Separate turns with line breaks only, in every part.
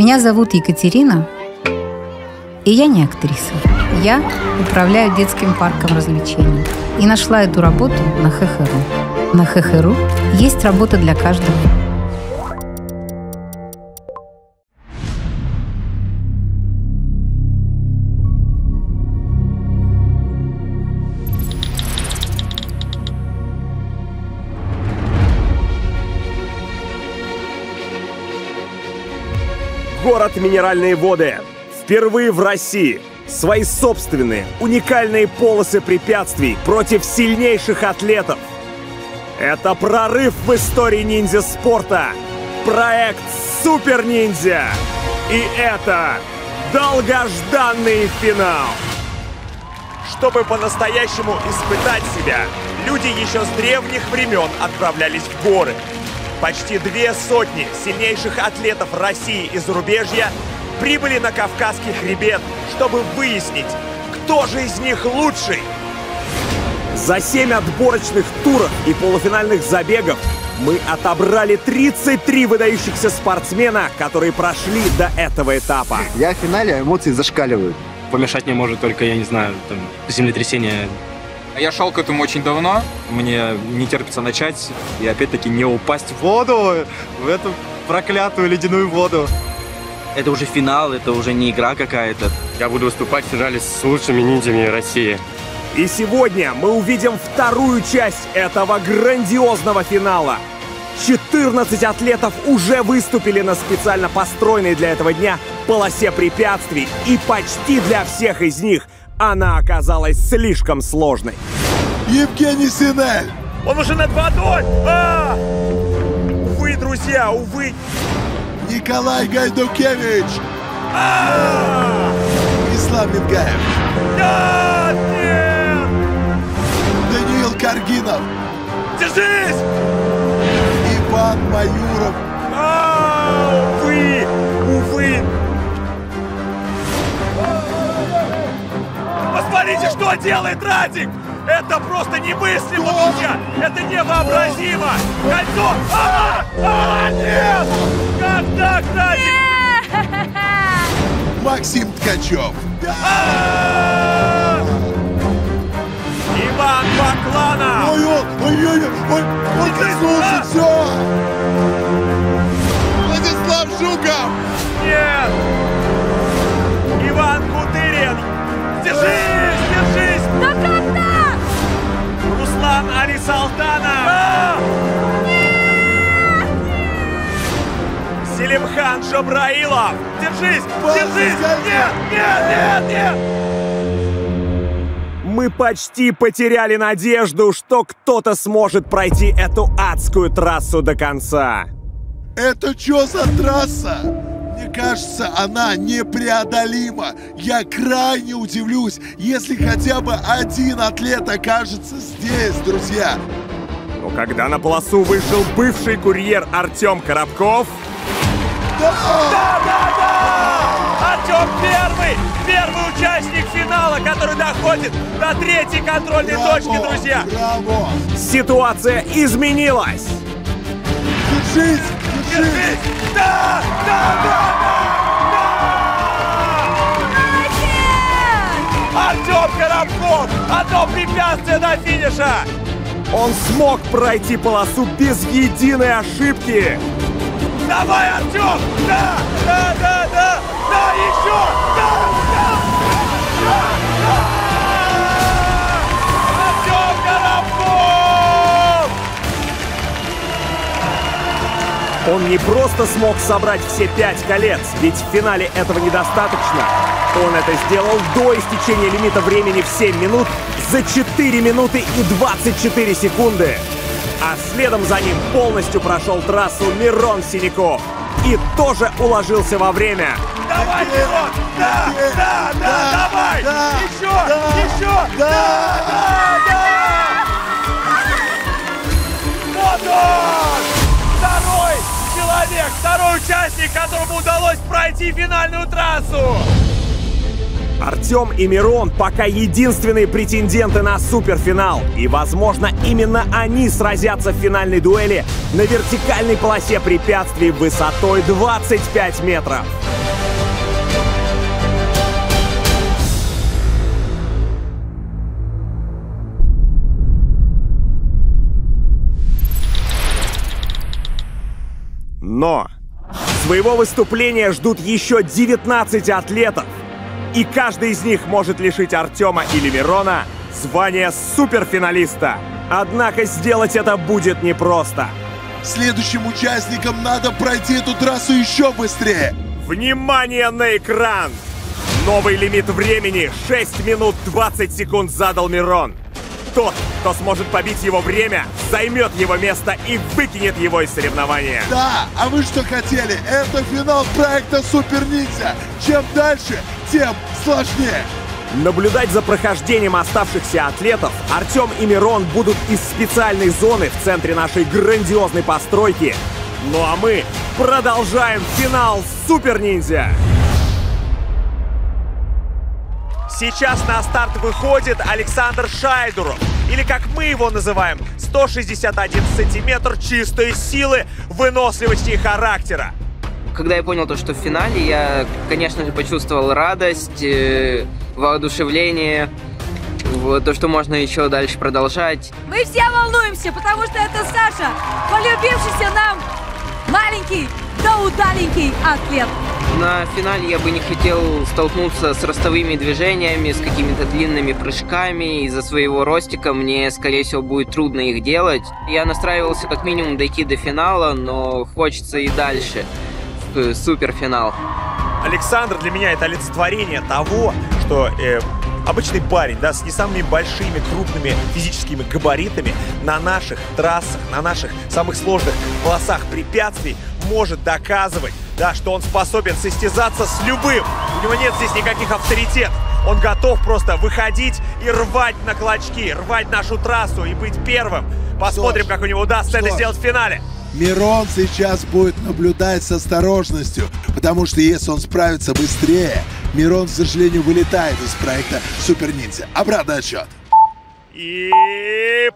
Меня зовут Екатерина, и я не актриса. Я управляю детским парком развлечений и нашла эту работу на ХХРУ. На ХХРУ есть работа для каждого.
Город Минеральные воды. Впервые в России свои собственные уникальные полосы препятствий против сильнейших атлетов. Это прорыв в истории ниндзя-спорта. Проект Супер Ниндзя. И это долгожданный финал. Чтобы по-настоящему испытать себя, люди еще с древних времен отправлялись в горы. Почти две сотни сильнейших атлетов России и зарубежья прибыли на Кавказский хребет, чтобы выяснить, кто же из них лучший. За семь отборочных туров и полуфинальных забегов мы отобрали 33 выдающихся спортсмена, которые прошли до этого этапа.
Я в финале, эмоции зашкаливают.
Помешать мне может только, я не знаю, там, землетрясение.
Я шел к этому очень давно.
Мне не терпится начать и опять-таки не упасть в воду, в эту проклятую ледяную воду.
Это уже финал, это уже не игра какая-то.
Я буду выступать в финале с лучшими ниндзями России.
И сегодня мы увидим вторую часть этого грандиозного финала. 14 атлетов уже выступили на специально построенной для этого дня полосе препятствий. И почти для всех из них она оказалась слишком сложной.
Евгений Синель!
Он уже над водой! А! Увы, друзья, увы!
Николай Гайдукевич!
А!
Ислам Мингаев!
Нет! Нет!
Даниил Каргинов!
Держись!
Иван Маюров!
Посмотрите, что делает Радик! Это просто немыслимо, друзья! Это невообразимо! Кольцо! А! А! Нет! Как так, Радик?
Максим Ткачев!
А! Иван Бакланов!
Ой, ой, ой, ой, ой, он коснулся, все! Владислав Жуков!
Нет! Иван Кутырин! Держись! Держись!
Да как так?
Руслан Алисалтанов! Селимхан Джабраилов! Держись! Держись! Нет! Нет! Нет! Нет! Мы почти потеряли надежду, что кто-то сможет пройти эту адскую трассу до конца.
Это что за трасса? Мне кажется, она непреодолима. Я крайне удивлюсь, если хотя бы один атлет окажется здесь, друзья.
Но когда на полосу вышел бывший курьер Артем Коробков...
Да!
Да, да, да! Артем первый! Первый участник финала, который доходит до третьей контрольной
Браво!
точки, друзья!
Браво!
Ситуация изменилась!
Держись! Держись!
Да! Да! Да! Да! Артем Коробков! Одно препятствие до финиша! Он смог пройти полосу без единой ошибки! Давай, Артем! Да! Да, да, да! Да, еще! Да! Он не просто смог собрать все пять колец, ведь в финале этого недостаточно. Он это сделал до истечения лимита времени в 7 минут за 4 минуты и 24 секунды. А следом за ним полностью прошел трассу Мирон Синяков. И тоже уложился во время. Давай, Мирон! Да, да, да, давай!
да,
еще,
да,
еще!
да.
да, да! Вот он! Второй человек, второй участник, которому удалось пройти финальную трассу! Артем и Мирон пока единственные претенденты на суперфинал. И, возможно, именно они сразятся в финальной дуэли на вертикальной полосе препятствий высотой 25 метров. Но своего выступления ждут еще 19 атлетов. И каждый из них может лишить Артема или Мирона звания суперфиналиста. Однако сделать это будет непросто.
Следующим участникам надо пройти эту трассу еще быстрее.
Внимание на экран! Новый лимит времени 6 минут 20 секунд задал Мирон. Тот, кто сможет побить его время, займет его место и выкинет его из соревнования.
Да, а вы что хотели? Это финал проекта Супер Ниндзя. Чем дальше, тем сложнее.
Наблюдать за прохождением оставшихся атлетов Артем и Мирон будут из специальной зоны в центре нашей грандиозной постройки. Ну а мы продолжаем финал Супер Ниндзя. Сейчас на старт выходит Александр Шайдуров. Или как мы его называем, 161 сантиметр чистой силы, выносливости и характера.
Когда я понял то, что в финале, я, конечно же, почувствовал радость, э, воодушевление, вот, то, что можно еще дальше продолжать.
Мы все волнуемся, потому что это Саша, полюбившийся нам маленький да удаленький атлет.
На финале я бы не хотел столкнуться с ростовыми движениями, с какими-то длинными прыжками. Из-за своего ростика мне, скорее всего, будет трудно их делать. Я настраивался как минимум дойти до финала, но хочется и дальше. В суперфинал.
Александр для меня это олицетворение того, что э, обычный парень, да, с не самыми большими, крупными физическими габаритами на наших трассах, на наших самых сложных полосах препятствий может доказывать, да, что он способен состязаться с любым. У него нет здесь никаких авторитетов. Он готов просто выходить и рвать на клочки, рвать нашу трассу и быть первым. Посмотрим, как у него удастся это сделать в финале.
Мирон сейчас будет наблюдать с осторожностью, потому что если он справится быстрее, Мирон, к сожалению, вылетает из проекта Супер Ниндзя. Обратный отсчет.
И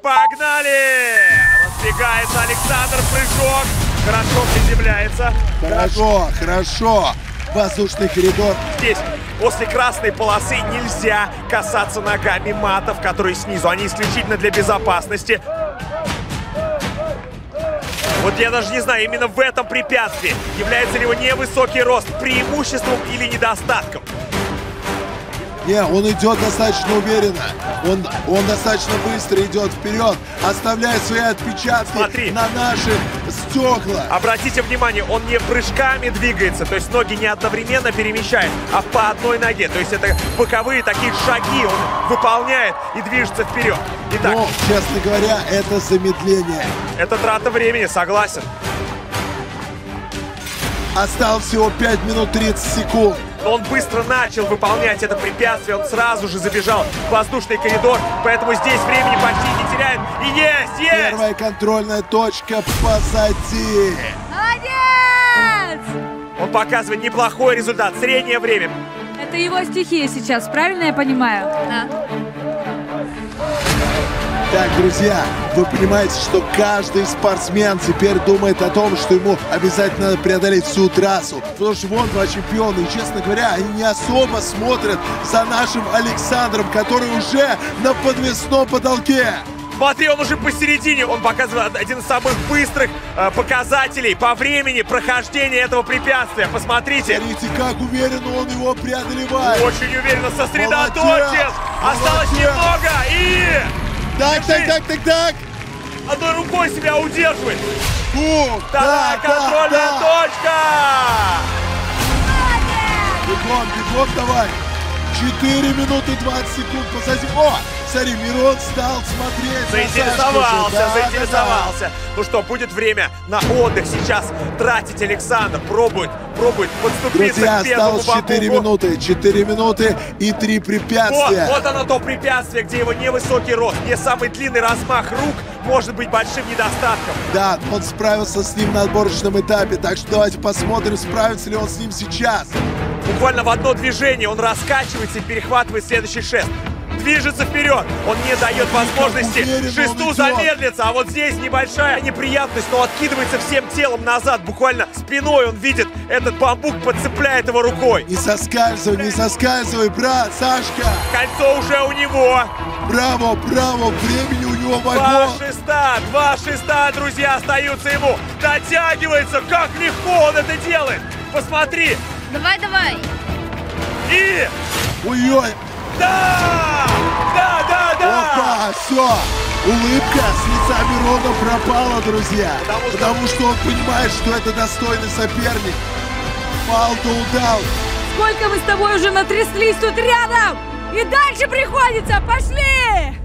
погнали! Разбегается Александр, прыжок. Хорошо приземляется.
Хорошо, хорошо. Воздушный коридор.
Здесь после красной полосы нельзя касаться ногами матов, которые снизу. Они исключительно для безопасности. Вот я даже не знаю, именно в этом препятствии является ли его невысокий рост преимуществом или недостатком.
Не, он идет достаточно уверенно. Он, он достаточно быстро идет вперед, оставляя свои отпечатки
Смотри.
на наши стекла.
Обратите внимание, он не прыжками двигается, то есть ноги не одновременно перемещает, а по одной ноге. То есть это боковые такие шаги он выполняет и движется вперед. Итак,
Но, честно говоря, это замедление.
это трата времени, согласен.
Осталось всего 5 минут 30 секунд.
Но он быстро начал выполнять это препятствие, он сразу же забежал в воздушный коридор, поэтому здесь времени почти не теряет. И есть, есть!
Первая контрольная точка позади.
Молодец!
Он показывает неплохой результат, среднее время.
Это его стихия сейчас, правильно я понимаю? Да.
Так, друзья, вы понимаете, что каждый спортсмен теперь думает о том, что ему обязательно надо преодолеть всю трассу. Потому что вон два чемпиона, и, честно говоря, они не особо смотрят за нашим Александром, который уже на подвесном потолке.
Смотри, он уже посередине, он показывает один из самых быстрых э, показателей по времени прохождения этого препятствия. Посмотрите.
Смотрите, как уверенно он его преодолевает.
Очень уверенно сосредоточен.
Молодец!
Осталось
Молодец!
немного и...
Так, так, так, так, так.
Одной рукой себя удерживает.
Фу,
Да,
да,
контрольная
да.
точка!
Бегом, бегом давай. 4 минуты 20 секунд позади. О, смотри, Мирон стал смотреть. на Сашку
Заинтересовался.
Да,
заинтересовался. Ну что, будет время на отдых сейчас тратить Александр. Пробует, пробует подступиться
Друзья,
к первому
осталось 4
бамбуку.
минуты. 4 минуты и 3
Вот,
препятствия.
вот оно то препятствие, где его невысокий рост, не самый длинный размах рук может быть большим недостатком.
Да, он справился с ним на отборочном этапе, так что давайте посмотрим, справится ли он с ним сейчас.
Буквально в одно движение он раскачивается и перехватывает следующий шест. Движется вперед. Он не дает возможности шесту замедлиться. А вот здесь небольшая неприятность, но откидывается всем телом назад. Буквально спиной он видит этот бамбук, подцепляет его рукой.
Не соскальзывай, не соскальзывай, брат, Сашка.
Кольцо уже у него.
Браво, браво, времени у ё-моё!
Два шеста, два шеста, друзья, остаются ему. Дотягивается, как легко он это делает. Посмотри.
Давай, давай.
И...
Ой-ой!
Да! Да, да, да!
Опа, все! Улыбка с лица Мирона пропала, друзья.
Потому что-
Потому что он понимает, что это достойный соперник. Фалту удал.
Сколько мы с тобой уже натряслись тут рядом! И дальше приходится! Пошли!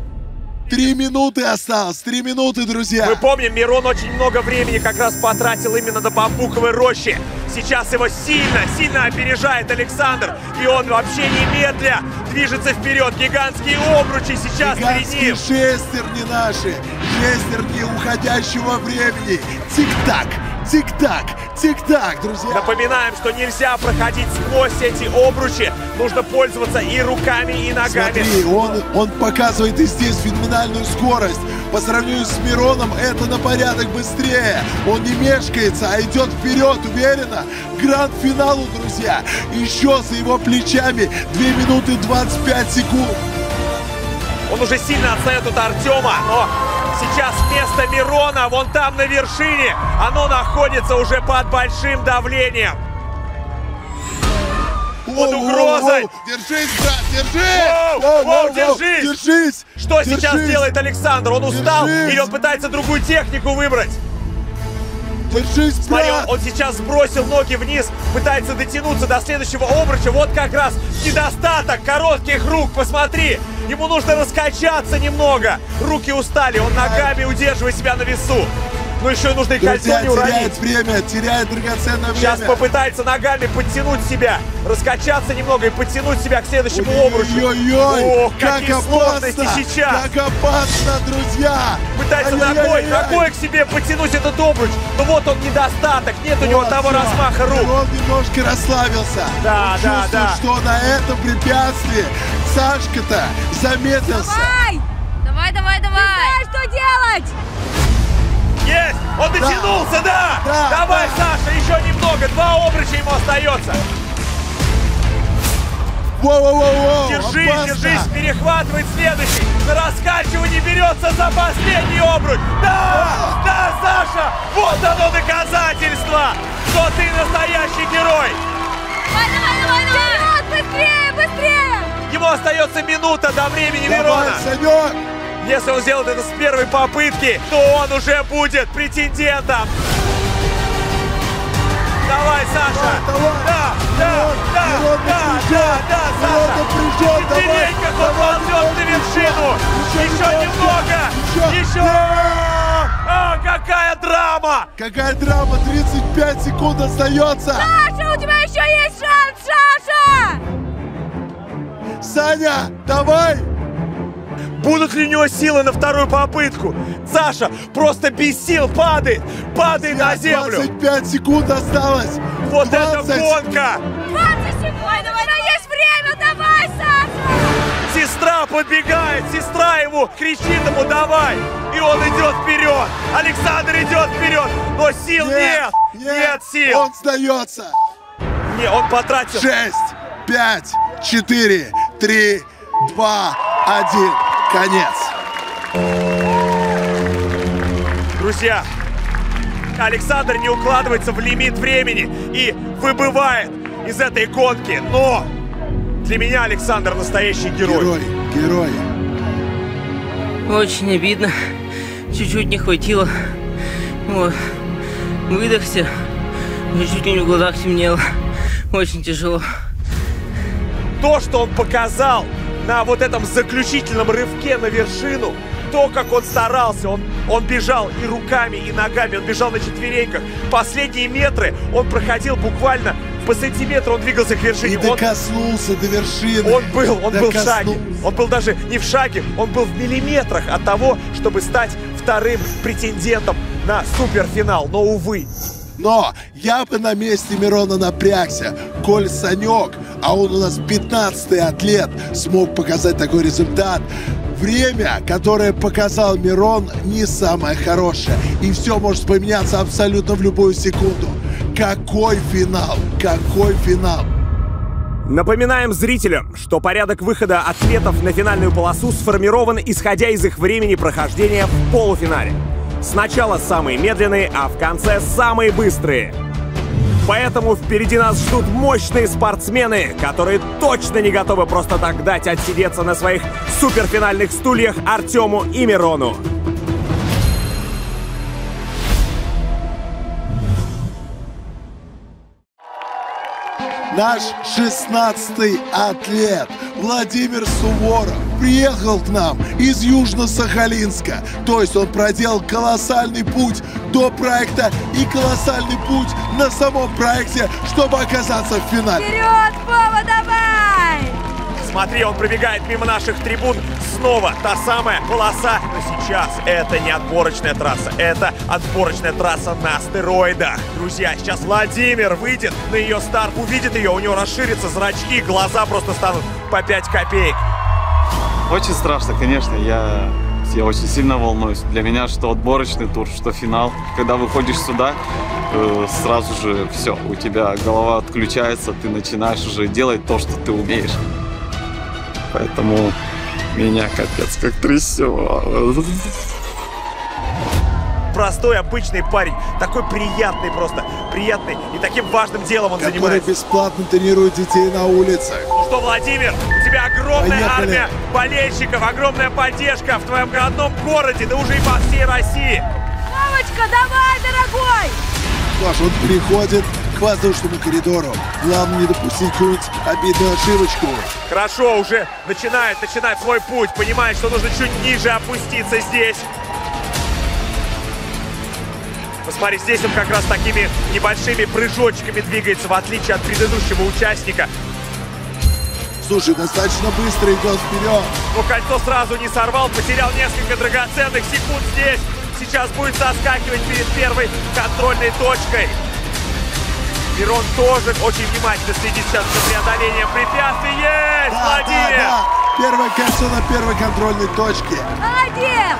Три минуты осталось. Три минуты, друзья.
Мы помним, Мирон очень много времени как раз потратил именно на бамбуковой рощи. Сейчас его сильно, сильно опережает Александр. И он вообще немедля движется вперед. Гигантские обручи сейчас перед
Гигантские
ним.
шестерни наши. Шестерни уходящего времени. Тик-так, тик-так, тик-так, друзья.
Напоминаем, что нельзя проходить сквозь эти обручи. Нужно пользоваться и руками, и ногами.
Смотри, он, он показывает и здесь феноменальную скорость. По сравнению с Мироном это на порядок быстрее. Он не мешкается, а идет вперед уверенно. Гранд-финалу, друзья. Еще за его плечами 2 минуты 25 секунд.
Он уже сильно отстает от Артема, но сейчас место Мирона вон там на вершине. Оно находится уже под большим давлением. Под угрозой.
Держись, брат, держись!
Воу,
Воу,
держись!
Держись!
Что сейчас делает Александр? Он устал или он пытается другую технику выбрать?
Держись,
Смотри, он, он сейчас сбросил ноги вниз, пытается дотянуться до следующего обруча. Вот как раз недостаток коротких рук. Посмотри, ему нужно раскачаться немного. Руки устали, он ногами удерживает себя на весу. Но еще и нужно и кольцо
Друзья,
не уронить.
теряет время, теряет драгоценное
Сейчас
время.
попытается ногами подтянуть себя, раскачаться немного и подтянуть себя к следующему обручу.
Ой-ой-ой!
Ох,
как
какие
опасно!
сложности сейчас!
Как опасно, друзья!
Пытается
Ай-яй-яй-яй.
ногой, ногой к себе подтянуть этот обруч. Но вот он недостаток, нет у него
Вот,
того
всё.
размаха рук.
Он немножко расслабился.
Да,
Он
да,
чувствует,
да.
что на этом препятствии Сашка-то заметился.
Давай!
Давай, давай,
Ты
давай!
знаешь, что делать!
Есть! Он дотянулся, да!
Да,
Давай,
да.
Саша, еще немного, два обруча ему остается.
Воу-воу-воу!
Держись,
опасно.
держись, перехватывает следующий. На раскачивание берется за последний обруч. Да, да, Саша, вот оно доказательство, что ты настоящий герой.
Давай, давай, давай, давай!
Вперед, быстрее, быстрее!
Ему остается минута до времени
Давай,
Мирона.
Санек!
Если он сделает это с первой попытки, то он уже будет претендентом. Давай, Саша!
Давай,
Да, да, да, да,
напряжен,
да, да,
Мирон
Саша! На
давай,
он
давай,
ползет на вершину!
еще
Еще немного!
еще.
Еще! А, какая драма!
Какая драма! 35 секунд остается!
Саша, у тебя еще есть шанс, Саша!
Саня, давай!
Будут ли у него силы на вторую попытку? Саша просто без сил падает! Падает на землю!
25 секунд осталось!
Вот это
20.
гонка!
20 секунд! Давай, давай, есть время! Давай, Саша!
Сестра подбегает, сестра ему кричит ему «давай!» И он идет вперед! Александр идет вперед! Но сил нет! Нет, сил!
Он сдается!
Не, он потратил...
6, 5, 4, 3, 2, 1. Конец.
Друзья, Александр не укладывается в лимит времени и выбывает из этой гонки. Но для меня Александр настоящий герой.
Герой, герой.
Очень обидно. Чуть-чуть не хватило. Вот. Выдохся. Уже чуть ли не в глазах темнело. Очень тяжело.
То, что он показал на вот этом заключительном рывке на вершину, то, как он старался, он, он бежал и руками, и ногами, он бежал на четвереньках. Последние метры он проходил буквально по сантиметру, он двигался к
И
вершине. Он,
докоснулся до вершины.
он был, он был в
Докоснулся.
шаге. Он был даже не в шаге, он был в миллиметрах от того, чтобы стать вторым претендентом на суперфинал. Но, увы,
Но я бы на месте Мирона напрягся. Коль Санек, а он у нас 15-й атлет, смог показать такой результат. Время, которое показал Мирон, не самое хорошее. И все может поменяться абсолютно в любую секунду. Какой финал? Какой финал?
Напоминаем зрителям, что порядок выхода атлетов на финальную полосу сформирован исходя из их времени прохождения в полуфинале. Сначала самые медленные, а в конце самые быстрые. Поэтому впереди нас ждут мощные спортсмены, которые точно не готовы просто так дать отсидеться на своих суперфинальных стульях Артему и Мирону.
Наш шестнадцатый атлет Владимир Суворов приехал к нам из Южно-Сахалинска. То есть он проделал колоссальный путь до проекта и колоссальный путь на самом проекте, чтобы оказаться в финале.
Вперед, Вова, давай!
Смотри, он пробегает мимо наших трибун. Снова та самая полоса. Но сейчас это не отборочная трасса. Это отборочная трасса на астероидах. Друзья, сейчас Владимир выйдет на ее старт, увидит ее, у него расширятся зрачки, глаза просто станут по 5 копеек.
Очень страшно, конечно. Я, я очень сильно волнуюсь. Для меня что отборочный тур, что финал. Когда выходишь сюда, э, сразу же все, у тебя голова отключается, ты начинаешь уже делать то, что ты умеешь. Поэтому меня капец как трясет.
Простой, обычный парень. Такой приятный просто. Приятный. И таким важным делом он
Который
занимается.
бесплатно тренирует детей на улицах.
Ну что, Владимир, у тебя огромная
Поехали.
армия болельщиков, огромная поддержка в твоем родном городе, да уже и по всей России.
Вовочка, давай, дорогой!
Ж, он переходит к воздушному коридору. Главное не допустить какую-нибудь обидную ошибочку.
Хорошо, уже начинает, начинает свой путь, понимает, что нужно чуть ниже опуститься здесь. Посмотри, здесь он как раз такими небольшими прыжочками двигается, в отличие от предыдущего участника.
Слушай, достаточно быстро идет вперед.
Но кольцо сразу не сорвал, потерял несколько драгоценных секунд здесь. Сейчас будет соскакивать перед первой контрольной точкой. Мирон тоже очень внимательно следит сейчас за преодолением препятствий. Есть,
Да,
Владимир!
да, да. Первое кольцо на первой контрольной точке.
Молодец!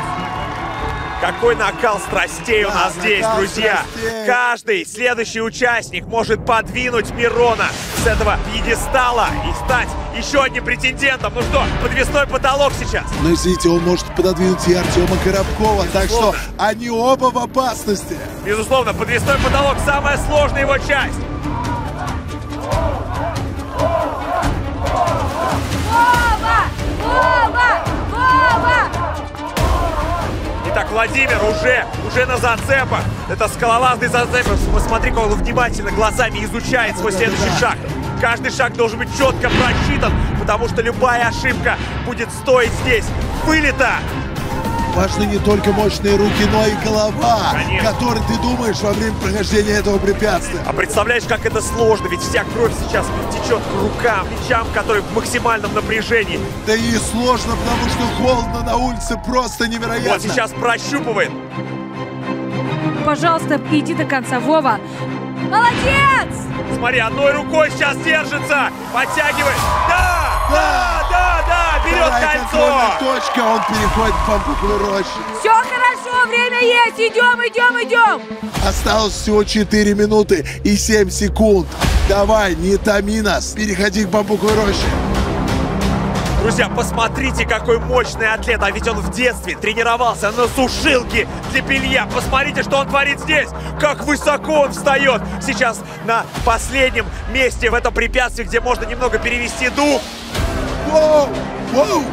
Какой накал страстей у нас здесь, друзья!
страстей.
Каждый следующий участник может подвинуть Мирона с этого пьедестала и стать еще одним претендентом. Ну что, подвесной потолок сейчас.
Но извините, он может пододвинуть и Артема Коробкова, так что они оба в опасности.
Безусловно, подвесной потолок самая сложная его часть. Владимир уже, уже на зацепах. Это скалолазный зацеп. Посмотри, как он внимательно глазами изучает свой следующий шаг. Каждый шаг должен быть четко просчитан, потому что любая ошибка будет стоить здесь вылета.
Важны не только мощные руки, но и голова,
Конечно.
которой ты думаешь во время прохождения этого препятствия.
А представляешь, как это сложно, ведь вся кровь сейчас течет к рукам, плечам, которые в максимальном напряжении.
Да и сложно, потому что холодно на улице просто невероятно.
Вот сейчас прощупывает.
Пожалуйста, иди до конца, Вова! Молодец!
Смотри, одной рукой сейчас держится. Подтягивает. Да! Да! Да! Да! Берет
Вторая
кольцо!
точка, он переходит в бамбуковую рощу.
Все хорошо, время есть! Идем, идем, идем!
Осталось всего 4 минуты и 7 секунд. Давай, не томи нас, переходи к бамбуковой роще.
Друзья, посмотрите, какой мощный атлет. А ведь он в детстве тренировался на сушилке для белья. Посмотрите, что он творит здесь. Как высоко он встает. Сейчас на последнем месте в этом препятствии, где можно немного перевести дух.
Воу! Воу!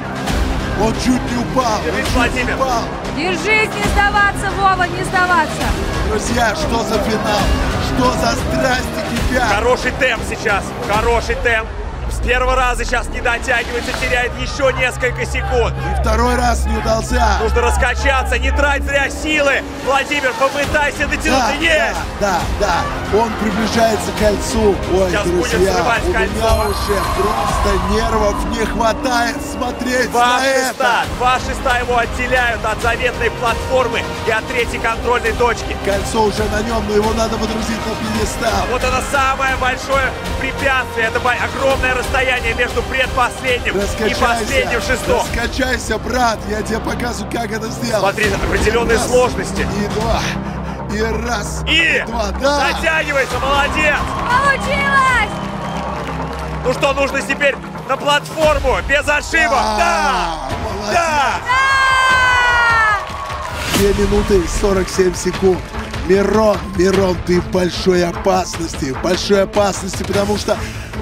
Он чуть не упал.
Держись,
он чуть
Владимир.
не упал.
Держись, не сдаваться, Вова, не сдаваться!
Друзья, что за финал? Что за страсти кипят?
Хороший темп сейчас. Хороший темп. С первого раза сейчас не дотягивается, теряет еще несколько секунд.
И второй раз не удался.
Нужно раскачаться, не трать зря силы. Владимир, попытайся дотянуться.
Да,
Есть!
да, да, да. Он приближается к кольцу. Ой,
Сейчас будет
друзья,
срывать
у меня
кольцо.
уже просто нервов не хватает смотреть
Два
на это.
шеста, два шеста его отделяют от заветной платформы и от третьей контрольной точки.
Кольцо уже на нем, но его надо водрузить на пьедестал.
Вот это самое большое препятствие. Это огромное расстояние между предпоследним и последним шестом.
раскачайся, брат, я тебе показываю, как это сделать.
Смотри, определенные
Раз,
сложности.
И два, и раз,
И
два, да.
затягивайся, молодец!
Получилось!
Ну что, нужно теперь на платформу, без ошибок. Да!
молодец.
Да!
2 минуты и 47 секунд. Мирон, Мирон, ты в большой опасности, в большой опасности, потому что,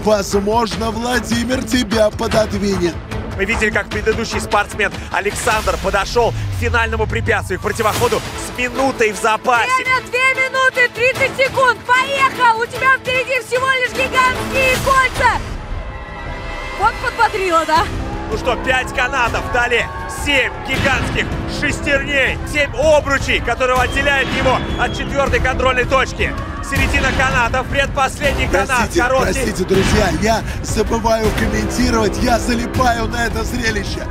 возможно, Владимир тебя пододвинет.
Мы видели, как предыдущий спортсмен Александр подошел к финальному препятствию, к противоходу с минутой в запасе.
Время 2 минуты 30 секунд. Поехал! У тебя впереди всего лишь гигантские кольца. Вот подбодрила, да?
Ну что, пять канатов, далее семь гигантских шестерней, семь обручей, которые отделяют его от четвертой контрольной точки. Середина канатов, предпоследний канат,
Простите,
короткий.
простите, друзья, я забываю комментировать, я залипаю на это зрелище.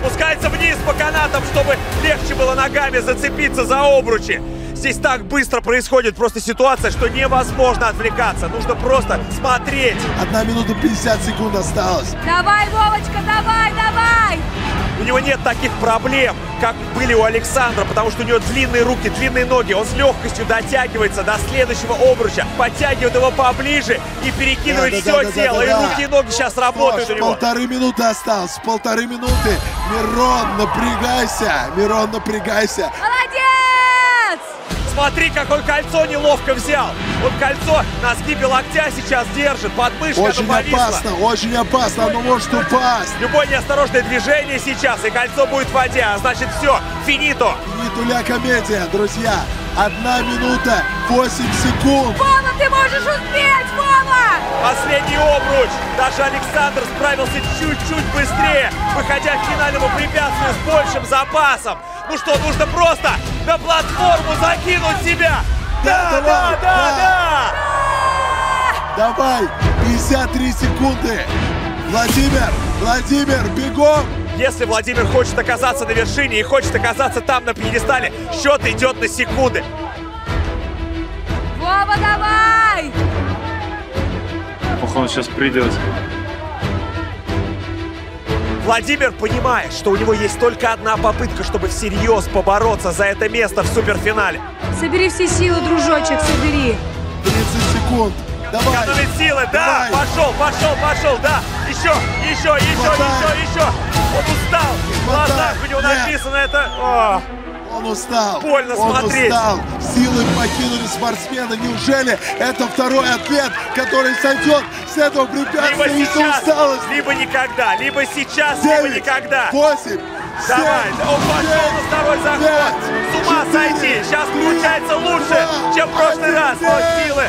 Спускается вниз по канатам, чтобы легче было ногами зацепиться за обручи. Здесь так быстро происходит просто ситуация, что невозможно отвлекаться. Нужно просто смотреть.
Одна минута 50 секунд осталось.
Давай, Вовочка, давай, давай!
У него нет таких проблем, как были у Александра, потому что у него длинные руки, длинные ноги. Он с легкостью дотягивается до следующего обруча, подтягивает его поближе и перекидывает
Да, да,
все
да, да,
тело.
да,
и
да.
руки и ноги сейчас работают
Что ж,
у него.
полторы минуты осталось, полторы минуты. Мирон, напрягайся, Мирон, напрягайся.
Молодец!
Смотри, какое кольцо неловко взял. Он кольцо на сгибе локтя сейчас держит, подмышка
Очень опасно, очень опасно, оно может упасть.
Любое неосторожное движение сейчас, и кольцо будет в воде, а значит все, финито.
Нитуля комедия, друзья. Одна минута, 8 секунд.
Вова, ты можешь успеть, Вова!
Последний обруч. Даже Александр справился чуть-чуть быстрее, выходя к финальному препятствию с большим запасом. Ну что, нужно просто на платформу закинуть себя. Да, да,
давай,
да,
да.
да.
Давай, 53 секунды. Владимир, Владимир, бегом.
Если Владимир хочет оказаться на вершине и хочет оказаться там на пьедестале, счет идет на секунды.
Вова, давай!
Походу сейчас придет.
Владимир понимает, что у него есть только одна попытка, чтобы всерьез побороться за это место в суперфинале.
Собери все силы, дружочек, собери.
30 секунд. Давай.
Экономит силы, да,
Давай.
пошел, пошел, пошел, да, еще, еще, еще,
Хватай.
еще, еще. Он устал, в глазах у него написано это. О,
Он устал.
Больно
Он
смотреть.
устал. Силы покинули спортсмена. Неужели это второй атлет, который сойдет с этого
либо
препятствия из-за
сейчас,
усталости?
либо никогда, либо сейчас, либо
Девять,
никогда.
восемь,
Давай,
семь,
да он пошел на второй заход.
пять,
С ума
четыре,
сойти. Сейчас
три,
получается лучше,
два,
чем в прошлый
один,
раз. Но силы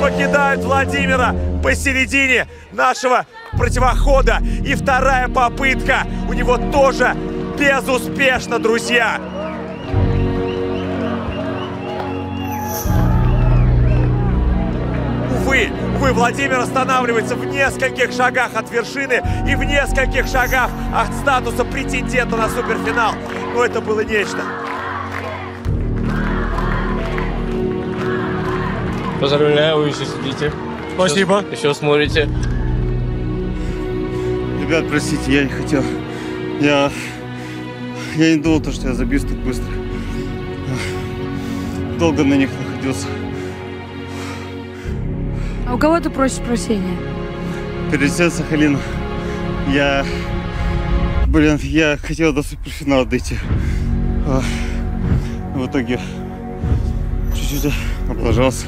покидают Владимира посередине нашего противохода. И вторая попытка у него тоже безуспешно, друзья. Увы, увы, Владимир останавливается в нескольких шагах от вершины и в нескольких шагах от статуса претендента на суперфинал. Но это было нечто.
Поздравляю, вы еще сидите.
Спасибо.
Еще, еще смотрите.
Ребят, простите, я не хотел. Я... Я не думал, то, что я забьюсь так быстро. Долго на них находился.
А у кого ты просишь прощения?
Перед тем Сахалина я... Блин, я хотел до суперфинала дойти. А, В итоге чуть-чуть облажался.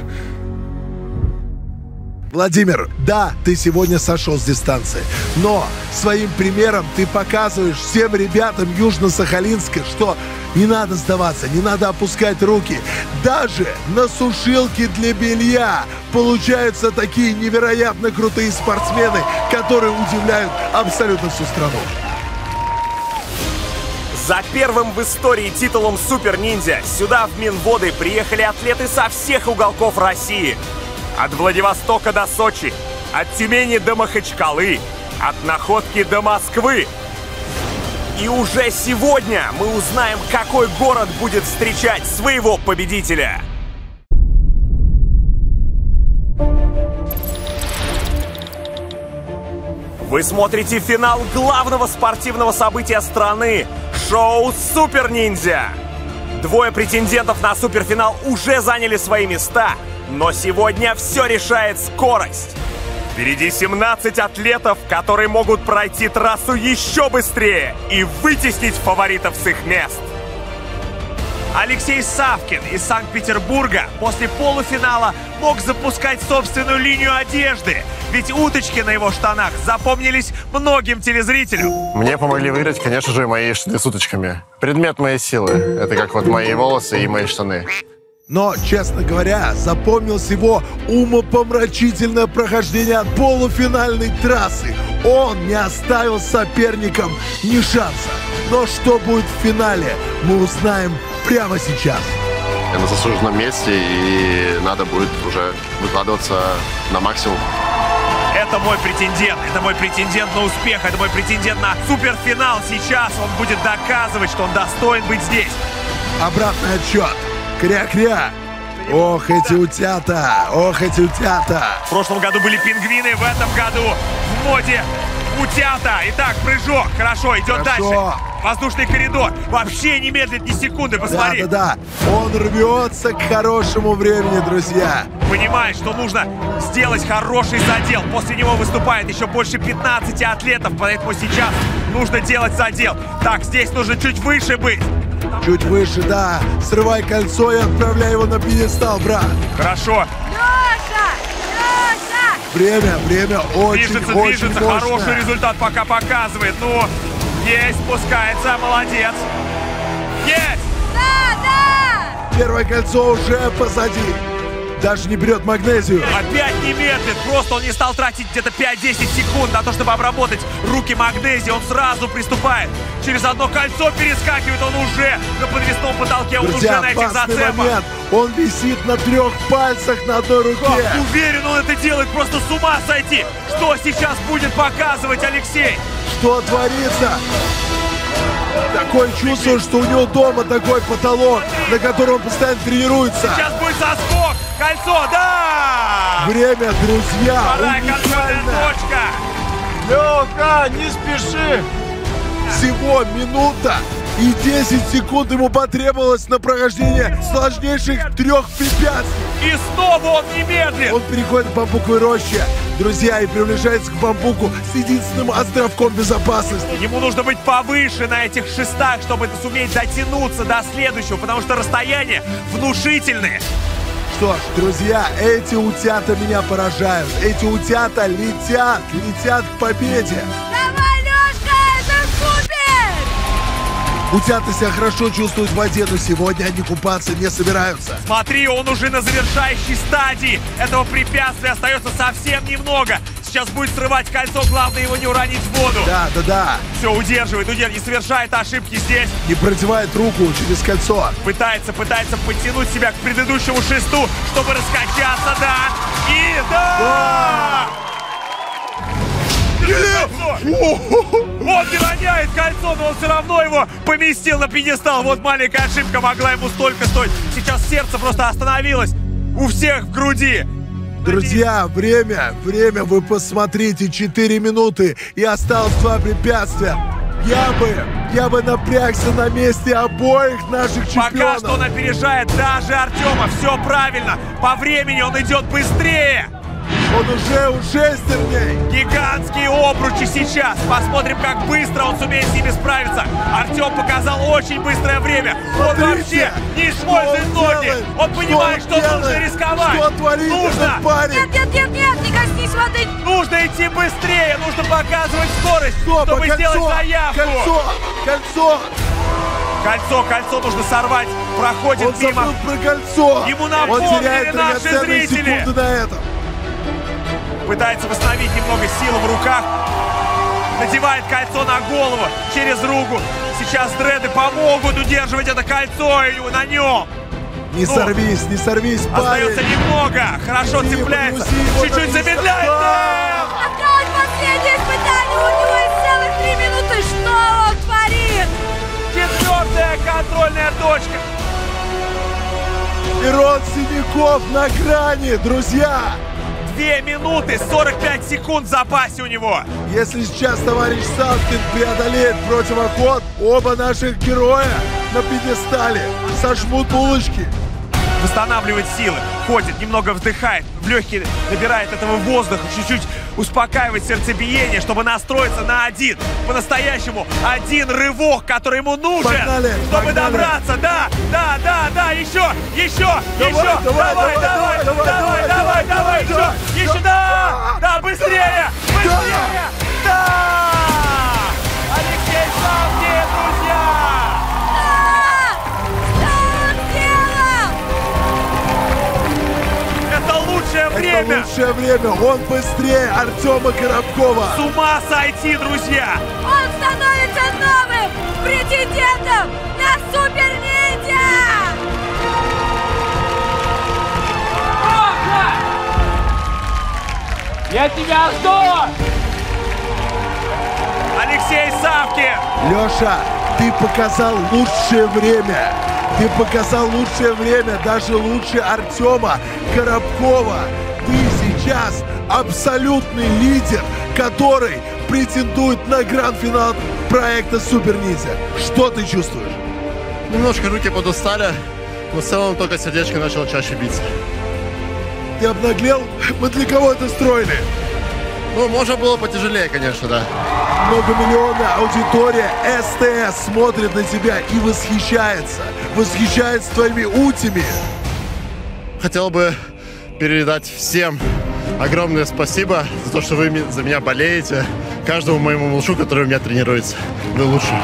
Владимир, да, ты сегодня сошел с дистанции, но своим примером ты показываешь всем ребятам Южно-Сахалинска, что не надо сдаваться, не надо опускать руки. Даже на сушилке для белья получаются такие невероятно крутые спортсмены, которые удивляют абсолютно всю страну.
За первым в истории титулом Супер Ниндзя сюда, в Минводы, приехали атлеты со всех уголков России. От Владивостока до Сочи, от Тюмени до Махачкалы, от Находки до Москвы. И уже сегодня мы узнаем, какой город будет встречать своего победителя. Вы смотрите финал главного спортивного события страны – шоу «Супер Ниндзя». Двое претендентов на суперфинал уже заняли свои места, но сегодня все решает скорость. Впереди 17 атлетов, которые могут пройти трассу еще быстрее и вытеснить фаворитов с их мест. Алексей Савкин из Санкт-Петербурга после полуфинала мог запускать собственную линию одежды, ведь уточки на его штанах запомнились многим телезрителям.
Мне помогли выиграть, конечно же, мои штаны с уточками. Предмет моей силы. Это как вот мои волосы и мои штаны.
Но, честно говоря, запомнилось его умопомрачительное прохождение от полуфинальной трассы. Он не оставил соперникам ни шанса. Но что будет в финале, мы узнаем прямо сейчас.
Я на заслуженном месте, и надо будет уже выкладываться на максимум.
Это мой претендент, это мой претендент на успех, это мой претендент на суперфинал. Сейчас он будет доказывать, что он достоин быть здесь.
Обратный отчет. Кря-кря. Ох, эти утята, ох, эти утята.
В прошлом году были пингвины, в этом году в моде утята. Итак, прыжок. Хорошо, идет
Хорошо.
дальше. Воздушный коридор. Вообще не медлит ни секунды, посмотри.
Да-да-да. Он рвется к хорошему времени, друзья.
Понимает, что нужно сделать хороший задел. После него выступает еще больше 15 атлетов, поэтому сейчас нужно делать задел. Так, здесь нужно чуть выше быть.
Чуть выше, да. Срывай кольцо и отправляй его на пьедестал, брат.
Хорошо.
Леша! Леша!
Время, время очень,
Движется,
очень
движется.
мощное.
Хороший результат пока показывает. Ну, есть, спускается. Молодец. Есть!
Да, да!
Первое кольцо уже позади. Даже не берет магнезию.
Опять не медлит. Просто он не стал тратить где-то 5-10 секунд на то, чтобы обработать руки магнезии. Он сразу приступает. Через одно кольцо перескакивает он уже на подвесном потолке. Он
Друзья,
уже на этих зацепах.
момент. Он висит на трех пальцах на одной руке.
Как уверен он это делает, просто с ума сойти. Что сейчас будет показывать Алексей?
Что творится? Такое чувство, что у него дома такой потолок, на котором он постоянно тренируется.
Сейчас будет заскок. Кольцо, да!
Время, друзья,
Вторая контрольная
уникально.
точка.
Леха, не спеши!
Всего минута и 10 секунд ему потребовалось на прохождение сложнейших трех препятствий.
И снова он не медлит.
Он переходит к бамбуковой роще, друзья, и приближается к бамбуку с единственным островком безопасности.
Ему нужно быть повыше на этих шестах, чтобы суметь дотянуться до следующего, потому что расстояния внушительные.
Что ж, друзья, эти утята меня поражают. Эти утята летят, летят к победе.
Давай, Лешка, это супер!
Утята себя хорошо чувствуют в воде, но сегодня они купаться не собираются.
Смотри, он уже на завершающей стадии. Этого препятствия остается совсем немного. Сейчас будет срывать кольцо, главное его не уронить в воду.
Да, да, да.
Все, удерживает, удерживает, не совершает ошибки здесь.
Не продевает руку через кольцо.
Пытается, пытается подтянуть себя к предыдущему шесту, чтобы раскачаться, да. И да! Он не роняет кольцо, но он все равно его поместил на пьедестал. Вот маленькая ошибка могла ему столько стоить. Сейчас сердце просто остановилось у всех в груди.
Друзья, время, время, вы посмотрите, 4 минуты и осталось два препятствия. Я бы, я бы напрягся на месте обоих наших
Пока
чемпионов.
что он опережает даже Артема. Все правильно. По времени он идет быстрее.
Он уже у шестерней.
Гигантские обручи сейчас. Посмотрим, как быстро он сумеет с ними справиться. Артем показал очень быстрое время. Он
Смотрите,
вообще не
что
использует
он
ноги.
делает?
Он понимает,
Что
что,
он
нужно
делает?
рисковать.
Что творит
нужно,
этот парень?
Нет, нет, нет, нет, не коснись воды!
нужно идти быстрее. Нужно показывать скорость,
Стоп, а
чтобы
кольцо,
сделать заявку.
Кольцо, кольцо.
Кольцо, кольцо нужно сорвать. Проходит
Он
мимо.
забыл про кольцо.
Ему
Он
напомнили
теряет
наши зрители.
секунды на этом.
Пытается восстановить немного силы в руках. Надевает кольцо на голову через руку. Сейчас дреды помогут удерживать это кольцо и на нем.
Не
Ну,
сорвись, не сорвись,
Остается
парень.
немного. Хорошо
Ты
цепляется. Чуть-чуть замедляет. Да!
Осталось последнее испытание! У него есть целых три минуты! Что он творит?
Четвертая контрольная точка.
Ирон Синяков на грани, друзья.
Две минуты 45 секунд в запасе у него.
Если сейчас товарищ Савкин преодолеет противоход, оба наших героя на пьедестале сожмут булочки
восстанавливает силы, ходит, немного вздыхает, в легкие набирает этого воздуха, чуть-чуть успокаивает сердцебиение, чтобы настроиться на один, по-настоящему один рывок, который ему нужен,
погнали,
чтобы
погнали.
добраться, да, да, да, да, еще, еще,
давай,
еще,
давай,
давай, давай,
давай, давай,
давай, давай, еще, еще, да, да, быстрее, быстрее, да! Время!
Это лучшее время. Он быстрее Артема Коробкова.
С ума сойти, друзья!
Он становится новым претендентом на Супер Ниндзя!
Я тебя жду!
Алексей Савкин!
Леша, ты показал лучшее время. Ты показал лучшее время, даже лучше Артема Коробкова. Ты сейчас абсолютный лидер, который претендует на гранд-финал проекта Супер Ниндзя. Что ты чувствуешь?
Немножко руки подустали, но в целом только сердечко начало чаще биться.
Ты обнаглел? Мы для кого это строили?
Ну, можно было потяжелее, конечно, да.
Многомиллионная аудитория СТС смотрит на тебя и восхищается. Восхищается твоими утями.
Хотел бы передать всем огромное спасибо за то, что вы за меня болеете. Каждому моему малышу, который у меня тренируется. Вы лучший.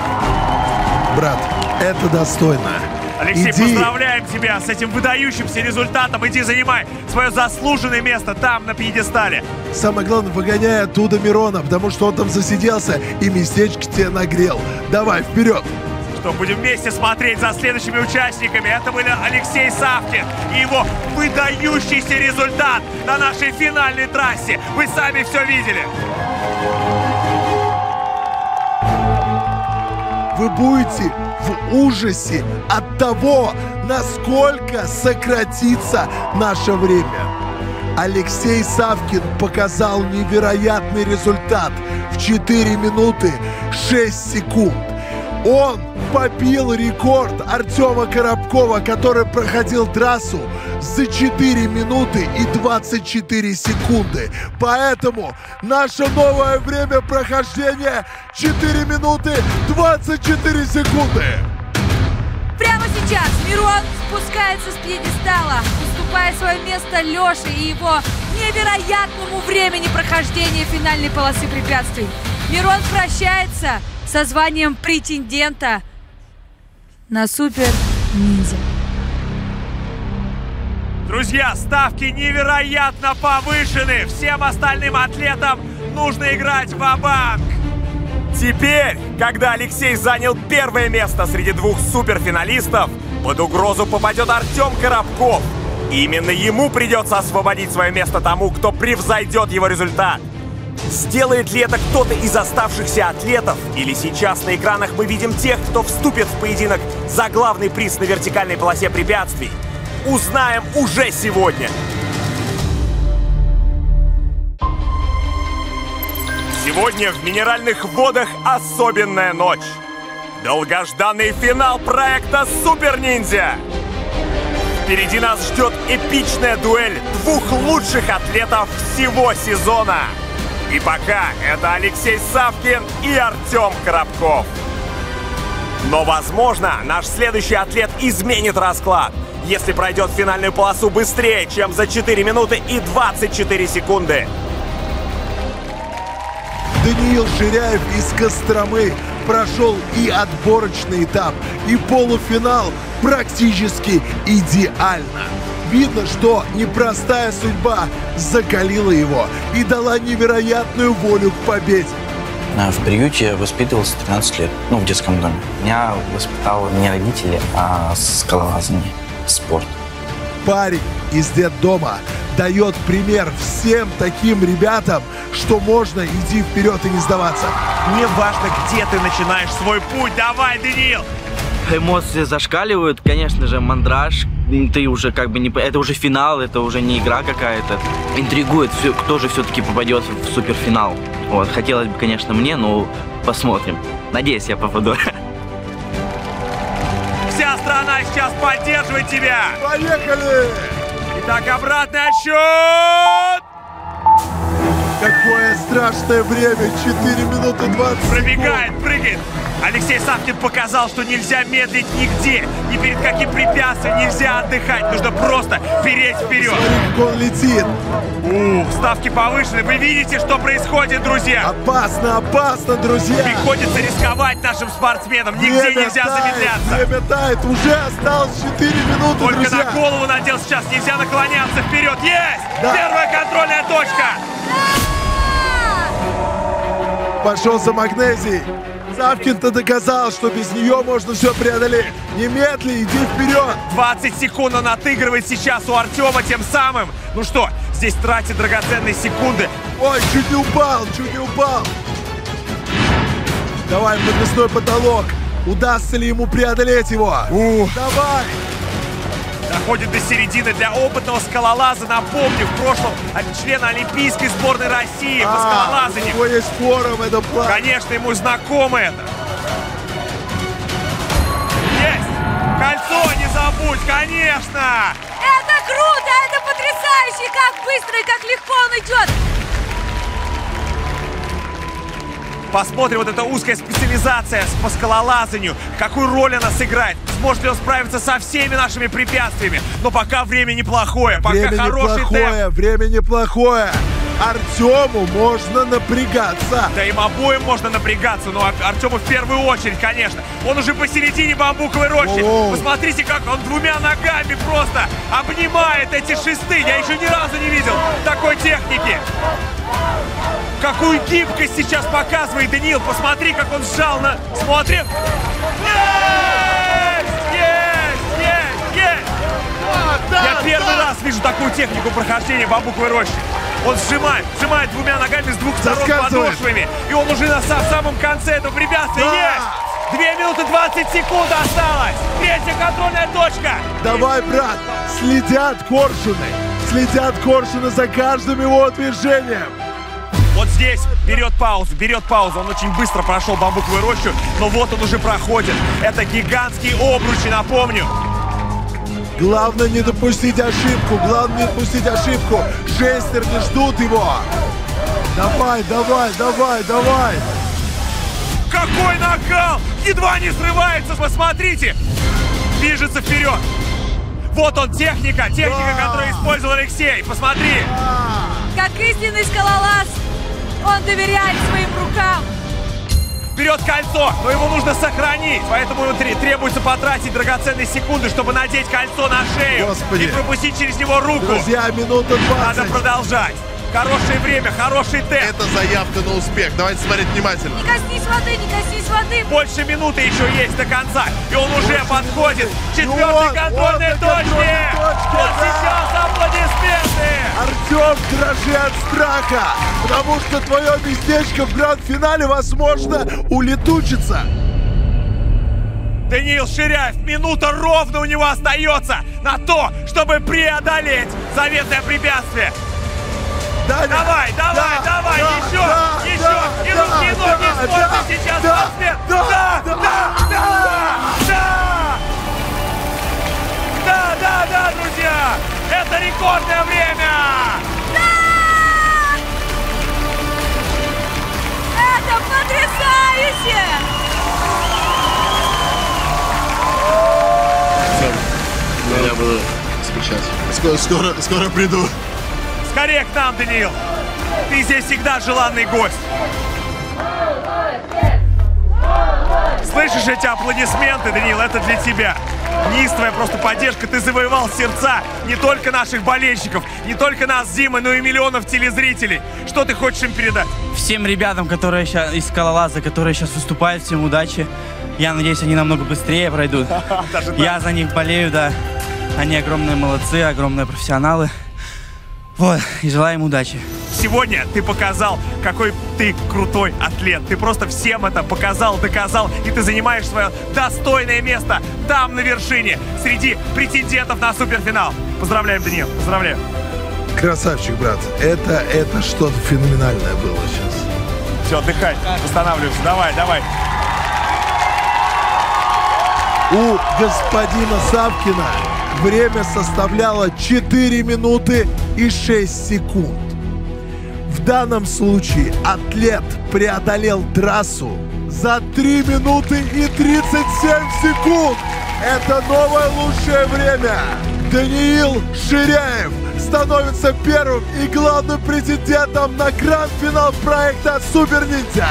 Брат, это достойно.
Алексей,
Иди.
поздравляем тебя с этим выдающимся результатом. Иди занимай свое заслуженное место там, на пьедестале.
Самое главное, выгоняй оттуда Мирона, потому что он там засиделся и местечко тебе нагрел. Давай, вперед!
Что будем вместе смотреть за следующими участниками. Это были Алексей Савкин и его выдающийся результат на нашей финальной трассе. Вы сами все видели.
Вы будете в ужасе от того, насколько сократится наше время. Алексей Савкин показал невероятный результат в 4 минуты 6 секунд. Он побил рекорд Артема Коробкова, который проходил трассу за 4 минуты и 24 секунды. Поэтому наше новое время прохождения 4 минуты 24 секунды.
Прямо сейчас Мирон спускается с пьедестала, уступая свое место Леше и его невероятному времени прохождения финальной полосы препятствий. Мирон прощается со званием претендента на Супер Ниндзя.
Друзья, ставки невероятно повышены. Всем остальным атлетам нужно играть в банк Теперь, когда Алексей занял первое место среди двух суперфиналистов, под угрозу попадет Артем Коробков. Именно ему придется освободить свое место тому, кто превзойдет его результат. Сделает ли это кто-то из оставшихся атлетов? Или сейчас на экранах мы видим тех, кто вступит в поединок за главный приз на вертикальной полосе препятствий? Узнаем уже сегодня. Сегодня в Минеральных водах особенная ночь. Долгожданный финал проекта Супер Ниндзя. Впереди нас ждет эпичная дуэль двух лучших атлетов всего сезона. И пока это Алексей Савкин и Артем Коробков. Но, возможно, наш следующий атлет изменит расклад, если пройдет финальную полосу быстрее, чем за 4 минуты и 24 секунды.
Даниил Ширяев из Костромы прошел и отборочный этап, и полуфинал практически идеально. Видно, что непростая судьба закалила его и дала невероятную волю к победе.
А, В приюте воспитывался 13 лет, ну, в детском доме. Меня воспитал не родители, а скалолазание, спорт.
Парень из детдома дает пример всем таким ребятам, что можно идти вперед и не сдаваться.
Не важно, где ты начинаешь свой путь. Давай, Даниил!
Эмоции зашкаливают, конечно же, мандраж. Ты уже как бы не... Это уже финал, это уже не игра какая-то. Интригует, всё- кто же все-таки попадет в суперфинал. Вот, хотелось бы, конечно, мне, но посмотрим. Надеюсь, я попаду.
Вся страна сейчас поддерживает тебя.
Поехали!
Итак, обратный отсчет.
Какое страшное время! 4 минуты 20
Пробегает, прыгает. Алексей Савкин показал, что нельзя медлить нигде. Ни перед каким препятствием нельзя отдыхать. Нужно просто переть вперед.
Смотри, как он летит.
Ух, ставки повышены. Вы видите, что происходит, друзья?
Опасно, опасно, друзья!
Приходится рисковать нашим спортсменам. Нигде
Время
нельзя
тает,
замедляться.
Время тает, уже осталось 4 минуты,
Только
друзья!
на голову надел сейчас. Нельзя наклоняться вперед. Есть!
Да.
Первая контрольная точка.
Пошел за магнезией. Савкин-то доказал, что без нее можно все преодолеть. Немедли, иди вперед.
20 секунд он отыгрывает сейчас у Артема тем самым. Ну что, здесь тратит драгоценные секунды.
Ой, чуть не упал, чуть не упал. Давай, подвесной потолок. Удастся ли ему преодолеть его? Давай.
Доходит до середины для опытного скалолаза. Напомню, в прошлом от члена Олимпийской сборной России по
А, у
скалолазанию.
него есть фора в этом плане.
Конечно, ему знакомо это. Есть! Кольцо не забудь, конечно!
Это круто! Это потрясающе! Как быстро и как легко он идет!
Посмотрим, вот эта узкая специализация по скалолазанию. Какую роль она сыграет? Сможет ли он справиться со всеми нашими препятствиями? Но пока время неплохое, пока
Время
хороший темп.
неплохое, время неплохое. Артему можно напрягаться.
Да им обоим можно напрягаться, но Ар- Артему в первую очередь, конечно. Он уже посередине бамбуковой рощи.
Воу.
Посмотрите, как он двумя ногами просто обнимает эти шесты. Я еще ни разу не видел такой техники. Какую гибкость сейчас показывает Даниил. Посмотри, как он сжал на... Смотрим. Есть! Есть! Есть! Есть! Я первый раз вижу такую технику прохождения бамбуковой рощи. Он сжимает, сжимает двумя ногами с двух сторон подошвами. И он уже на са- самом конце этого препятствия
Да.
есть. Две минуты 20 секунд осталось. Третья контрольная точка.
Давай, брат, следят коршуны. Следят коршуны за каждым его движением.
Вот здесь берет паузу, берет паузу. Он очень быстро прошел бамбуковую рощу, но вот он уже проходит. Это гигантские обручи, напомню.
Главное не допустить ошибку, главное не допустить ошибку. Шестерни ждут его. Давай, давай, давай, давай.
Какой накал! Едва не срывается, посмотрите! Движется вперед. Вот он, техника, техника, которую использовал Алексей. Посмотри.
Как истинный скалолаз, он доверяет своим рукам.
Берет кольцо, но его нужно сохранить. Поэтому ему тре- требуется потратить драгоценные секунды, чтобы надеть кольцо на шею.
Господи.
И пропустить через него руку.
Друзья, минута 20.
Надо продолжать. Хорошее время, хороший темп.
Это заявка на успех. Давайте смотреть внимательно.
Не коснись воды, не коснись воды.
Больше минуты еще есть до конца. И он уже подходит к
Ну
четвертой
вот,
контрольной
вот
точке.
контрольной точке,
Вот
да.
сейчас аплодисменты.
Артем, дрожи от страха, потому что твое местечко в гранд-финале, возможно, улетучится.
Даниил Ширяев, минута ровно у него остается на то, чтобы преодолеть заветное препятствие.
Даня,
Давай, давай,
да,
давай,
да,
еще,
да,
еще.
да,
и
да,
руки, и ноги
да,
используй
да,
сейчас
да,
спортсмен.
да,
да, да,
да,
да, да. Да, да, да, друзья. Это рекордное время.
Это потрясающе!
Я буду скучать. Скоро, скоро, скоро приду.
Скорее к нам, Даниил. Ты здесь всегда желанный гость. Слышишь эти аплодисменты, Даниил? Это для тебя. Неистовая просто поддержка. Ты завоевал сердца не только наших болельщиков, не только нас Димой, но и миллионов телезрителей. Что ты хочешь им передать?
Всем ребятам, которые сейчас из скалолаза, которые сейчас выступают, всем удачи. Я надеюсь, они намного быстрее пройдут. Я за них болею, да. Они огромные молодцы, огромные профессионалы. Вот, и желаю им удачи.
Сегодня ты показал, какой ты крутой атлет. Ты просто всем это показал, доказал, и ты занимаешь свое достойное место там, на вершине, среди претендентов на суперфинал. Поздравляем, Даниил, поздравляю.
Красавчик, брат. Это, это что-то феноменальное было сейчас.
Все, отдыхай, восстанавливайся. Давай, давай.
У господина Савкина время составляло 4 минуты и 6 секунд. В данном случае атлет преодолел трассу за 3 минуты и 37 секунд. Это новое лучшее время. Даниил Ширяев становится первым и главным претендентом на гранд-финал проекта «Супер Ниндзя».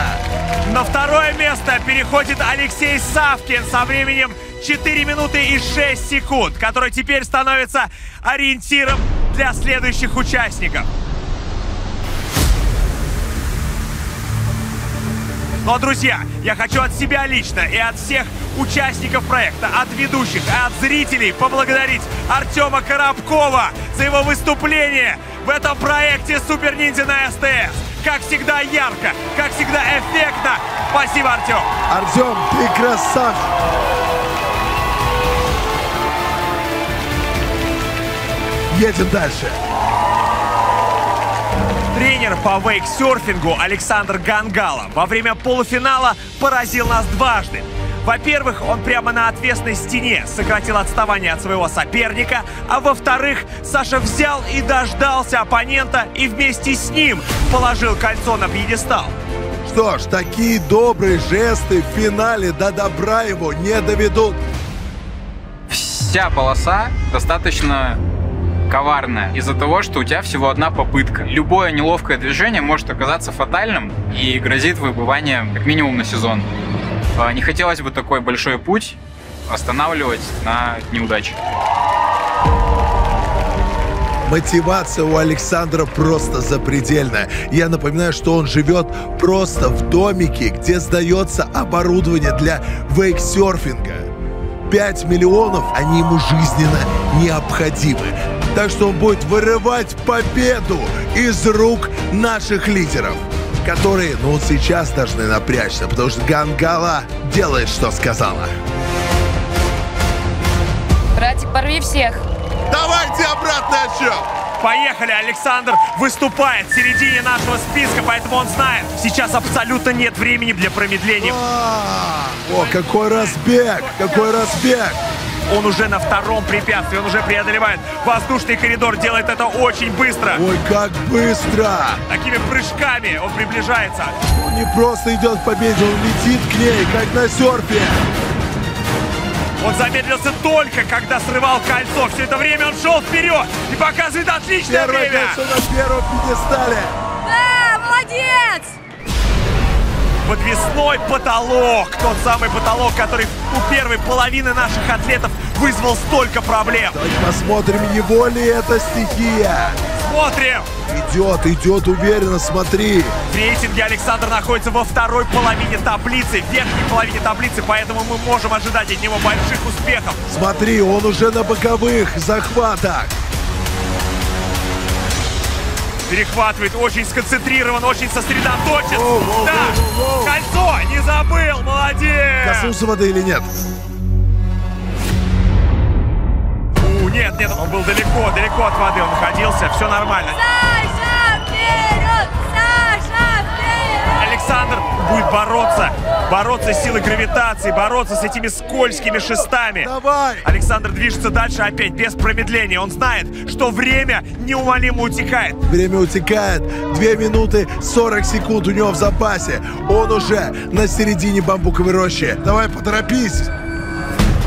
На второе место переходит Алексей Савкин со временем 4 минуты и 6 секунд, который теперь становится ориентиром для следующих участников. Но, друзья, я хочу от себя лично и от всех участников проекта, от ведущих, и от зрителей поблагодарить Артема Коробкова за его выступление в этом проекте Супер Ниндзя на СТС. Как всегда ярко, как всегда эффектно. Спасибо, Артем.
Артем, ты красавчик. Едем дальше.
Тренер по вейксерфингу Александр Гангала во время полуфинала поразил нас дважды. Во-первых, он прямо на отвесной стене сократил отставание от своего соперника, а во-вторых, Саша взял и дождался оппонента и вместе с ним положил кольцо на пьедестал.
Что ж, такие добрые жесты в финале до добра его не доведут.
Вся полоса достаточно коварная из-за того, что у тебя всего одна попытка. Любое неловкое движение может оказаться фатальным и грозит выбыванием как минимум на сезон. А, Не хотелось бы такой большой путь останавливать на неудаче.
Мотивация у Александра просто запредельная. Я напоминаю, что он живет просто в домике, где сдается оборудование для вейксерфинга. 5 миллионов, они ему жизненно необходимы. Так что он будет вырывать победу из рук наших лидеров, которые, ну, вот сейчас должны напрячься, потому что Гангала делает, что сказала.
Братик, порви всех.
Давайте обратный отсчет!
Поехали, Александр выступает в середине нашего списка, поэтому он знает, сейчас абсолютно нет времени для промедления.
О, какой разбег! Какой разбег!
Он уже на втором препятствии, он уже преодолевает воздушный коридор, делает это очень быстро.
Ой, как быстро!
Такими прыжками он приближается.
Он не просто идет к победе, он летит к ней, как на серфе.
Он замедлился только, когда срывал кольцо. Все это время он шел вперед и показывает отличное
Первое
время.
кольцо на первом пьедестале.
Да, молодец!
Подвесной потолок. Тот самый потолок, который у первой половины наших атлетов вызвал столько проблем.
Давайте посмотрим, его ли это стихия.
Смотрим.
Идет, идет уверенно, смотри.
В рейтинге Александр находится во второй половине таблицы, в верхней половине таблицы, поэтому мы можем ожидать от него больших успехов.
Смотри, он уже на боковых захватах.
Перехватывает, очень сконцентрирован, очень сосредоточен.
Воу, воу,
да,
воу, воу.
кольцо, не забыл, молодец.
Коснулся воды или нет?
У, нет, нет, он был далеко, далеко от воды он находился, все нормально.
Саша, вперед!
Александр будет бороться, бороться с силой гравитации, бороться с этими скользкими шестами.
Давай!
Александр движется дальше опять без промедления. Он знает, что время неумолимо утекает.
Время утекает. 2 минуты 40 секунд у него в запасе. Он уже на середине бамбуковой рощи. Давай, поторопись.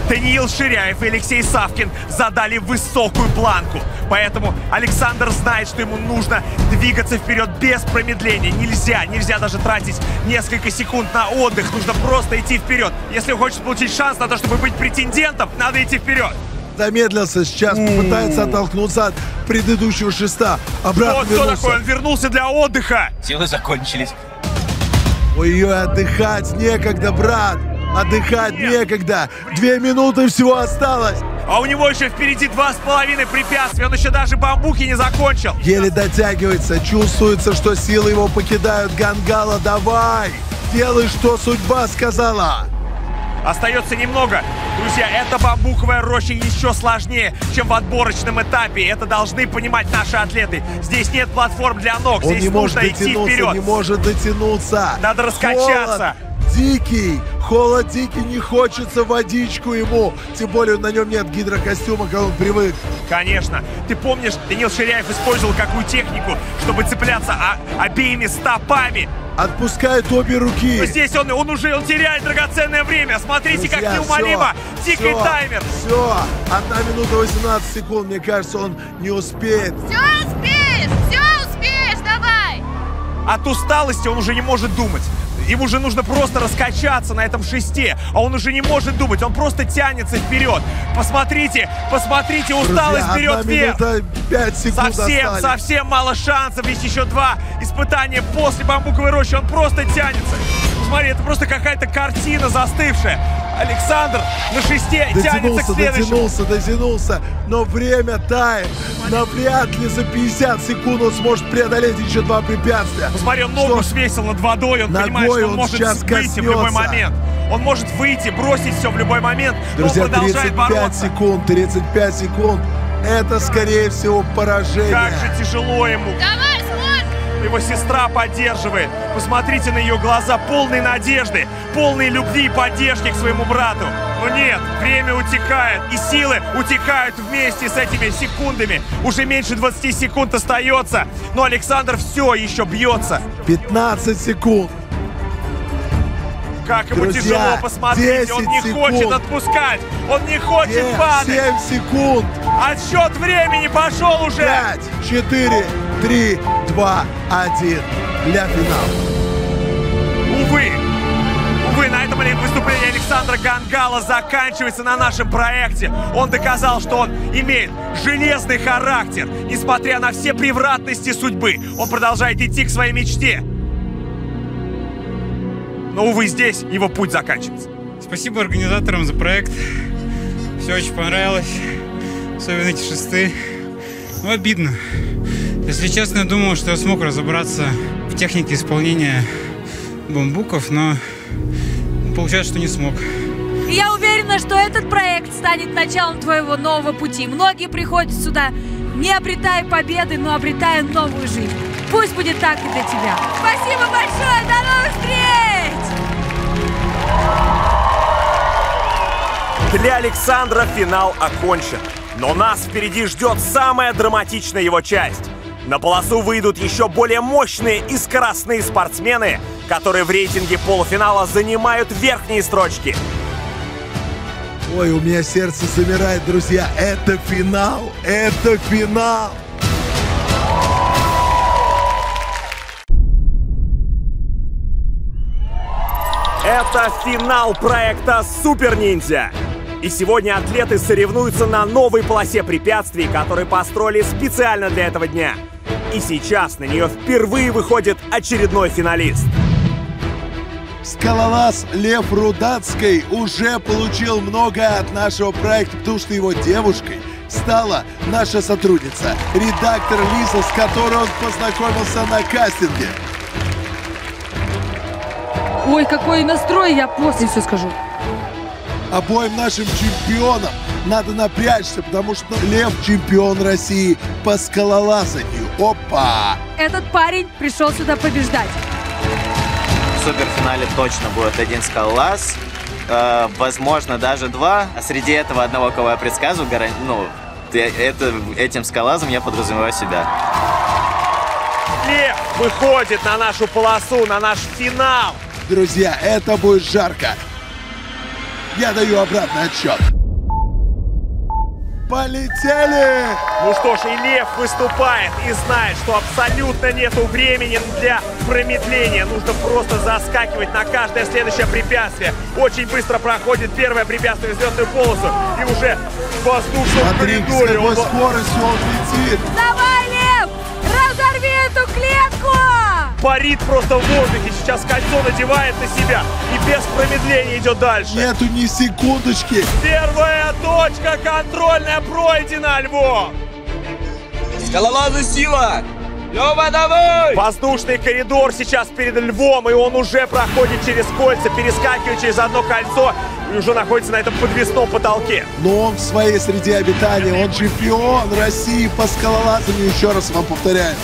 Даниил Ширяев и Алексей Савкин задали высокую планку. Поэтому Александр знает, что ему нужно двигаться вперед без промедления. Нельзя, нельзя даже тратить несколько секунд на отдых. Нужно просто идти вперед. Если хочешь получить шанс на то, чтобы быть претендентом, надо идти вперед.
Замедлился сейчас, пытается оттолкнуться от предыдущего шеста. Обратно
Вот кто
вернулся.
такой, он вернулся для отдыха.
Силы закончились.
Ой-ой, отдыхать некогда, брат. Отдыхать некогда. Две минуты всего осталось.
А у него еще впереди два с половиной препятствия. Он еще даже бамбуки не закончил.
Еле дотягивается. Чувствуется, что силы его покидают. Гангала, давай. Делай, что судьба сказала.
Остается немного. Друзья, эта бамбуковая роща еще сложнее, чем в отборочном этапе. Это должны понимать наши атлеты. Здесь нет платформ для ног.
Он
Здесь
не может
нужно идти
дотянуться,
вперед.
не может дотянуться.
Надо раскачаться.
Холод дикий. Холод дикий, не хочется водичку ему. Тем более на нем нет гидрокостюма, как он привык.
Конечно. Ты помнишь, Данил Ширяев использовал какую технику, чтобы цепляться а, обеими стопами?
Отпускает обе руки.
Но здесь он, он уже он теряет драгоценное время. Смотрите,
Друзья,
как неумолимо
всё,
тикает
всё,
таймер.
Все, одна минута 18 секунд. Мне кажется, он не успеет.
Все успеешь, все успеешь, давай!
От усталости он уже не может думать. Ему уже нужно просто раскачаться на этом шесте, а он уже не может думать, он просто тянется вперед. Посмотрите, посмотрите, усталость
Друзья, одна
вверх.
минута 5 секунд
Совсем,
остались.
совсем мало шансов. Есть еще два испытания после бамбуковой рощи. Он просто тянется. Смотри, это просто какая-то картина застывшая. Александр на шесте тянется к
Дотянулся,
следующему.
дотянулся, дотянулся, но время тает. Навряд ли за 50 секунд он сможет преодолеть еще два препятствия.
Посмотри, он ногу свесил над водой, он
Ногой
понимает, что он,
он
может
сейчас
выйти в любой
коснется.
момент. Он может выйти, бросить все в любой момент,
Друзья,
но он продолжает
35
бороться.
секунд, 35 секунд. Это, скорее всего, поражение.
Как же тяжело ему.
Давай!
Его сестра поддерживает. Посмотрите на ее глаза, полные надежды, полные любви и поддержки к своему брату. Но нет, время утекает, и силы утекают вместе с этими секундами. Уже меньше 20 секунд остается, но Александр все еще бьется.
15 секунд.
Как ему
Друзья,
тяжело, посмотрите, он
10
не
секунд.
хочет отпускать, он не хочет
Семь,
падать.
7 секунд.
Отсчет времени пошел уже.
5, 4, 3, 2, 1 для финала.
Увы, увы, на этом выступление Александра Гангала заканчивается на нашем проекте. Он доказал, что он имеет железный характер, несмотря на все превратности судьбы. Он продолжает идти к своей мечте. Но, увы, здесь его путь заканчивается.
Спасибо организаторам за проект. Все очень понравилось. Особенно эти шесты. Ну, обидно. Если честно, я думал, что я смог разобраться в технике исполнения бамбуков, но получается, что не смог.
И я уверена, что этот проект станет началом твоего нового пути. Многие приходят сюда, не обретая победы, но обретая новую жизнь. Пусть будет так и для тебя. Спасибо большое, до новых встреч!
Для Александра финал окончен. Но нас впереди ждет самая драматичная его часть. На полосу выйдут еще более мощные и скоростные спортсмены, которые в рейтинге полуфинала занимают верхние строчки.
Ой, у меня сердце замирает, друзья. Это финал. Это финал.
Это финал проекта Супер Ниндзя. И сегодня атлеты соревнуются на новой полосе препятствий, которые построили специально для этого дня. И сейчас на нее впервые выходит очередной финалист.
Скалолаз Лев Рудацкий уже получил многое от нашего проекта, потому что его девушкой стала наша сотрудница, редактор Лиза, с которой он познакомился на кастинге.
Ой, какой настрой, я после все скажу.
Обоим нашим чемпионам надо напрячься, потому что Лев чемпион России по скалолазанию. Опа!
Этот парень пришел сюда побеждать.
В суперфинале точно будет один скалолаз, э, возможно даже два. А среди этого одного, кого я предсказываю, гаран- ну, это, этим скалолазом я подразумеваю себя.
Лев выходит на нашу полосу, на наш финал.
Друзья, это будет жарко. Я даю обратный отсчет. Полетели!
Ну что ж, и Лев выступает и знает, что абсолютно нету времени для промедления. Нужно просто заскакивать на каждое следующее препятствие. Очень быстро проходит первое препятствие в звездную полосу. И уже в воздушном
Смотри, с
коридоре
какой
он...
скоростью он летит.
Давай, Лев! Разорви эту клетку!
Парит просто в воздухе. Сейчас кольцо надевает на себя и без промедления идет дальше.
Нету ни секундочки.
Первая точка контрольная пройдена, Львов.
Скалолазы сила! Лёва, давай!
Воздушный коридор сейчас перед Львом, и он уже проходит через кольца, перескакивает через одно кольцо и уже находится на этом подвесном потолке.
Но он в своей среде обитания, он чемпион России по скалолазанию, еще раз вам повторяю.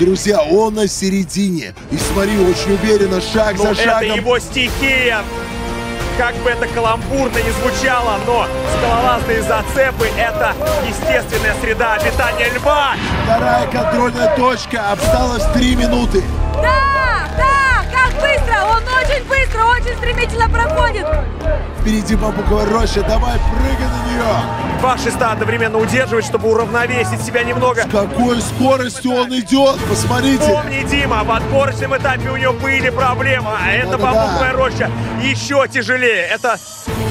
Друзья, он на середине. И смотри, очень уверенно, шаг
Ну,
за
это
шагом.
его стихия. Как бы это каламбурно не звучало, но скалолазные зацепы — это естественная среда обитания льва.
Вторая контрольная точка. Осталось три минуты.
Да, быстро! Он очень быстро, очень стремительно проходит!
Впереди бамбуковая роща. Давай, прыгай на нее.
Два шеста одновременно удерживать, чтобы уравновесить себя немного.
С какой скоростью он идет? Посмотрите.
Помни, Дима, в отборочном этапе у него были проблемы, а эта
Да-да-да.
бамбуковая роща еще тяжелее. Это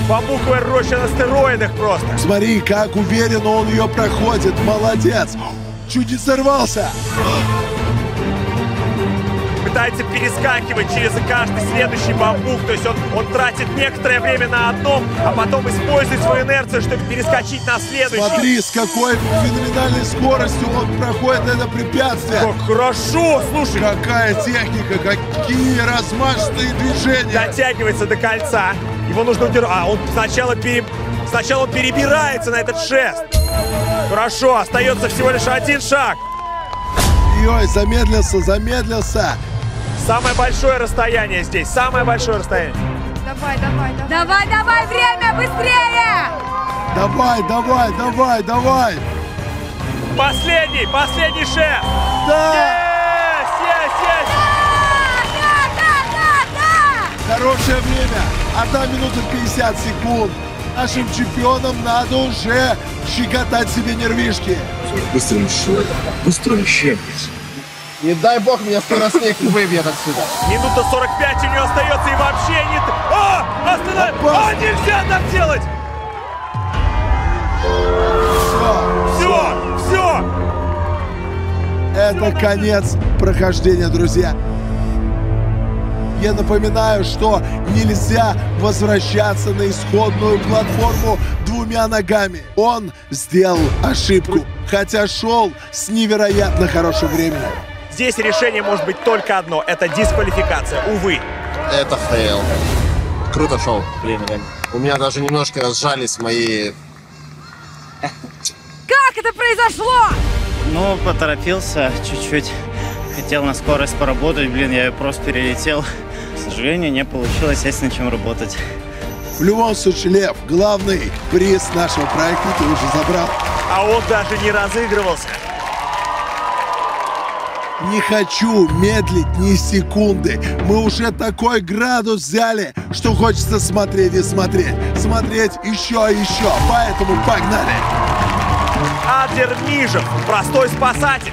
бамбуковая роща на стероидах просто.
Смотри, как уверенно он ее проходит. Молодец. Чуть не сорвался.
Пытается перескакивать через каждый следующий бамбук. То есть он, он тратит некоторое время на одном, а потом использует свою инерцию, чтобы перескочить на следующий.
Смотри, с какой феноменальной скоростью он проходит это препятствие.
Как хорошо, слушай.
Какая техника, какие размашистые движения.
Дотягивается до кольца. Его нужно удержать. А, он сначала, пере... сначала перебирается на этот шест. Хорошо, остается всего лишь один шаг.
Ой, замедлился, замедлился.
Самое большое расстояние здесь, самое большое расстояние.
Давай, давай, давай. Давай, давай, время, быстрее!
Давай, давай, давай, давай.
Последний, последний шест.
Да.
Есть, есть, есть.
Хорошее время. Одна минута 50 секунд. Нашим чемпионам надо уже щекотать себе нервишки.
Быстрым еще. Быстрым еще.
Не дай бог меня скоростник не выбьет отсюда.
Минута 45 у него остается и вообще не... А! Останови! А, нельзя так делать! Все, все!
Это конец прохождения, друзья. Я напоминаю, что нельзя возвращаться на исходную платформу двумя ногами. Он сделал ошибку, хотя шел с невероятно хорошим временем.
Здесь решение может быть только одно. Это дисквалификация, увы.
Это fail. Круто шел. Блин, реально. У меня даже немножко сжались мои...
Как это произошло?
Ну, поторопился чуть-чуть. Хотел на скорость поработать, блин, я ее просто перелетел. Сожалению, не получилось, есть над чем работать.
В любом случае, Лев, главный приз нашего проекта ты уже забрал.
А он даже не разыгрывался.
Не хочу медлить ни секунды. Мы уже такой градус взяли, что хочется смотреть и смотреть. Смотреть еще и еще. Поэтому погнали.
Адлер Мижев, простой спасатель.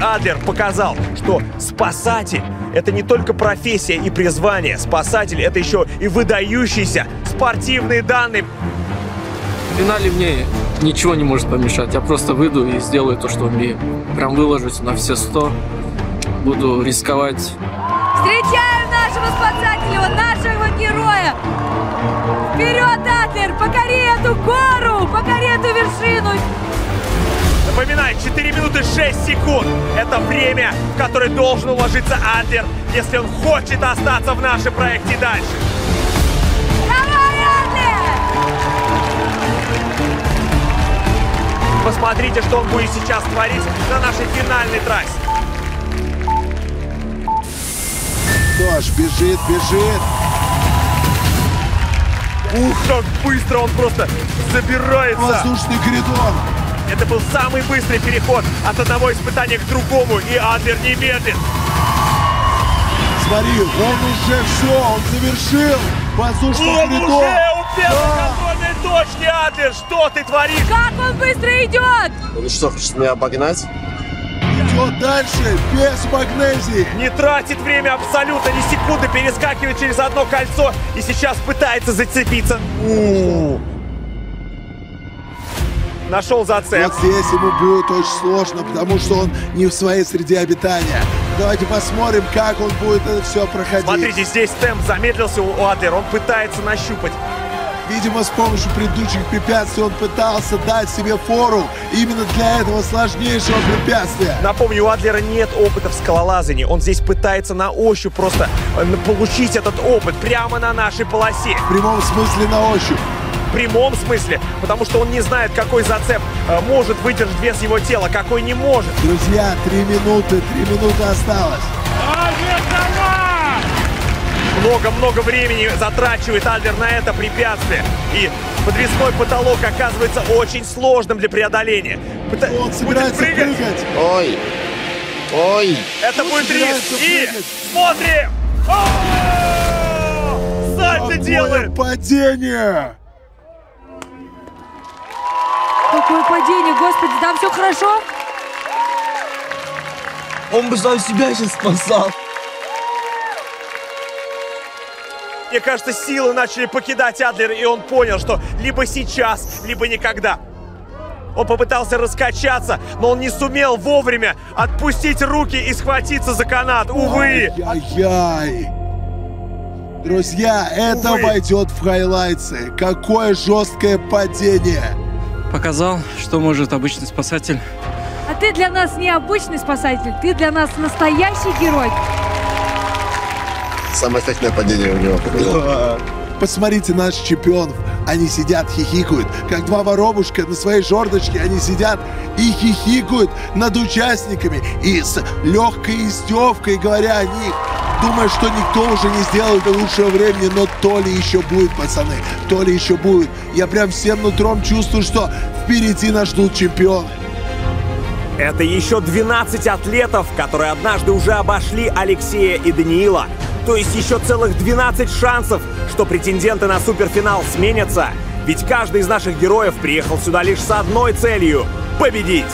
Адлер показал, что спасатель — это не только профессия и призвание. Спасатель — это еще и выдающиеся спортивные данные.
В финале мне ничего не может помешать. Я просто выйду и сделаю то, что умею. Прям выложусь на все сто. Буду рисковать.
Встречаем нашего спасателя, нашего героя! Вперед, Атлер! Покори эту гору! Покори эту вершину!
Напоминаю, 4 минуты 6 секунд. Это время, в которое должен уложиться Адлер, если он хочет остаться в нашем проекте дальше.
Давай, Атлер!
Посмотрите, что он будет сейчас творить на нашей финальной трассе.
Что ж, бежит, бежит.
Ух, как быстро он просто забирается.
Воздушный коридор.
Это был самый быстрый переход от одного испытания к другому, и Адлер не медлит.
Смотри, он уже все, он завершил. Воздушный
Он
коридор.
уже у первой контрольной точки, Адлер! Что ты творишь?
Как он быстро идет!
Он что, хочет меня обогнать?
Идет дальше, без магнезии.
Не тратит время абсолютно, ни секунды, перескакивает через одно кольцо и сейчас пытается зацепиться. У-у-у. Нашел зацеп.
Вот здесь ему будет очень сложно, потому что он не в своей среде обитания. Давайте посмотрим, как он будет это все проходить.
Смотрите, здесь темп замедлился у Адлера, он пытается нащупать.
Видимо, с помощью предыдущих препятствий он пытался дать себе фору именно для этого сложнейшего препятствия.
Напомню, у Адлера нет опыта в скалолазании. Он здесь пытается на ощупь просто э, получить этот опыт прямо на нашей полосе.
В прямом смысле на ощупь.
В прямом смысле, потому что он не знает, какой зацеп э, может выдержать вес его тела, какой не может.
Друзья, три минуты, три минуты осталось.
Много-много времени затрачивает Адлер на это препятствие. И подвесной потолок оказывается очень сложным для преодоления. Пыта...
Он собирается
будет прыгать.
прыгать.
Ой! Ой!
Это
Он
будет риск. И
прыгать.
смотрим! О! Сальто делает!
падение!
Какое падение, господи, там все хорошо?
Он бы сам себя сейчас спасал.
Мне кажется, силы начали покидать Адлера, и он понял, что либо сейчас, либо никогда. Он попытался раскачаться, но он не сумел вовремя отпустить руки и схватиться за канат. Увы!
Ай-яй! Друзья, это
Увы.
войдет в хайлайтсы. Какое жесткое падение!
Показал, что может обычный спасатель.
А ты для нас не обычный спасатель, ты для нас настоящий герой.
Самое эффектное падение у него было.
Посмотрите наших чемпионов. Они сидят, хихикают, как два воробушка на своей жердочке. Они сидят и хихикают над участниками. И с легкой издевкой говоря о них. Думая, что никто уже не сделает до лучшего времени, но то ли еще будет, пацаны, то ли еще будет. Я прям всем нутром чувствую, что впереди нас ждут чемпионы.
Это еще 12 атлетов, которые однажды уже обошли Алексея и Даниила. То есть еще целых 12 шансов, что претенденты на суперфинал сменятся. Ведь каждый из наших героев приехал сюда лишь с одной целью — победить.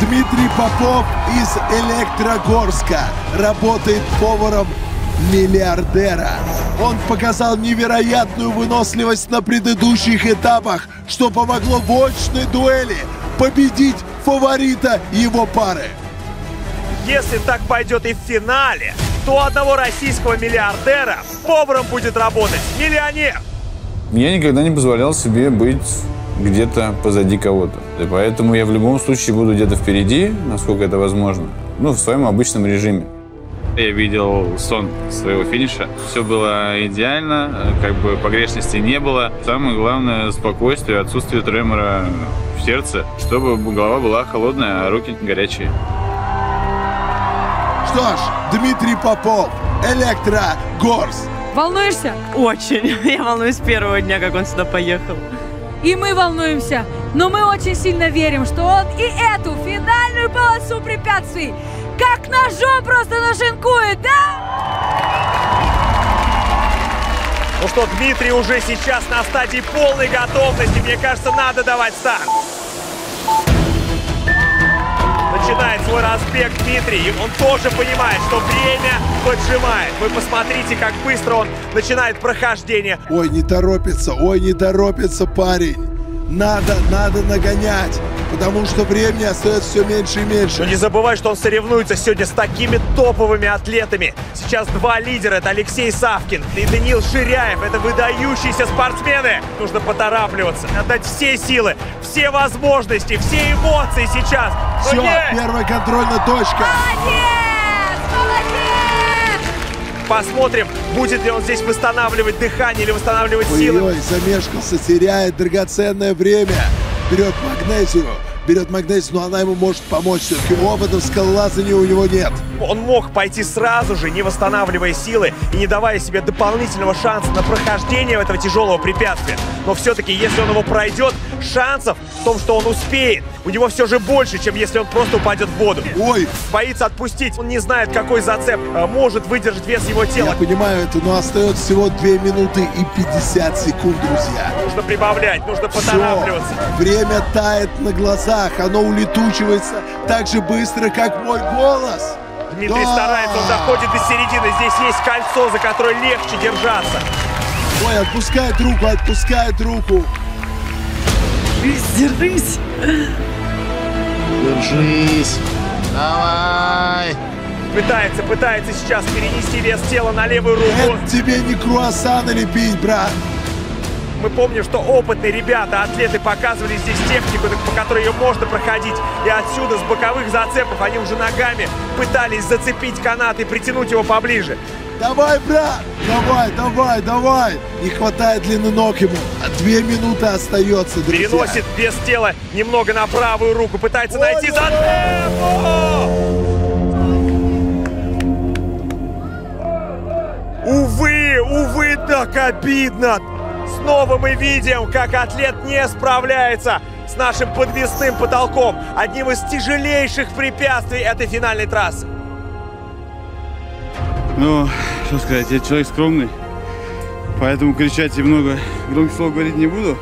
Дмитрий Попов из Электрогорска работает поваром миллиардера. Он показал невероятную выносливость на предыдущих этапах, что помогло в очной дуэли победить фаворита его пары.
Если так пойдет и в финале, то одного российского миллиардера поваром будет работать миллионер.
Я никогда не позволял себе быть где-то позади кого-то. И поэтому я в любом случае буду где-то впереди, насколько это возможно. Ну, в своем обычном режиме.
Я видел сон своего финиша. Все было идеально, как бы погрешностей не было. Самое главное — спокойствие, отсутствие тремора в сердце, чтобы голова была холодная, а руки горячие.
Что ж, Дмитрий Попов, Электрогорск.
Волнуешься?
Очень. Я волнуюсь с первого дня, как он сюда поехал.
И мы волнуемся. Но мы очень сильно верим, что он и эту финальную полосу препятствий как ножом просто нашинкует, да?
Ну что, Дмитрий уже сейчас на стадии полной готовности. Мне кажется, надо давать старт. Начинает свой разбег Дмитрий. Он тоже понимает, что время поджимает. Вы посмотрите, как быстро он начинает прохождение.
Ой, не торопится, ой, не торопится парень. Надо, надо нагонять, потому что времени остается все меньше и меньше.
Но не забывай, что он соревнуется сегодня с такими топовыми атлетами. Сейчас два лидера. Это Алексей Савкин и Даниил Ширяев. Это выдающиеся спортсмены. Нужно поторапливаться, отдать все силы, все возможности, все эмоции сейчас. Но
Все,
нет!
первая контрольная точка.
Посмотрим, будет ли он здесь восстанавливать дыхание или восстанавливать силы.
Ой-ой, замешкался, теряет драгоценное время. Берет магнезию, берет магнезию, но она ему может помочь. Все-таки опыта в скалолазании у него нет.
Он мог пойти сразу же, не восстанавливая силы и не давая себе дополнительного шанса на прохождение этого тяжелого препятствия. Но все-таки, если он его пройдет, шансов в том, что он успеет, у него все же больше, чем если он просто упадет в воду.
Ой!
Боится отпустить. Он не знает, какой зацеп э, может выдержать вес его тела.
Я понимаю это, но остается всего 2 минуты и 50 секунд, друзья.
Нужно прибавлять, нужно поторапливаться.
Время тает на глазах, оно улетучивается так же быстро, как мой голос.
Дмитрий
Да.
старается, он доходит до середины. Здесь есть кольцо, за которое легче держаться.
Ой, отпускает руку, отпускает руку.
Держись.
Держись. Давай.
Пытается, пытается сейчас перенести вес тела на левую руку.
Это тебе не круассаны лепить, брат.
Мы помним, что опытные ребята, атлеты показывали здесь технику, по которой ее можно проходить. И отсюда, с боковых зацепов, они уже ногами пытались зацепить канат и притянуть его поближе.
Давай, брат! Давай, давай, давай! Не хватает длины ног ему. А Две минуты остается, друзья.
Переносит без тела немного на правую руку, пытается найти зацепку! Увы, увы, так обидно! Снова мы видим, как атлет не справляется с нашим подвесным потолком, одним из тяжелейших препятствий этой финальной трассы.
Ну, что сказать, я человек скромный, поэтому кричать и много громких слов говорить не буду.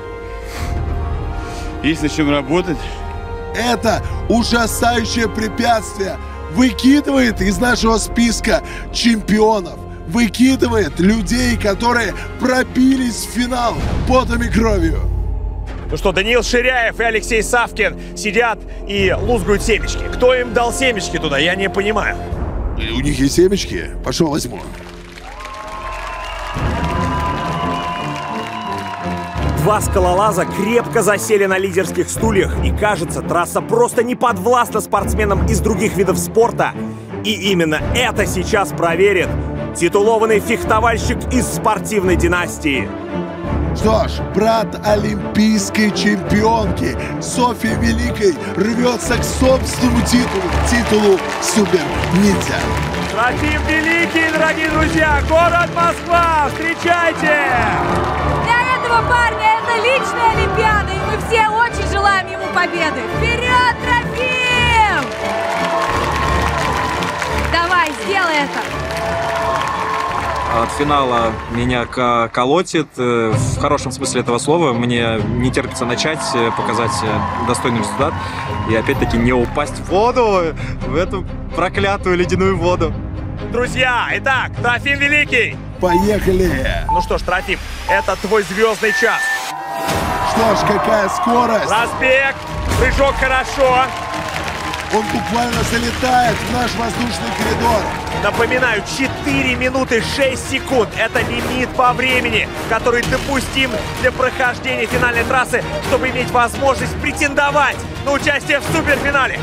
Есть над чем работать.
Это ужасающее препятствие выкидывает из нашего списка чемпионов. Выкидывает людей, которые пробились в финал потом и кровью.
Ну что, Даниил Ширяев и Алексей Савкин сидят и лузгают семечки. Кто им дал семечки туда, я не понимаю.
У них есть семечки? Пошел возьму.
Два скалолаза крепко засели на лидерских стульях, и кажется, трасса просто не подвластна спортсменам из других видов спорта. И именно это сейчас проверит титулованный фехтовальщик из спортивной династии.
Что ж, брат олимпийской чемпионки Софьи Великой рвется к собственному титулу, титулу Супер Ниндзя.
Трофим Великий, дорогие друзья, город Москва, встречайте!
Для этого парня это личная Олимпиада, и мы все очень желаем ему победы. Вперед, Трофим! Давай, сделай это!
От финала меня ко- колотит, э, в хорошем смысле этого слова. Мне не терпится начать, э, показать э, достойный результат и опять-таки не упасть в воду, в эту проклятую ледяную воду.
Друзья, итак, Трофим Великий!
Поехали!
Ну что ж, Трофим, это твой звездный час.
Что ж, какая скорость!
Разбег, прыжок хорошо.
Он буквально залетает в наш воздушный коридор.
Напоминаю, 4 минуты 6 секунд. Это лимит по времени, который допустим для прохождения финальной трассы, чтобы иметь возможность претендовать на участие в суперфинале.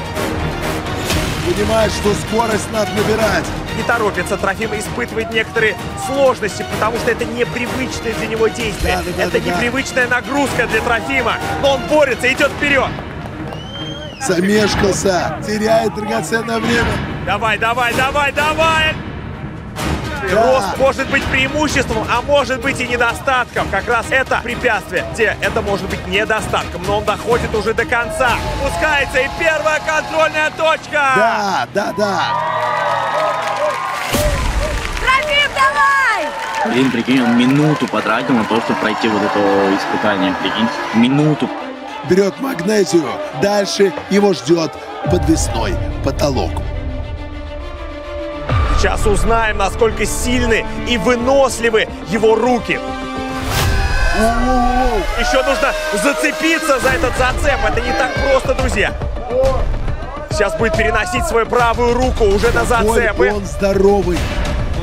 Понимает, что скорость надо набирать.
Не торопится, Трофим испытывает некоторые сложности, потому что это непривычное для него действие.
Да, да, да,
это
да, да.
непривычная нагрузка для Трофима. Но он борется, идет вперед.
Замешкался, теряет драгоценное время.
Давай, давай, давай, давай!
Да.
Рост может быть преимуществом, а может быть и недостатком. Как раз это препятствие, где это может быть недостатком, но он доходит уже до конца. Пускается и первая контрольная точка!
Да, да, да.
Трофим, давай!
Блин, прикинь, он минуту потратил на то, чтобы пройти вот это испытание, прикинь. Минуту.
Берет магнезию. Дальше его ждет подвесной потолок.
Сейчас узнаем, насколько сильны и выносливы его руки. Еще нужно зацепиться за этот зацеп. Это не так просто, друзья. Сейчас будет переносить свою правую руку уже на зацепы.
Он, он здоровый.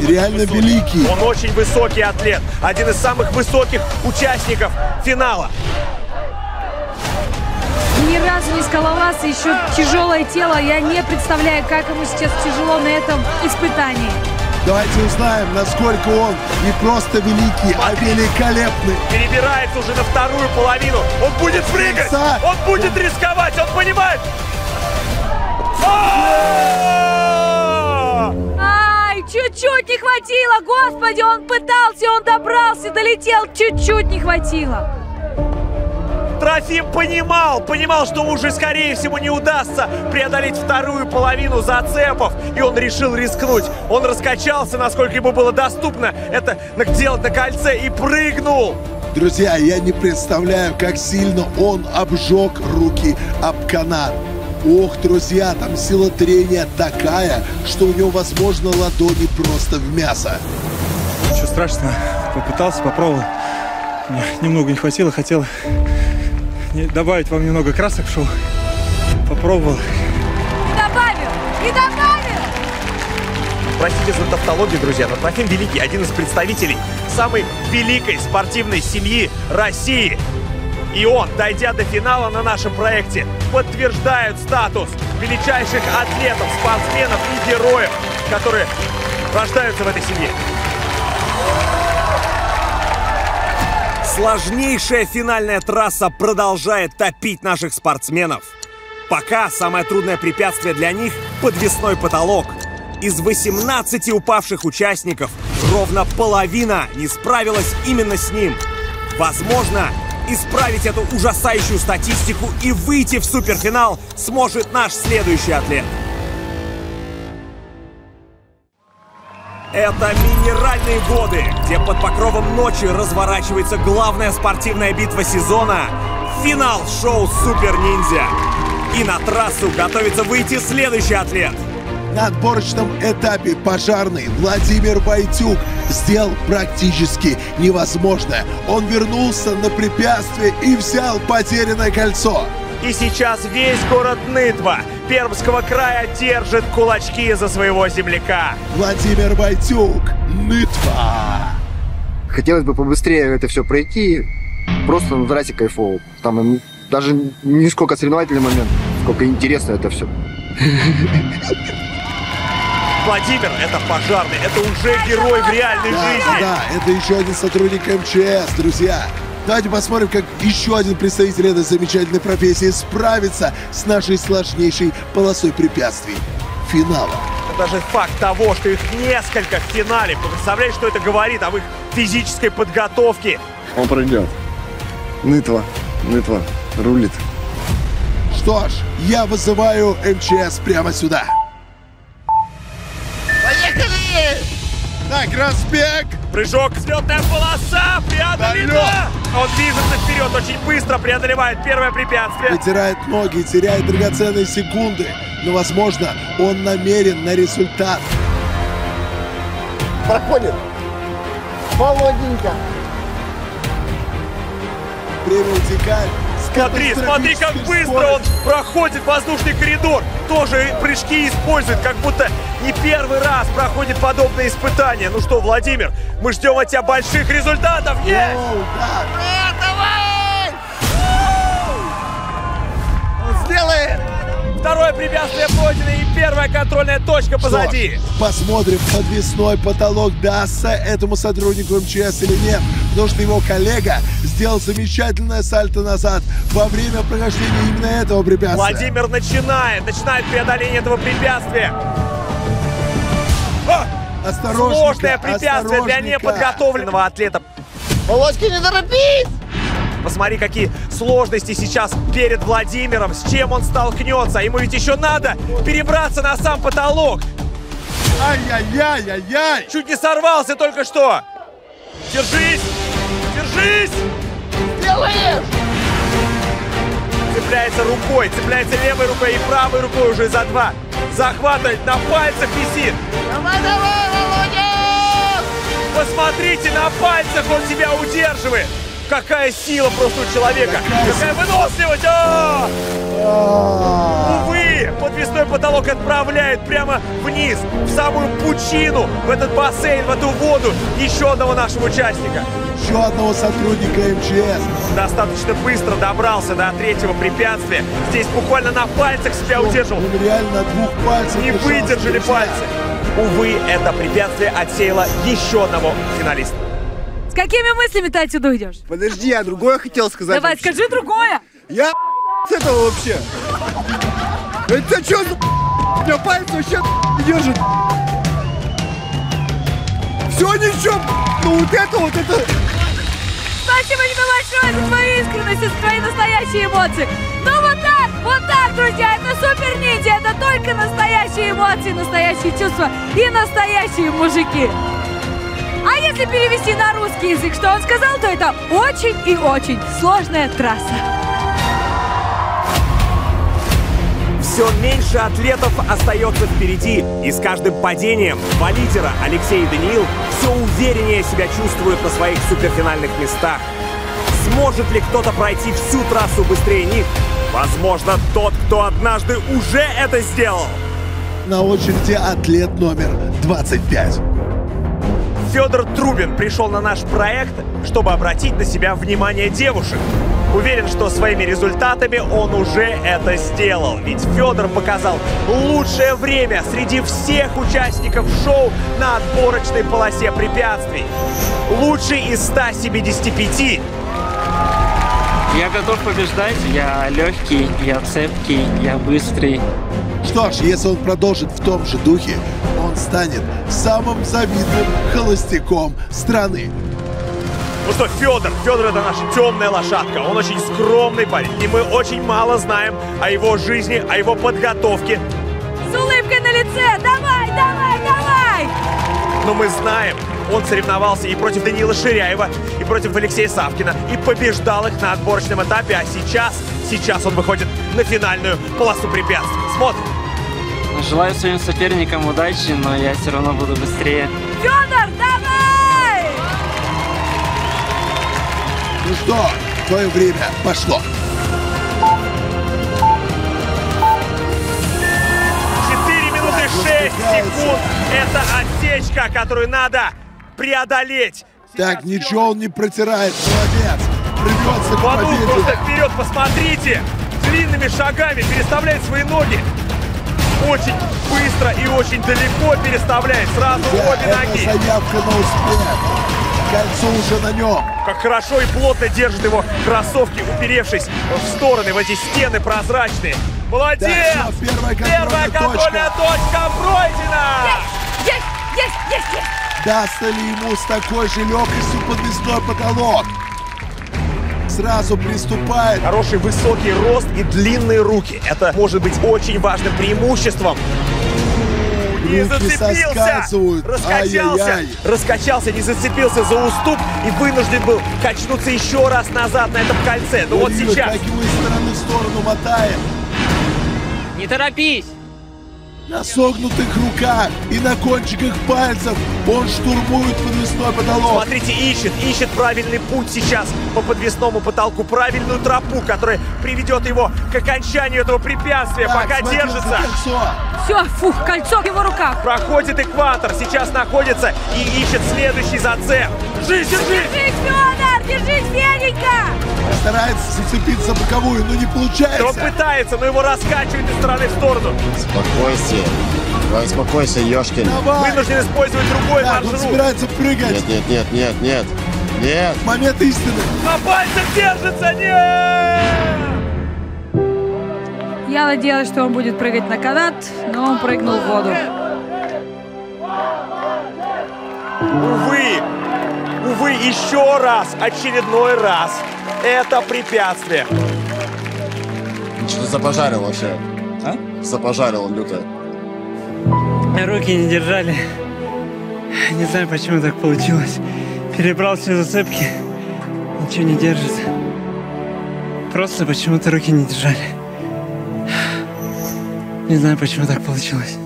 Реально великий.
Он очень высокий атлет. Один из самых высоких участников финала.
Ни разу не скалолаз, еще тяжелое тело. Я не представляю, как ему сейчас тяжело на этом испытании.
Давайте узнаем, насколько он не просто великий, а великолепный.
Перебирается уже на вторую половину. Он будет прыгать. Он будет рисковать. Он понимает.
Ай, чуть-чуть не хватило! Господи, он пытался, он добрался, долетел, чуть-чуть не хватило.
Трофим понимал, понимал, что уже, скорее всего, не удастся преодолеть вторую половину зацепов, и он решил рискнуть. Он раскачался, насколько ему было доступно это делать на кольце, и прыгнул.
Друзья, я не представляю, как сильно он обжег руки об канат. Ох, друзья, там сила трения такая, что у него, возможно, ладони просто в мясо.
Ничего страшного, попытался, попробовал. Мне Немного не хватило, хотел добавить вам немного красок в шоу. Попробовал.
Добавил! И добавил!
Простите за тавтологию, друзья, но Трофим Великий один из представителей самой великой спортивной семьи России. И он, дойдя до финала на нашем проекте, подтверждает статус величайших атлетов, спортсменов и героев, которые рождаются в этой семье. Сложнейшая финальная трасса продолжает топить наших спортсменов. Пока самое трудное препятствие для них — подвесной потолок. Из 18 упавших участников ровно половина не справилась именно с ним. Возможно, исправить эту ужасающую статистику и выйти в суперфинал сможет наш следующий атлет. Это минеральные воды, где под покровом ночи разворачивается главная спортивная битва сезона — финал шоу «Супер Ниндзя». И на трассу готовится выйти следующий атлет.
На отборочном этапе пожарный Владимир Войтюк сделал практически невозможное. Он вернулся на препятствие и взял потерянное кольцо.
И сейчас весь город Нытва Пермского края держит кулачки за своего земляка.
Владимир Войтюк, Нытва.
Хотелось бы побыстрее это все пройти, просто на трассе кайфово. Там даже не сколько соревновательный момент, сколько интересно это все.
Владимир — это пожарный, это уже герой в реальной
Да,
жизни.
да, это еще один сотрудник МЧС, друзья. Давайте посмотрим, как еще один представитель этой замечательной профессии справится с нашей сложнейшей полосой препятствий. Финала.
Даже факт того, что их несколько в финале, вы представляете, что это говорит об их физической подготовке?
Он пройдет. Нытва, Нытва, рулит.
Что ж, я вызываю МЧС прямо сюда. Так, разбег!
Прыжок, взлетная полоса, преодолена! Он движется вперед, очень быстро преодолевает первое препятствие.
Вытирает ноги, теряет драгоценные секунды. Но, возможно, он намерен на результат.
Проходит. Молоденько.
Время утекает.
Смотри, смотри, как быстро он проходит воздушный коридор. Тоже прыжки использует, как будто не первый раз проходит подобное испытание. Ну что, Владимир, мы ждем от тебя больших результатов. Есть! Он сделает! Второе препятствие пройдено и первая контрольная точка позади.
Что посмотрим, подвесной потолок дастся этому сотруднику МЧС или нет. Потому что его коллега сделал замечательное сальто назад во время прохождения именно этого препятствия.
Владимир начинает, начинает преодоление этого препятствия.
Осторожненько,
Сложное препятствие для неподготовленного атлета.
Володька, не торопись!
Посмотри, какие сложности сейчас перед Владимиром, с чем он столкнется. Ему ведь еще надо перебраться на сам потолок.
Ай-яй-яй-яй-яй!
Чуть не сорвался только что. Держись! Держись!
Делаешь!
Цепляется рукой, цепляется левой рукой и правой рукой уже за два. Захватывает, на пальцах висит.
Давай, давай, Володя!
Посмотрите, на пальцах он себя удерживает. Какая сила просто у человека. Какая выносливость. А! Увы, подвесной потолок отправляет прямо вниз, в самую пучину, в этот бассейн, в эту воду еще одного нашего участника.
Еще одного сотрудника МЧС.
Достаточно быстро добрался до третьего препятствия. Здесь буквально на пальцах себя удерживал.
Он реально на двух пальцах
Не выдержали пальцы. Увы, это препятствие отсеяло еще одного финалиста.
Какими мыслями ты отсюда уйдешь?
Подожди, я другое хотел сказать.
Давай,
вообще.
скажи другое.
Я с этого вообще. Это что за У меня пальцы вообще не держит. Все ничего. Ну вот это вот это.
Спасибо тебе большое за твою искренность и за твои настоящие эмоции. Ну вот так, вот так, друзья, это супер ниндзя, это только настоящие эмоции, настоящие чувства и настоящие мужики. А если перевести на русский язык, что он сказал, то это очень и очень сложная трасса.
Все меньше атлетов остается впереди, и с каждым падением два лидера Алексей и Даниил все увереннее себя чувствуют на своих суперфинальных местах. Сможет ли кто-то пройти всю трассу быстрее них? Возможно, тот, кто однажды уже это сделал.
На очереди атлет номер 25.
Федор Трубин пришел на наш проект, чтобы обратить на себя внимание девушек. Уверен, что своими результатами он уже это сделал. Ведь Федор показал лучшее время среди всех участников шоу на отборочной полосе препятствий. Лучший из 175
Я готов побеждать, я легкий, я цепкий, я быстрый.
Что ж, если он продолжит в том же духе, он станет самым завидным холостяком страны.
Ну что, Федор, Федор это наша темная лошадка. Он очень скромный парень. И мы очень мало знаем о его жизни, о его подготовке.
С улыбкой на лице! Давай, давай, давай!
Но мы знаем, он соревновался и против Даниила Ширяева, и против Алексея Савкина, и побеждал их на отборочном этапе. А сейчас, сейчас он выходит на финальную полосу препятствий. Смотрим.
Желаю своим соперникам удачи, но я все равно буду быстрее.
Федор, давай!
Ну что, твое время пошло.
4 минуты 6 секунд. Это отсечка, которую надо преодолеть.
Так, ничего он не протирает. Молодец. Рвется к победе.
просто вперед, посмотрите! Длинными шагами переставляет свои ноги. Очень быстро и очень далеко переставляет сразу
Да,
обе
это
ноги.
заявка на успех. Кольцо уже на нем.
Как хорошо и плотно держит его кроссовки, уперевшись в стороны, в эти стены прозрачные. Молодец!
Так, всё, первая контрольная
контрольная точка пройдена!
Есть, есть, есть, есть!
Дастся ли ему с такой же легкостью подвесной потолок? Сразу приступает.
Хороший высокий рост и длинные руки. Это может быть очень важным преимуществом. Не
Руки
зацепился!
соскальзывают.
Раскачался! Раскачался, не зацепился за уступ и вынужден был качнуться еще раз назад на этом кольце. Ну вот сейчас.
Как его из стороны в сторону мотает.
Не торопись!
На согнутых руках и на кончиках пальцев он штурмует подвесной потолок.
Смотрите, ищет, ищет правильный путь сейчас по подвесному потолку, правильную тропу, которая приведет его к окончанию этого препятствия,
Так,
пока
схватился
держится.
кольцо.
Все, фух, кольцо в его руках.
Проходит экватор, сейчас находится и ищет следующий зацеп. Держись, держись!
Держись, Федор, держись, Феденька!
Старается зацепиться боковую, но не
Он
получается.
пытается, но его раскачивает из стороны в сторону.
Спокойствие. Давай, успокойся, Ёшкин.
Давай.
Вынужден использовать другой
Так, он
маршрут.
собирается прыгать.
Нет, нет, нет, нет, нет. Нет.
Момент истины.
На пальцах держится, нет!
Я надеялась, что он будет прыгать на канат, но он прыгнул в воду.
Увы, увы, еще раз, очередной раз. Это препятствие.
Что-то запожарил вообще.
А?
Запожарил люто.
Руки не держали. Не знаю, почему так получилось. Перебрал все зацепки. Ничего не держит. Просто почему-то руки не держали. Не знаю, почему так получилось.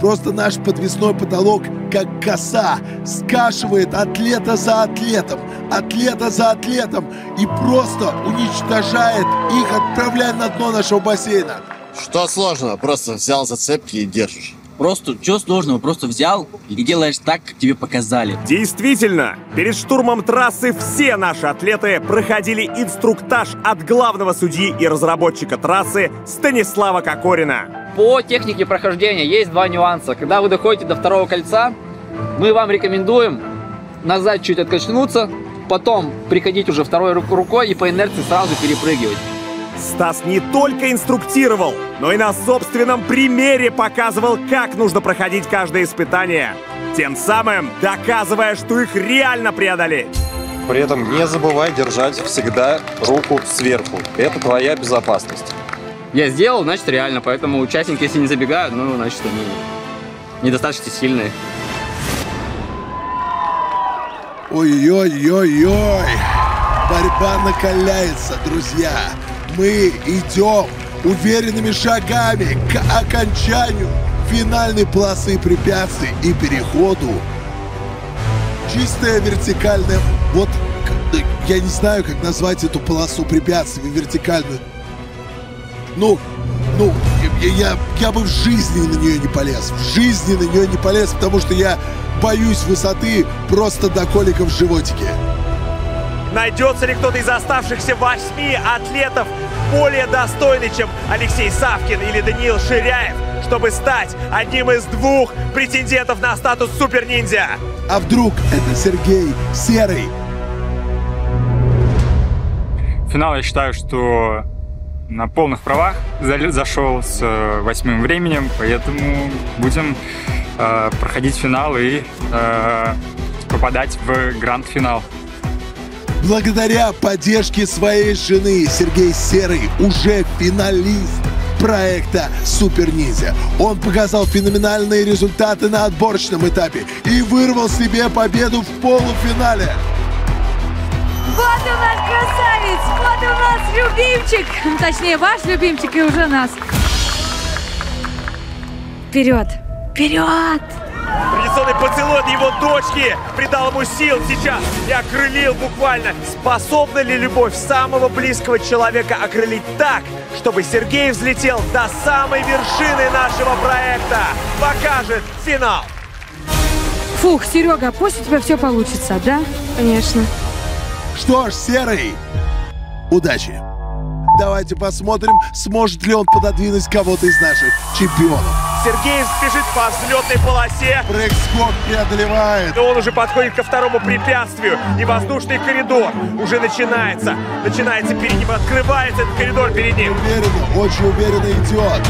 Просто наш подвесной потолок, как коса, скашивает атлета за атлетом, атлета за атлетом и просто уничтожает их, отправляя на дно нашего бассейна.
Что сложного? Просто взял зацепки и держишь.
Просто, что сложного? Просто взял и делаешь так, как тебе показали.
Действительно, перед штурмом трассы все наши атлеты проходили инструктаж от главного судьи и разработчика трассы Станислава Кокорина.
По технике прохождения есть два нюанса. Когда вы доходите до второго кольца, мы вам рекомендуем назад чуть откачнуться, потом приходить уже второй ру- рукой и по инерции сразу перепрыгивать.
Стас не только инструктировал, но и на собственном примере показывал, как нужно проходить каждое испытание. Тем самым доказывая, что их реально преодолеть.
При этом не забывай держать всегда руку сверху. Это твоя безопасность.
Я сделал, значит реально, поэтому участники, если не забегают, ну, значит, они недостаточно сильные.
Ой-ой-ой-ой. Борьба накаляется, друзья. Мы идем уверенными шагами к окончанию финальной полосы препятствий и переходу. Чистая вертикальная... Вот, я не знаю, как назвать эту полосу препятствий вертикальную. Ну, ну, я, я, я бы в жизни на нее не полез. В жизни на нее не полез, потому что я боюсь высоты просто до коликов в животике.
Найдется ли кто-то из оставшихся восьми атлетов более достойный, чем Алексей Савкин или Даниил Ширяев, чтобы стать одним из двух претендентов на статус супер-ниндзя?
А вдруг это Сергей Серый?
Финал я считаю, что на полных правах за- зашел с э, восьмым временем, поэтому будем э, проходить финал и э, попадать в гранд-финал.
Благодаря поддержке своей жены Сергей Серый уже финалист проекта Супер Ниндзя. Он показал феноменальные результаты на отборочном этапе и вырвал себе победу в полуфинале.
Вот у нас красавец, вот у нас любимчик. Точнее, ваш любимчик и уже нас. Вперед, вперед!
Традиционный поцелуй от его дочки придал ему сил сейчас и окрылил буквально. Способна ли любовь самого близкого человека окрылить так, чтобы Сергей взлетел до самой вершины нашего проекта? Покажет финал.
Фух, Серега, пусть у тебя все получится, да? Конечно.
Что ж, Серый, удачи. Давайте посмотрим, сможет ли он пододвинуть кого-то из наших чемпионов.
Сергей спешит по взлетной полосе.
Прыг-скок преодолевает.
Но он уже подходит ко второму препятствию. И воздушный коридор уже начинается. Начинается перед ним, открывается этот коридор перед ним.
Уверенно, очень уверенно идет.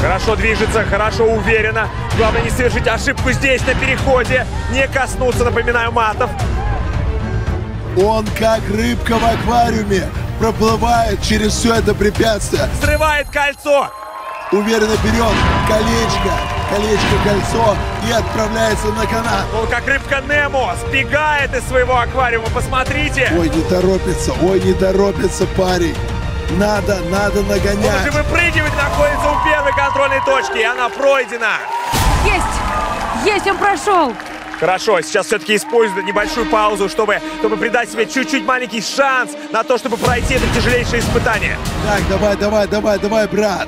Хорошо движется, хорошо уверенно. Главное не совершить ошибку здесь, на переходе. Не коснуться, напоминаю, матов.
Он как рыбка в аквариуме проплывает через все это препятствие.
Срывает кольцо.
Уверенно берет колечко, колечко-кольцо и отправляется на канат.
Он как рыбка Немо сбегает из своего аквариума. Посмотрите.
Ой, не торопится, ой, не торопится парень. Надо, надо
Он
нагонять.
уже выпрыгивает, находится у первой контрольной точки, и она пройдена.
Есть! Есть, он прошел!
Хорошо, сейчас все-таки используют небольшую паузу, чтобы, чтобы придать себе чуть-чуть маленький шанс на то, чтобы пройти это тяжелейшее испытание.
Так, давай, давай, давай, давай, брат.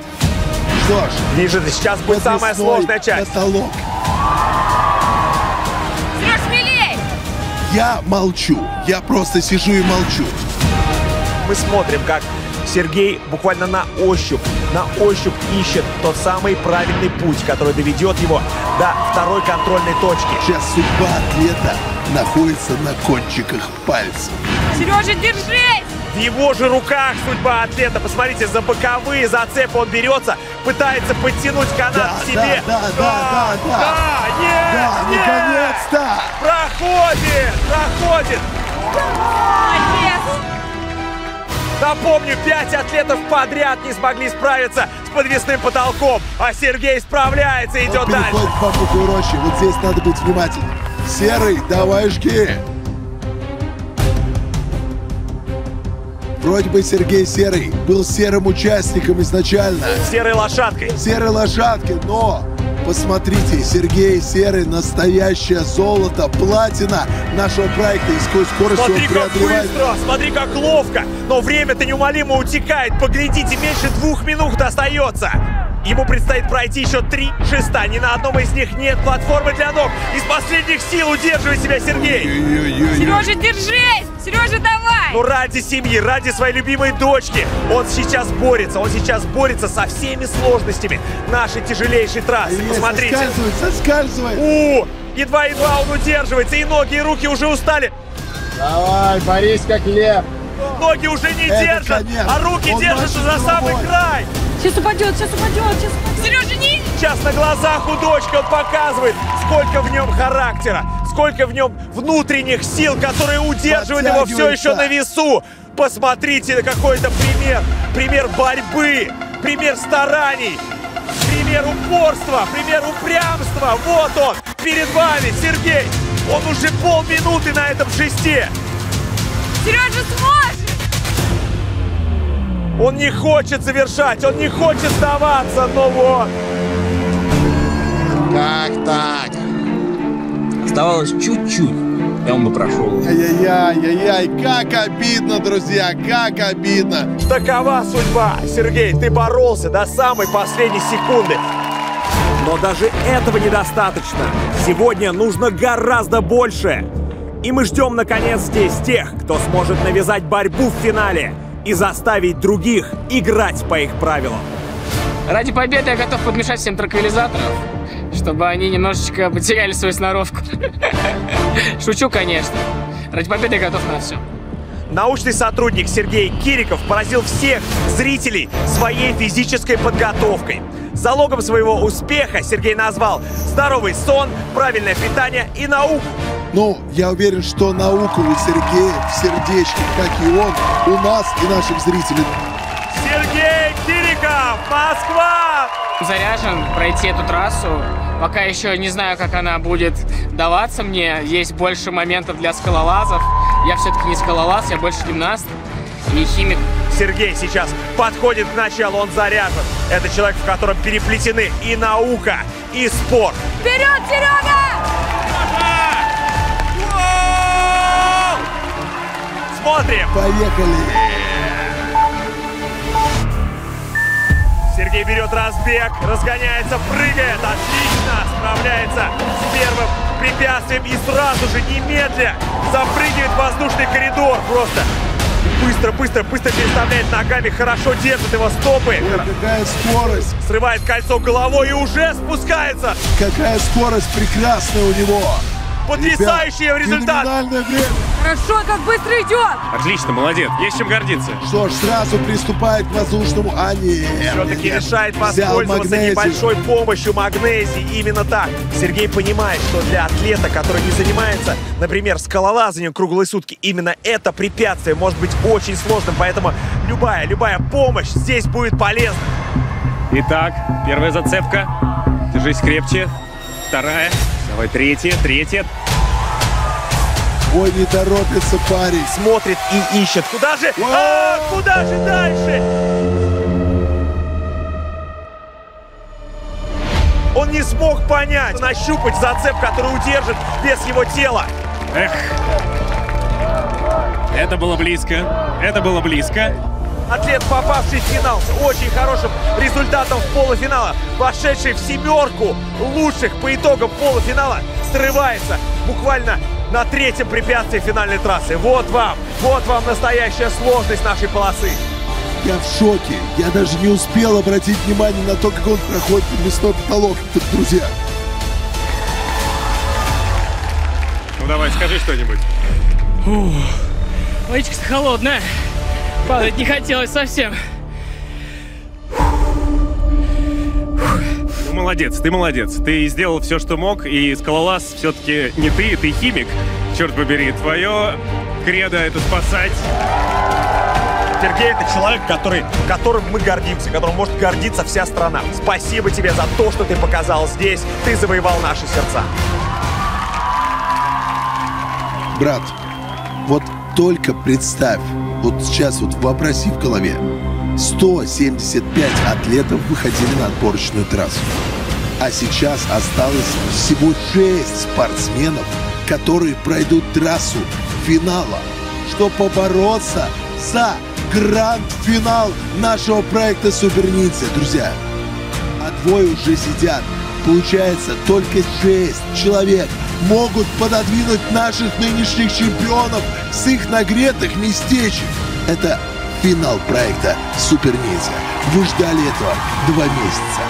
Что ж.
Движется, сейчас будет самая сложная часть.
Потолок.
Смелей!
Я молчу. Я просто сижу и молчу.
Мы смотрим, как Сергей буквально на ощупь, на ощупь ищет тот самый правильный путь, который доведет его до второй контрольной точки.
Сейчас судьба атлета находится на кончиках пальцев.
Сережа, держись!
В его же руках судьба атлета. Посмотрите, за боковые зацепы он берется, пытается подтянуть канат
Да,
к себе.
да, да, да, да, да.
Да, нет,
Да,
нет.
наконец-то!
Проходит, проходит.
Молодец!
Напомню, пять атлетов подряд не смогли справиться с подвесным потолком, а Сергей справляется и идет дальше.
в бамбуковую рощу. Вот здесь надо быть внимательным. Серый, давай жги. Вроде бы Сергей Серый был серым участником изначально.
Серой лошадкой.
Серой лошадкой, но посмотрите, Сергей Серый настоящее золото, платина нашего проекта. И сквозь скорость
Смотри,
он
как
преодолевает.
быстро, смотри, как ловко. Но время-то неумолимо утекает. Поглядите, меньше двух минут остается. Ему предстоит пройти еще три шеста. Ни на одном из них нет платформы для ног. Из последних сил удерживает себя Сергей.
Сережа, держись! Сережа, давай!
Ну ради семьи, ради своей любимой дочки. Он сейчас борется, он сейчас борется со всеми сложностями нашей тяжелейшей трассы.
Есть,
Посмотрите.
Соскальзывает, соскальзывает.
У, едва-едва он удерживается, и ноги, и руки уже устали.
Давай, борись как лев.
Ноги уже не
Это
держат,
конец.
а руки
Он
держатся за самый край.
Сейчас упадет, сейчас упадет, сейчас упадет.
Сережа, не...
Сейчас на глазах у дочки он показывает, сколько в нем характера, сколько в нем внутренних сил, которые удерживают его все еще на весу. Посмотрите на какой-то пример, пример борьбы, пример стараний, пример упорства, пример упрямства. Вот он, перед вами, Сергей. Он уже полминуты на этом шесте.
Сережа сможет!
Он не хочет завершать, он не хочет сдаваться, но вот.
Как так?
Оставалось чуть-чуть, и он бы прошел.
Ай-яй-яй, ай-яй, как обидно, друзья, как обидно.
Такова судьба. Сергей, ты боролся до самой последней секунды. Но даже этого недостаточно. Сегодня нужно гораздо больше. И мы ждем, наконец, здесь тех, кто сможет навязать борьбу в финале и заставить других играть по их правилам.
Ради победы я готов подмешать всем транквилизаторов, чтобы они немножечко потеряли свою сноровку. Шучу, конечно. Ради победы я готов на все.
Научный сотрудник Сергей Кириков поразил всех зрителей своей физической подготовкой. Залогом своего успеха Сергей назвал здоровый сон, правильное питание и науку.
Ну, я уверен, что науку у Сергея в сердечке, как и он, у нас и наших зрителей.
Сергей Кириков, Москва!
Заряжен пройти эту трассу. Пока еще не знаю, как она будет даваться мне. Есть больше моментов для скалолазов. Я все-таки не скалолаз, я больше гимнаст и химик.
Сергей сейчас подходит к началу, он заряжен. Это человек, в котором переплетены и наука, и спорт.
Вперед, Серега!
Смотрим!
Поехали!
Сергей берет разбег, разгоняется, прыгает, отлично, справляется с первым препятствием и сразу же, немедля, запрыгивает в воздушный коридор просто. Быстро, быстро, быстро переставляет ногами, хорошо держит его стопы.
Ой, какая скорость!
Срывает кольцо головой и уже спускается.
Какая скорость прекрасная у него!
Потрясающий
Ребят,
результат!
феноменальное время!
Хорошо, как быстро идет!
Отлично, молодец, есть чем гордиться.
Что ж, сразу приступает к воздушному... А, нет,
Все-таки
нет.
решает воспользоваться небольшой помощью магнезии. Именно так. Сергей понимает, что для атлета, который не занимается, например, скалолазанием круглые сутки, именно это препятствие может быть очень сложным. Поэтому любая, любая помощь здесь будет полезна.
Итак, первая зацепка. Держись крепче. Вторая. Давай третья, третья.
Ой, не торопится парень.
Смотрит и ищет. Куда же? А, куда же дальше? Он не смог понять, нащупать зацеп, который удержит вес его тела.
Эх. Это было близко. Это было близко.
Атлет, попавший в финал с очень хорошим результатом в полуфинала, вошедший в семерку лучших по итогам полуфинала, срывается буквально на третьем препятствии финальной трассы. Вот вам, вот вам настоящая сложность нашей полосы.
Я в шоке. Я даже не успел обратить внимание на то, как он проходит мясной потолок, друзья.
Ну давай, скажи что-нибудь.
Водичка холодная. Падать не хотелось совсем.
Ну, молодец, ты молодец. Ты сделал все, что мог, и скалолаз все-таки не ты, ты химик. Черт побери, твое кредо это спасать.
Сергей это человек, который, которым мы гордимся, которым может гордиться вся страна. Спасибо тебе за то, что ты показал здесь. Ты завоевал наши сердца.
Брат, вот только представь, вот сейчас вот вопроси в голове. 175 атлетов выходили на отборочную трассу. А сейчас осталось всего 6 спортсменов, которые пройдут трассу финала, чтобы побороться за гранд-финал нашего проекта Супер Ниндзя, друзья. А двое уже сидят. Получается, только 6 человек могут пододвинуть наших нынешних чемпионов с их нагретых местечек. Это финал проекта Супер Ниндзя. Вы ждали этого два месяца.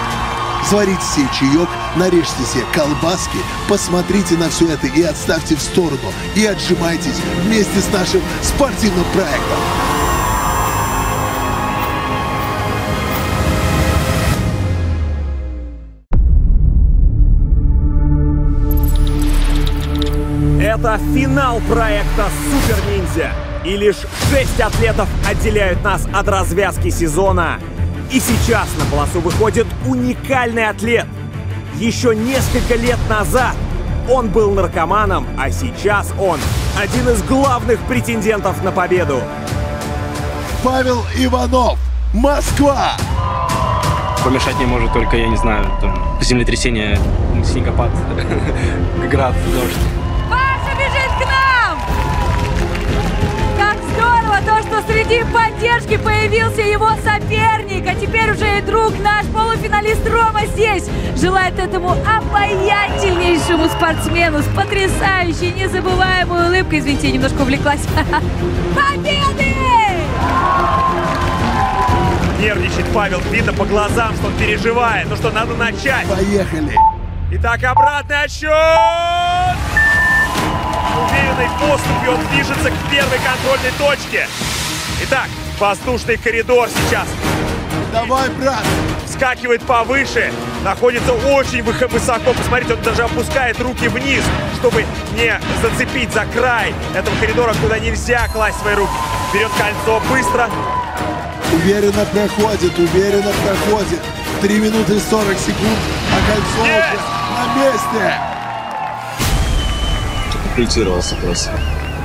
Сварите себе чаек, нарежьте себе колбаски, посмотрите на все это и отставьте в сторону. И отжимайтесь вместе с нашим спортивным проектом.
Это финал проекта Супер Ниндзя. И лишь шесть атлетов отделяют нас от развязки сезона. И сейчас на полосу выходит уникальный атлет. Еще несколько лет назад он был наркоманом, а сейчас он один из главных претендентов на победу.
Павел Иванов, Москва!
Помешать не может только, я не знаю, там, землетрясение, снегопад, град, дождь.
Среди поддержки появился его соперник, а теперь уже и друг наш полуфиналист Рома здесь желает этому обаятельнейшему
спортсмену с потрясающей, незабываемой улыбкой. Извините, я немножко увлеклась. Победы!
Нервничает Павел, видно по глазам, что он переживает. Ну что, надо начать.
Поехали.
Итак, обратный отсчет! Уверенной поступью он движется к первой контрольной точке. Итак, воздушный коридор сейчас.
Давай, брат!
Вскакивает повыше, находится очень вы- высоко. Посмотрите, он даже опускает руки вниз, чтобы не зацепить за край этого коридора, куда нельзя класть свои руки. Берет кольцо быстро.
Уверенно проходит, уверенно проходит. 3 минуты 40 секунд, а кольцо уже на месте.
Культировался просто.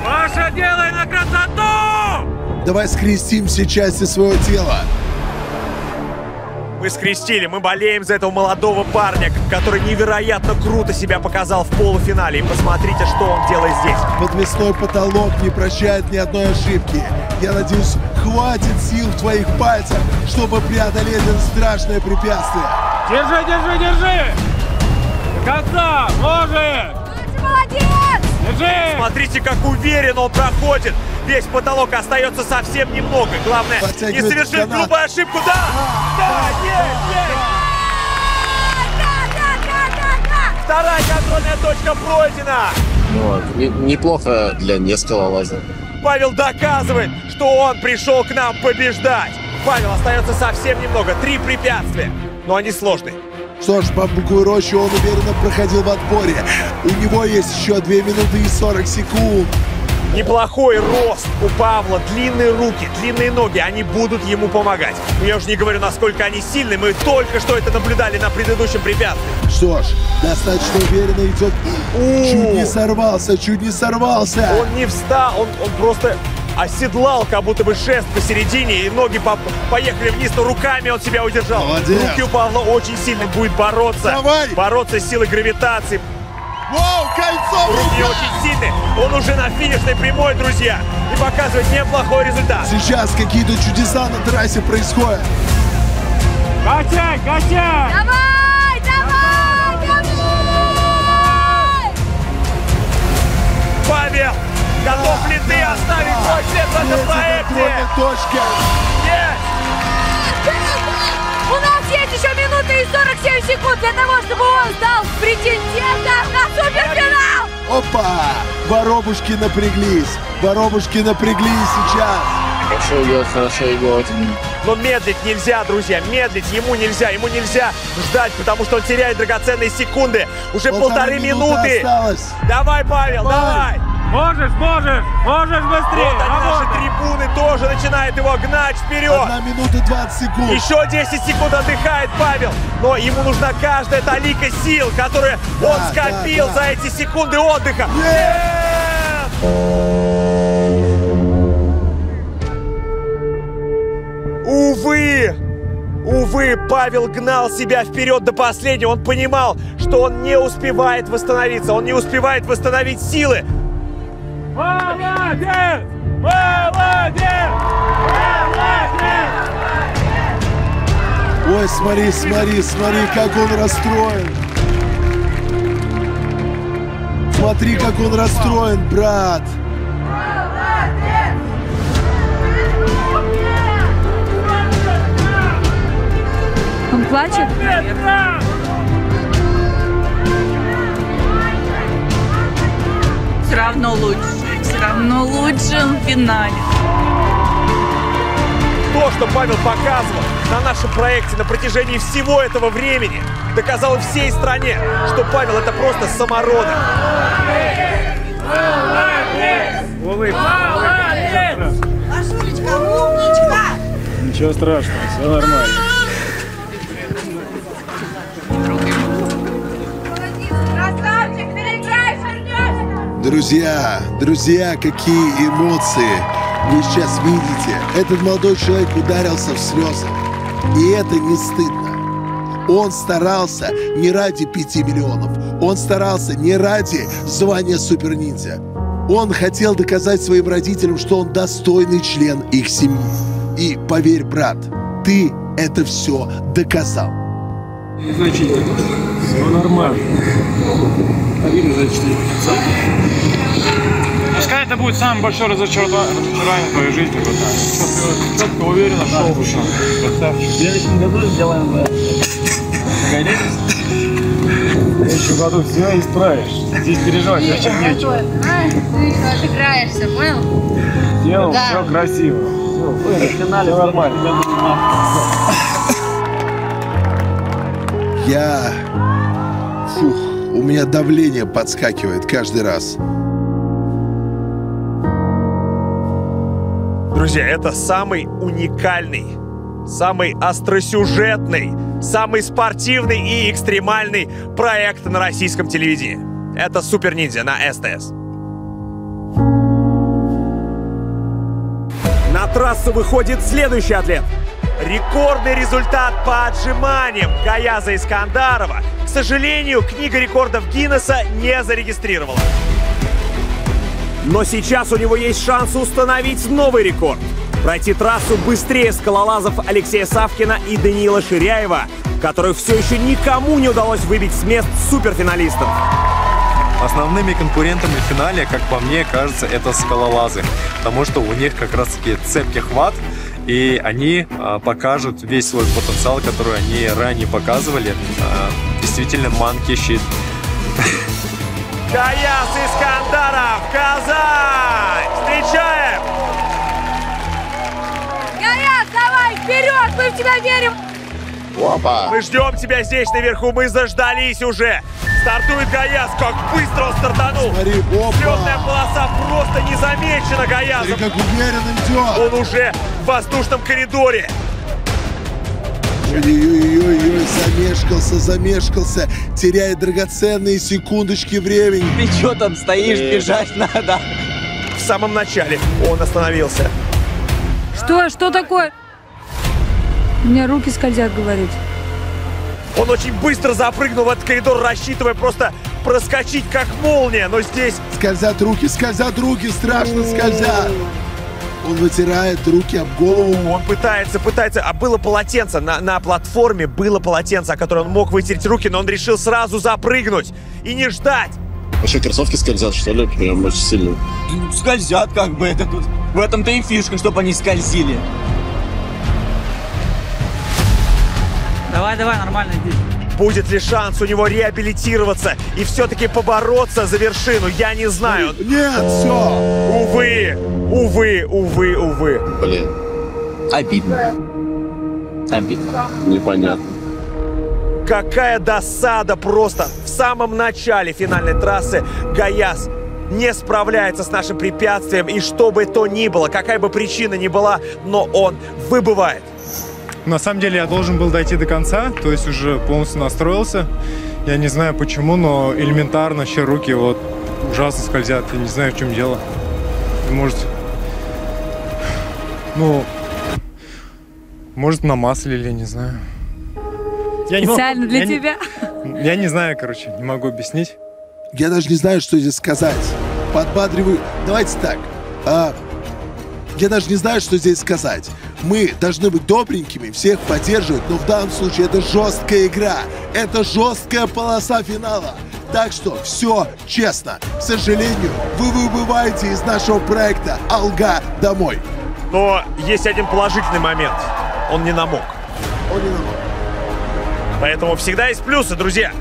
Маша, делай на красоту!
Давай скрестим все части своего тела.
Мы скрестили, мы болеем за этого молодого парня, который невероятно круто себя показал в полуфинале. И посмотрите, что он делает здесь.
Подвесной потолок не прощает ни одной ошибки. Я надеюсь, хватит сил в твоих пальцах, чтобы преодолеть это страшное препятствие.
Держи, держи, держи! До конца! Можешь!
Смотрите, как уверенно он проходит. Весь потолок остается совсем немного. Главное, не совершить грубую ошибку. Да! Да! Есть! Есть! Вторая контрольная точка пройдена.
Ну, не- неплохо для нескалолаза.
Павел доказывает, что он пришел к нам побеждать. Павел, остается совсем немного. Три препятствия. Но они сложные.
Что ж, бамбуковую рощу он уверенно проходил в отборе. У него есть еще 2 минуты и 40 секунд.
Неплохой рост у Павла, длинные руки, длинные ноги, они будут ему помогать. Я уже не говорю, насколько они сильны, мы только что это наблюдали на предыдущем препятствии.
Что ж, достаточно уверенно идет. Чуть не сорвался, чуть не сорвался.
Он не встал, он, он просто оседлал как будто бы шест посередине, и ноги по- поехали вниз, но руками он себя удержал.
Молодец.
Руки у Павла очень сильно будет бороться.
Давай.
Бороться с силой гравитации.
Вау, кольцо в
Руки очень сильные. Он уже на финишной прямой, друзья. И показывает неплохой результат.
Сейчас какие-то чудеса на трассе происходят.
Качай, качай!
Давай, давай, давай!
Павел, готов ли ты оставить свой след в этом проекте?
точка.
Есть!
У нас есть еще минуты и 47 секунд для того, чтобы он стал претендентом на суперфинал!
Опа! Воробушки напряглись. Воробушки напряглись сейчас.
Хорошо идет, хорошо идет.
Но медлить нельзя, друзья, медлить ему нельзя, ему нельзя ждать, потому что он теряет драгоценные секунды. Уже
Полторы
полторы
минуты
минуты.
осталось.
Давай, Павел, давай!
Можешь, можешь! Можешь быстрее!
Вот они, наши трибуны, тоже начинают его гнать вперед.
Одна минута 20 секунд.
Еще 10 секунд отдыхает Павел, но ему нужна каждая талика сил, которую он
Да,
скопил
да,
за эти секунды отдыха. Увы! Увы, Павел гнал себя вперед до последнего. Он понимал, что он не успевает восстановиться. Он не успевает восстановить силы.
Молодец! Молодец! Молодец!
Ой, смотри, смотри, смотри, как он расстроен. Смотри, как он расстроен, брат.
Он плачет?
Все равно лучше. Все равно лучше он в финале.
То, что Павел показывал на нашем проекте на протяжении всего этого времени, доказало всей стране, что Павел это просто самородок.
Машулечка, умничка!
Ничего страшного, все нормально.
Друзья, друзья, какие эмоции вы сейчас видите. Этот молодой человек ударился в слезы. И это не стыдно. Он старался не ради 5 миллионов. Он старался не ради звания супер-ниндзя. Он хотел доказать своим родителям, что он достойный член их семьи. И поверь, брат, ты это все доказал.
Значит, все нормально.
за 4
Пускай это будет самое большое разочарова- разочарование в твоей жизни. Вот так. Четко, уверенно шел бы. Красавчик.
В следующем году сделаем
В следующем году все исправишь. Здесь переживать вообще нечего.
А, ты отыграешься, понял?
Сделал
Да.
все красиво. Все, все нормально.
Я... Фух, у меня давление подскакивает каждый раз.
Друзья, это самый уникальный, самый остросюжетный, самый спортивный и экстремальный проект на российском телевидении. Это Супер Ниндзя на СТС. На трассу выходит следующий атлет. Рекордный результат по отжиманиям Гаяза Искандарова. К сожалению, книга рекордов Гиннесса не зарегистрировала. Но сейчас у него есть шанс установить новый рекорд. Пройти трассу быстрее скалолазов Алексея Савкина и Даниила Ширяева, которых все еще никому не удалось выбить с мест суперфиналистов.
Основными конкурентами в финале, как по мне, кажется, это скалолазы. Потому что у них как раз-таки цепкий хват, и они а, покажут весь свой потенциал, который они ранее показывали. А, действительно, monkey shit.
Гаяс Искандаров, Казань! Встречаем!
Гаяс, давай, вперед, мы в тебя верим!
Опа! Мы ждем тебя здесь наверху, мы заждались уже! Стартует Гаяс, как быстро он стартанул!
Смотри, опа!
Взлетная полоса просто не замечена Гаязом!
Смотри, как уверенно идет!
Он уже в воздушном коридоре!
Ой-ой-ой-ой, замешкался, замешкался, теряет драгоценные секундочки времени.
Ты что там стоишь, бежать надо?
В самом начале он остановился.
Что? Что такое? У меня руки скользят, говорит.
Он очень быстро запрыгнул в этот коридор, рассчитывая просто проскочить как молния, но здесь...
Скользят руки, скользят руки, страшно скользят. Он вытирает руки об голову.
Он пытается, пытается. А было полотенце. На, на платформе было полотенце, о котором он мог вытереть руки, но он решил сразу запрыгнуть и не ждать.
Вообще кроссовки скользят, что ли? Прям очень сильно.
Скользят как бы это тут. В этом-то и фишка, чтобы они скользили.
Давай, давай, нормально иди.
Будет ли шанс у него реабилитироваться и все-таки побороться за вершину, я не знаю.
Нет, все.
Увы, увы, увы, увы.
Блин,
Обидно. Обидно.
непонятно.
Какая досада просто! В самом начале финальной трассы Гаяс не справляется с нашим препятствием, и что бы то ни было, какая бы причина ни была, но он выбывает.
На самом деле я должен был дойти до конца, то есть уже полностью настроился. Я не знаю почему, но элементарно все руки вот ужасно скользят. Я не знаю, в чем дело. Может, ну, может на масле или не знаю. Я не могу-
Специально для
я не-
тебя.
я не знаю, короче, не могу объяснить.
Я даже не знаю, что здесь сказать. Подбадриваю. Давайте так. А, я даже не знаю, что здесь сказать. Мы должны быть добренькими, всех поддерживать, но в данном случае это жесткая игра. Это жесткая полоса финала. Так что все честно. К сожалению, вы выбываете из нашего проекта «Алга домой».
Но есть один положительный момент. Он не намок.
Он не намок.
Поэтому всегда есть плюсы, друзья.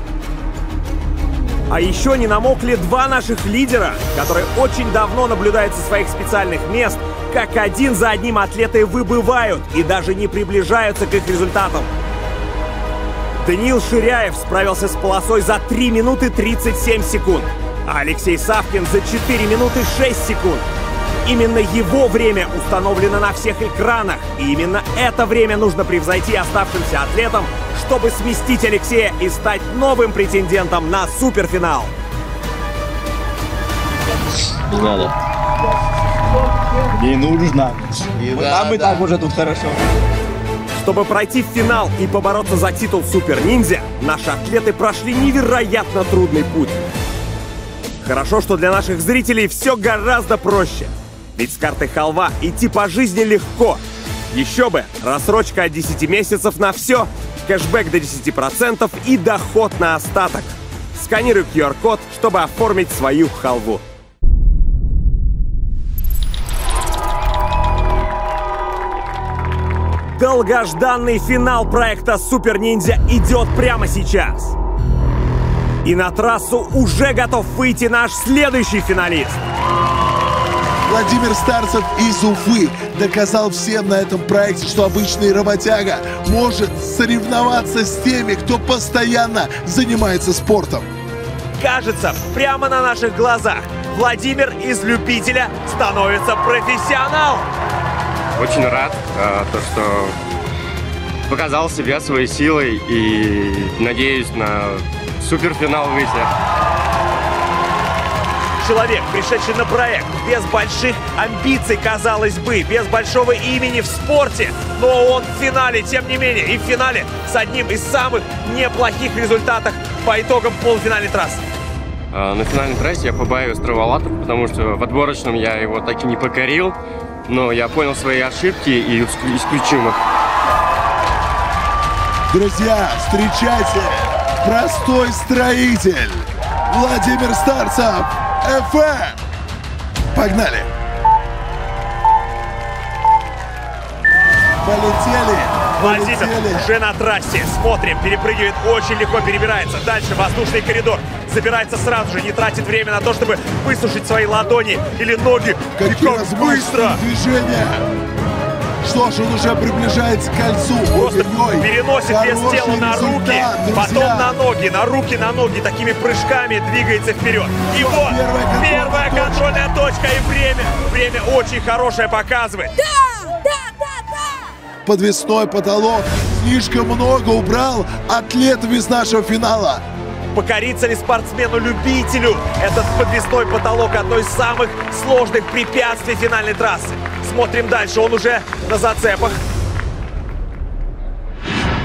А еще не намокли два наших лидера, которые очень давно наблюдают со своих специальных мест, как один за одним атлеты выбывают и даже не приближаются к их результатам. Даниил Ширяев справился с полосой за 3 минуты 37 секунд, а Алексей Савкин за 4 минуты 6 секунд. Именно его время установлено на всех экранах, и именно это время нужно превзойти оставшимся атлетам, чтобы сместить Алексея и стать новым претендентом на суперфинал.
Не надо. Не нужно. Нам и так уже тут хорошо.
Чтобы пройти в финал и побороться за титул Супер Ниндзя, наши атлеты прошли невероятно трудный путь. Хорошо, что для наших зрителей все гораздо проще. Ведь с картой халва идти по жизни легко. Еще бы, рассрочка от 10 месяцев на все, кэшбэк до 10% и доход на остаток. Сканируй QR-код, чтобы оформить свою халву. Долгожданный финал проекта Супер Ниндзя идет прямо сейчас. И на трассу уже готов выйти наш следующий финалист.
Владимир Старцев из Уфы доказал всем на этом проекте, что обычный работяга может соревноваться с теми, кто постоянно занимается спортом.
Кажется, прямо на наших глазах Владимир из любителя становится профессионалом.
Очень рад, э, то, что показал себя своей силой и надеюсь на суперфинал выйти.
Человек, пришедший на проект без больших амбиций, казалось бы, без большого имени в спорте, но он в финале, тем не менее, и в финале с одним из самых неплохих результатов по итогам полуфинальной трассы.
Э, На финальной трассе я побаиваюсь траволатов, потому что в отборочном я его так и не покорил, но я понял свои ошибки и иск- исключил их.
Друзья, встречайте, простой строитель, Владимир Старцев, ФМ. Погнали! Полетели! Полетели!
уже на трассе. Смотрим, перепрыгивает, очень легко перебирается. Дальше воздушный коридор. Забирается сразу же, не тратит время на то, чтобы высушить свои ладони или ноги.
Какие
И как быстро!
движения! Что ж, он уже приближается к кольцу.
Просто
Ой-ой-ой.
переносит вес тела на руки,
друзья.
потом на ноги, на руки, на ноги, такими прыжками двигается вперед. И вот первая контрольная точка и время. Время очень хорошее показывает.
Подвесной потолок слишком много убрал атлетов из нашего финала.
Покорится ли спортсмену-любителю этот подвесной потолок одно из самых сложных препятствий финальной трассы? Смотрим дальше, он уже на зацепах.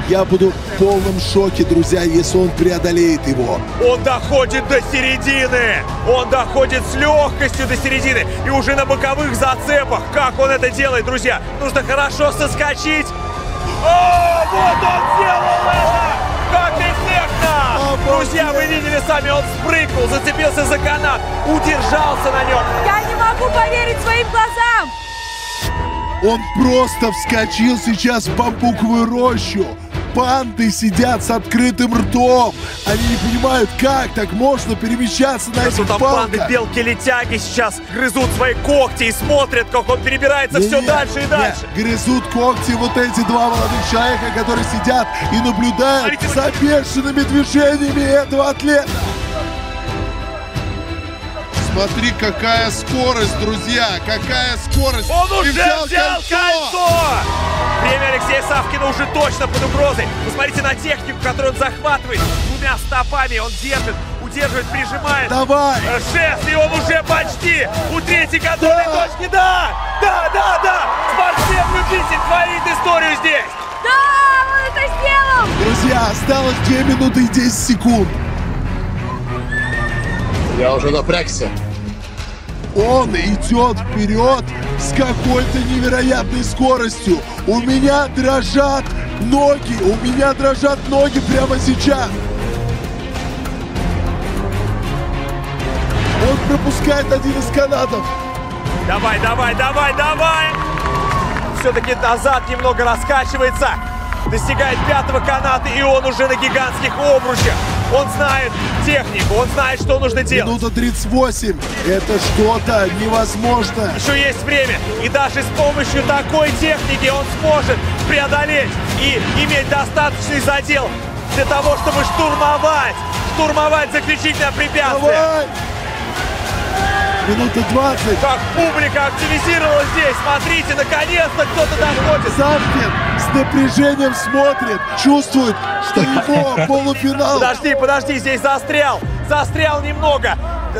Я буду в полном шоке, друзья, если он преодолеет его.
Он доходит до середины! Он доходит с легкостью до середины и уже на боковых зацепах. Как он это делает, друзья? Нужно хорошо соскочить. О, вот он сделал это! Друзья, вы видели сами, он спрыгнул, зацепился за канат, удержался на нем.
Я не могу поверить своим глазам!
Он просто вскочил сейчас в бамбуковую рощу. Панды сидят с открытым ртом. Они не понимают, как так можно перемещаться на этих
там панды, белки, летяги сейчас грызут свои когти и смотрят, как он перебирается все
Не-не,
дальше и
не,
дальше.
Грызут когти вот эти два молодых человека, которые сидят и наблюдают за бешеными движениями этого атлета. Смотри, какая скорость, друзья! Какая скорость!
Он
И
уже взял, кольцо! Время Алексея Савкина уже точно под угрозой. Посмотрите на технику, которую он захватывает двумя стопами. Он держит, удерживает, прижимает.
Давай!
Э, Шест, и он уже почти у третьей контрольной точки. Да! Да, да, да! Спортсмен-любитель творит историю здесь!
Да, он это сделал!
Друзья, осталось 2 минуты и 10 секунд.
Я уже напрягся.
Он идет вперед с какой-то невероятной скоростью. У меня дрожат ноги, у меня дрожат ноги прямо сейчас. Он пропускает один из канатов.
Давай, давай, давай, давай! Все-таки назад немного раскачивается. Достигает пятого каната, и он уже на гигантских обручах. Он знает технику, он знает, что нужно делать.
Минута 38. Это что-то невозможное.
Еще есть время, и даже с помощью такой техники он сможет преодолеть и иметь достаточный задел для того, чтобы штурмовать, штурмовать заключительное препятствие.
Давай! Минута 20.
Как публика активизировалась здесь. Смотрите, наконец-то кто-то доходит.
Савкин с напряжением смотрит, чувствует, что его полуфинал.
Подожди, подожди, здесь застрял. Застрял немного.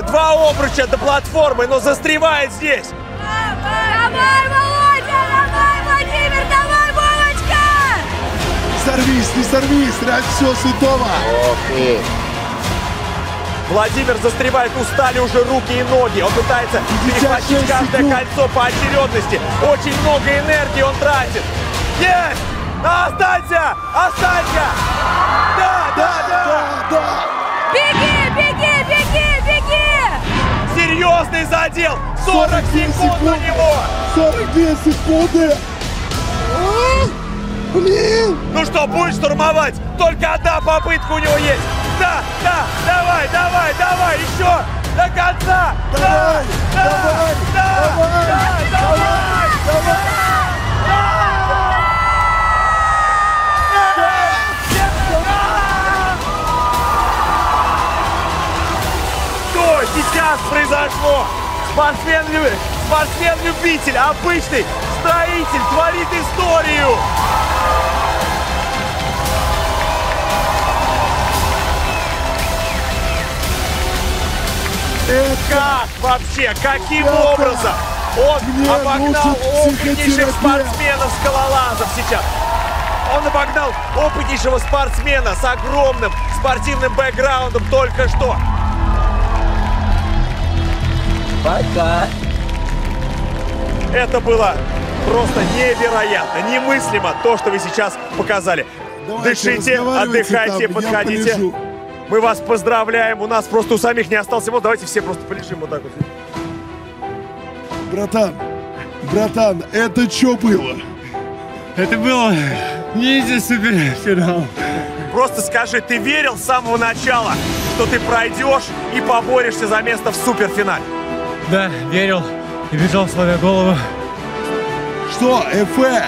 Два обруча до платформы, но застревает здесь.
Давай, Володя, давай, Владимир, давай, Вовочка!
Сорвись, не сорвись, ради всего святого.
Ох ты.
Владимир застревает, устали уже руки и ноги. Он пытается перехватить
56
каждое
секунд.
кольцо по очередности. Очень много энергии он тратит. Есть! Останься! Останься! Да, да, да!
Да,
Беги, беги, беги, беги!
Серьезный задел! 40 секунд у него!
42 секунды! Блин!
Ну что, будешь штурмовать? Только одна попытка у него есть! Да, да, давай, давай, давай, еще! До конца!
Давай,
да,
давай,
да,
давай,
да,
давай, давай!
Что сейчас произошло? Спортсмен, лю- спортсмен-любитель, обычный строитель творит историю! Как вообще? Каким
Это
образом? Он
мне
обогнал опытнейших
психотерапевт.
спортсменов-скалолазов сейчас. Он обогнал опытнейшего спортсмена с огромным спортивным бэкграундом только что.
Пока.
Это было просто невероятно, немыслимо то, что вы сейчас показали.
Давайте,
Дышите, отдыхайте,
там, я
подходите. Мы вас поздравляем. У нас просто у самих не остался. Вот давайте все просто полежим вот так вот.
Братан, братан, это что было?
Это было ниндзя суперфинал.
Просто скажи, ты верил с самого начала, что ты пройдешь и поборешься за место в суперфинале?
Да, верил и бежал, сломя голову.
Что, Эфе,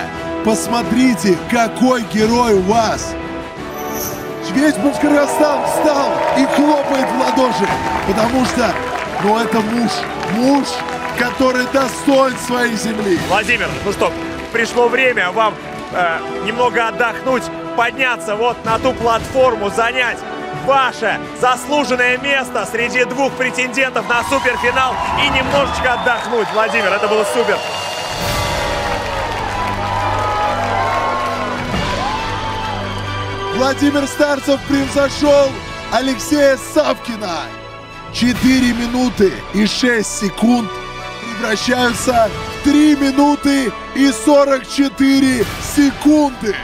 посмотрите, какой герой у вас! Весь Башкоростан встал и хлопает в ладоши, потому что, ну это муж, муж, который достоин своей земли.
Владимир, ну что, пришло время вам э, немного отдохнуть, подняться вот на ту платформу, занять ваше заслуженное место среди двух претендентов на суперфинал и немножечко отдохнуть. Владимир, это было супер.
Владимир Старцев превзошел Алексея Савкина. 4 минуты и 6 секунд превращаются в 3 минуты и 44 секунды.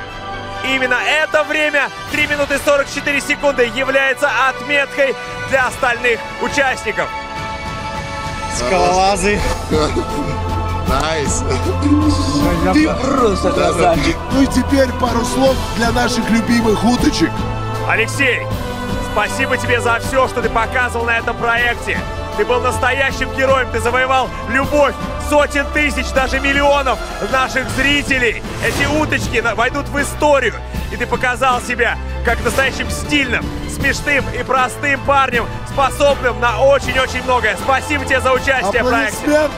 Именно это время, 3 минуты 44 секунды, является отметкой для остальных участников.
Скалолазы.
Nice.
Ты просто красавчик.
Ну и теперь пару слов для наших любимых уточек.
Алексей, спасибо тебе за все, что ты показывал на этом проекте. Ты был настоящим героем, ты завоевал любовь сотен тысяч, даже миллионов наших зрителей. Эти уточки войдут в историю. И ты показал себя как настоящим стильным, смешным и простым парнем, способным на очень-очень многое. Спасибо тебе за участие в проекте.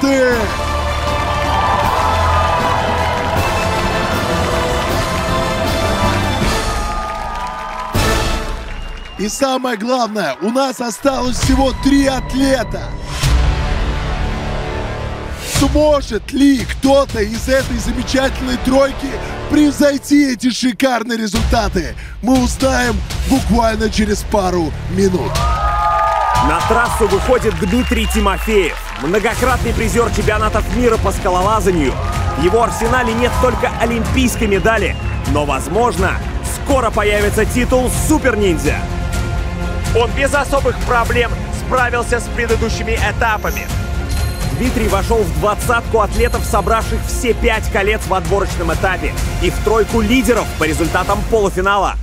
И самое главное, у нас осталось всего три атлета. Сможет ли кто-то из этой замечательной тройки превзойти эти шикарные результаты? Мы узнаем буквально через пару минут.
На трассу выходит Дмитрий Тимофеев, многократный призер чемпионатов мира по скалолазанию. В его арсенале нет только олимпийской медали, но, возможно, скоро появится титул Супер-ниндзя. Он без особых проблем справился с предыдущими этапами. Дмитрий вошел в двадцатку атлетов, собравших все пять колец в отборочном этапе, и в тройку лидеров по результатам полуфинала.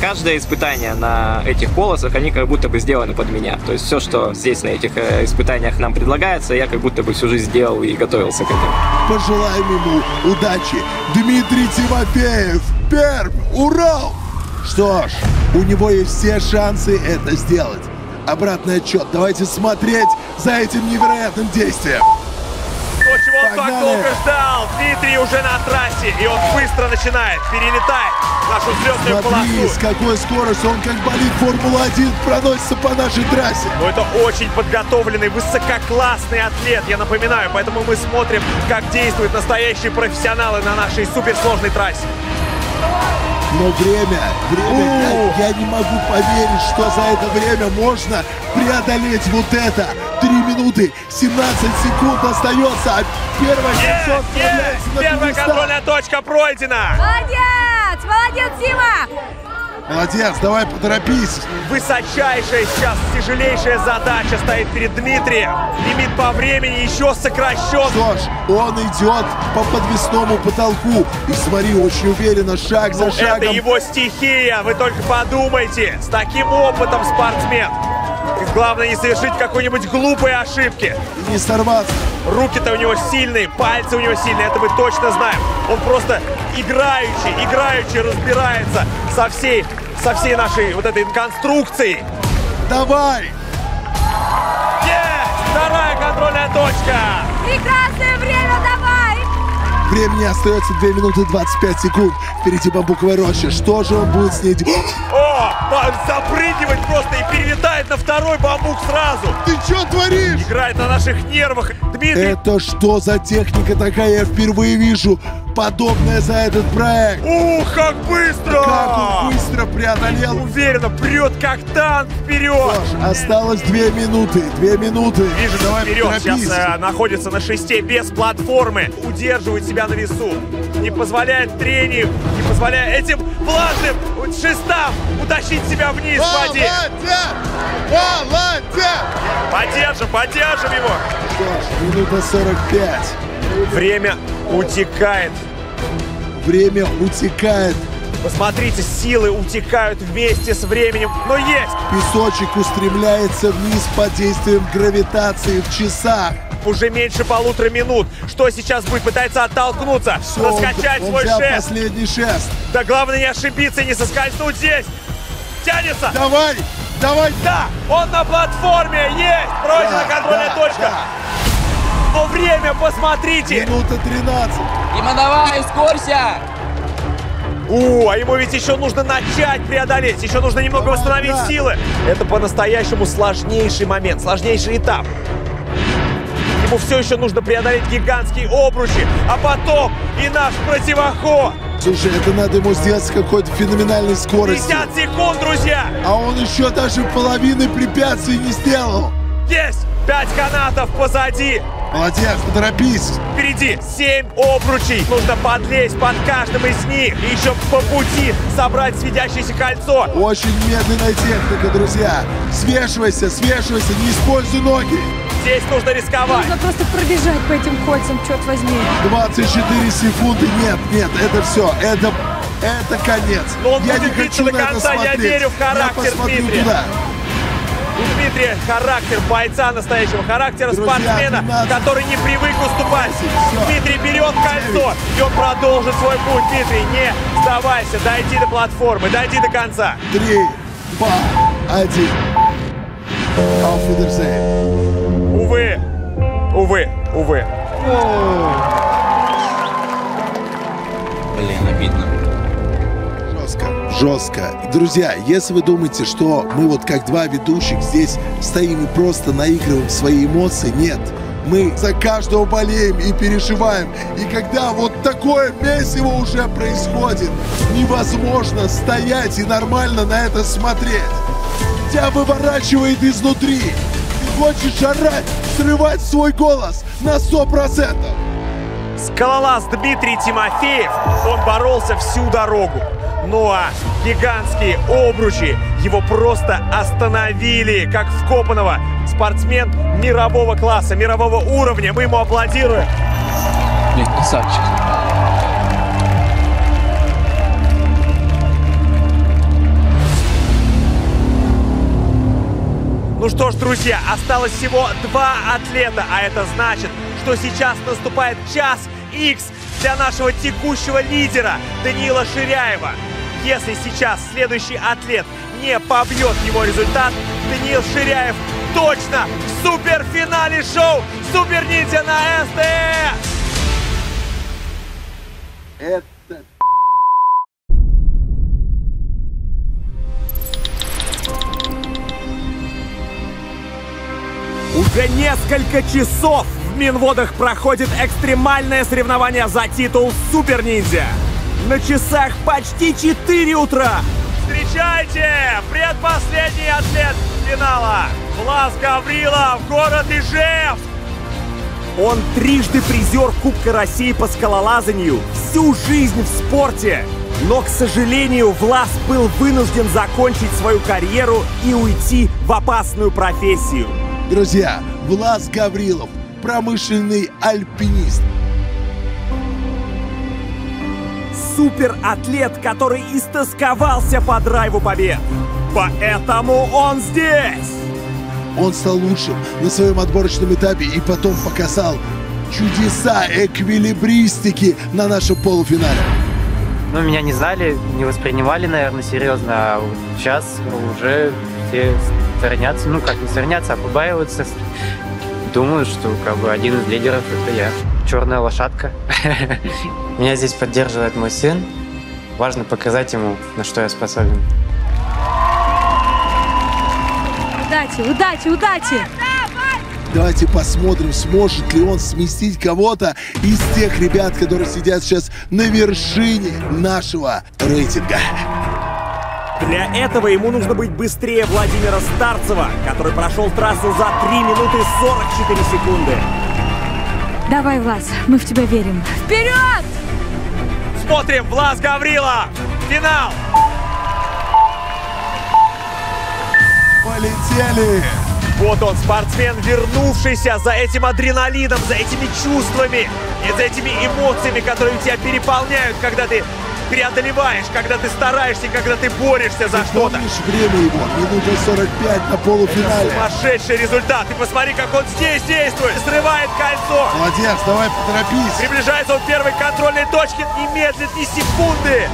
Каждое испытание на этих полосах, они как будто бы сделаны под меня. То есть все, что здесь на этих э, испытаниях нам предлагается, я как будто бы всю жизнь сделал и готовился к этому.
Пожелаем ему удачи. Дмитрий Тимофеев, Пермь, Урал. Что ж, у него есть все шансы это сделать. Обратный отчет. Давайте смотреть за этим невероятным действием.
То, чего он так долго ждал. Дмитрий уже на трассе, и он быстро начинает, перелетает нашу звездную
Смотри,
полосу.
с какой скоростью он как болит Формула-1 проносится по нашей трассе.
Но это очень подготовленный, высококлассный атлет, я напоминаю. Поэтому мы смотрим, как действуют настоящие профессионалы на нашей суперсложной трассе.
Но время, время, я, я не могу поверить, что за это время можно преодолеть вот это. 3 минуты 17 секунд остается, первое кольцо отправляется на
Первая контрольная точка пройдена.
Молодец! Молодец, Дима!
Молодец, давай поторопись.
Высочайшая сейчас, тяжелейшая задача стоит перед Дмитрием. Лимит по времени еще сокращен.
Что ж, он идет по подвесному потолку. И смотри, очень уверенно, шаг за
Ну,
шагом.
Это его стихия, вы только подумайте. С таким опытом спортсмен. Главное не совершить какой-нибудь глупой ошибки.
Не сорваться.
Руки-то у него сильные, пальцы у него сильные, это мы точно знаем. Он просто играючи, играючи разбирается со всей, со всей нашей вот этой конструкцией.
Давай!
Есть! Вторая контрольная точка!
Прекрасное время, давай!
Времени остается 2 минуты 25 секунд. Впереди бамбуковая роща. Что же он будет с ней делать?
Он запрыгивает просто и перелетает на второй бамбук сразу.
Ты что творишь?
Играет на наших нервах. Дмитрий,
Это что за техника такая? Я впервые вижу подобное за этот проект.
ух, как быстро!
Как он быстро преодолел.
Уверенно прет, как танк вперед!
Ж, осталось 2 минуты. 2 минуты.
Вижу,
Давай
вперед.
поторопись.
Сейчас э, находится на шесте без платформы. Удерживает себя на весу. Не позволяет трению, не позволяет этим влажным вот шестам утащить себя вниз в воде.
Молодец! Молодец!
Поддержим, поддержим его.
Что ж, минута 45.
Время утекает.
Время утекает.
Посмотрите, силы утекают вместе с временем. Но есть!
Песочек устремляется вниз под действием гравитации в часах.
Уже меньше полутора минут. Что сейчас будет? Пытается оттолкнуться,
он-
раскачать
он
свой
взял
шест.
последний шест.
Да главное не ошибиться и не соскользнуть здесь. Тянется.
Давай, давай.
Да, он на платформе. Есть. Пройдена
Да,
контрольная
да,
точка.
да.
Но время, посмотрите.
Минута 13.
Дима, давай, ускорься!
У, а ему ведь еще нужно начать преодолеть, еще нужно немного восстановить
да.
силы. Это по-настоящему сложнейший момент, сложнейший этап. Ему все еще нужно преодолеть гигантские обручи, а потом и наш противоход.
Слушай, это надо ему сделать с какой-то феноменальной скоростью.
50 секунд, друзья!
А он еще даже половины препятствий не сделал.
Есть! Пять канатов позади!
Молодец, поторопись.
Впереди 7 обручей. Нужно подлезть под каждым из них. И еще по пути собрать светящееся кольцо.
Очень медленная техника, друзья. Свешивайся, свешивайся, не используй ноги.
Здесь нужно рисковать.
Нужно просто пробежать по этим кольцам, черт возьми.
24 секунды. Нет, нет, это все. Это, это конец.
Но он
я
будет
не
биться
хочу
до
на это
конца, я верю в характер
я посмотрю
Дмитрия.
туда.
У Дмитрия характер бойца настоящего, характера
Друзья,
спортсмена,
12.
который не привык уступать.
Всё.
Дмитрий берет кольцо, и он продолжит свой путь. Дмитрий, не сдавайся, дойди до платформы, дойди до конца.
Три, два, один. Auf Wiedersehen.
Увы, увы, увы.
Блин, обидно.
Жестко. Друзья, если вы думаете, что мы вот как два ведущих здесь стоим и просто наигрываем свои эмоции, нет. Мы за каждого болеем и переживаем. И когда вот такое месиво уже происходит, невозможно стоять и нормально на это смотреть. Тебя выворачивает изнутри. Ты хочешь орать, срывать свой голос на сто процентов.
Скалолаз Дмитрий Тимофеев, он боролся всю дорогу. Ну а гигантские обручи его просто остановили, как вкопанного. Спортсмен мирового класса, мирового уровня. Мы ему аплодируем.
Блин, красавчик.
Ну что ж, друзья, осталось всего два атлета, а это значит, что сейчас наступает час X для нашего текущего лидера Даниила Ширяева. Если сейчас следующий атлет не побьет его результат, Даниил Ширяев точно в суперфинале шоу Супер Ниндзя на СТС!
Это
Уже несколько часов Минводах проходит экстремальное соревнование за титул Супер Ниндзя. На часах почти 4 утра. Встречайте! Предпоследний атлет финала! Влас Гаврилов, город Ижевск! Он трижды призер Кубка России по скалолазанию, всю жизнь в спорте. Но, к сожалению, Влас был вынужден закончить свою карьеру и уйти в опасную профессию.
Друзья, Влас Гаврилов, промышленный альпинист.
Суператлет, который истосковался по драйву побед. Поэтому он здесь!
Он стал лучшим на своем отборочном этапе и потом показал чудеса эквилибристики на нашем полуфинале.
Ну, меня не знали, не воспринимали, наверное, серьезно, а вот сейчас уже все сторонятся, ну, как не сторонятся, а побаиваются. Думаю, что как бы один из лидеров это я. Черная лошадка. Меня здесь поддерживает мой сын. Важно показать ему, на что я способен.
Удачи, удачи, удачи!
Давайте посмотрим, сможет ли он сместить кого-то из тех ребят, которые сидят сейчас на вершине нашего рейтинга.
Для этого ему нужно быть быстрее Владимира Старцева, который прошел трассу за 3 минуты 44 секунды.
Давай, Влас, мы в тебя верим.
Вперед!
Смотрим, Влас Гаврила! Финал!
Полетели!
Вот он, спортсмен, вернувшийся за этим адреналином, за этими чувствами и за этими эмоциями, которые тебя переполняют, когда ты преодолеваешь, когда ты стараешься, когда ты борешься за что-то.
Время его? Минута 45 на полуфинале.
Сумасшедший результат. И посмотри, как он здесь действует. Срывает кольцо.
Молодец, давай поторопись.
Приближается он к первой контрольной точке. Не медлит ни секунды.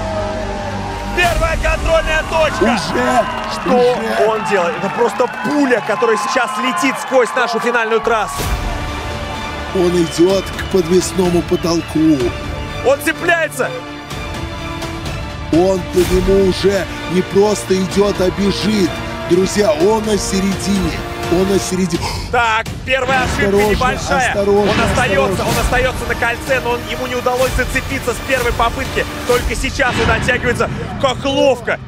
Первая контрольная точка.
Уже,
Что
уже.
он делает? Это просто пуля, которая сейчас летит сквозь нашу финальную трассу.
Он идет к подвесному потолку.
Он цепляется.
Он по нему уже не просто идет, а бежит. Друзья, он на середине. Он на середине.
Так, первая ошибка
Осторожно,
небольшая.
осторожно,
он остается,
осторожно.
он остается на кольце, но он, ему не удалось зацепиться с первой попытки. Только сейчас он оттягивается. Как ловко.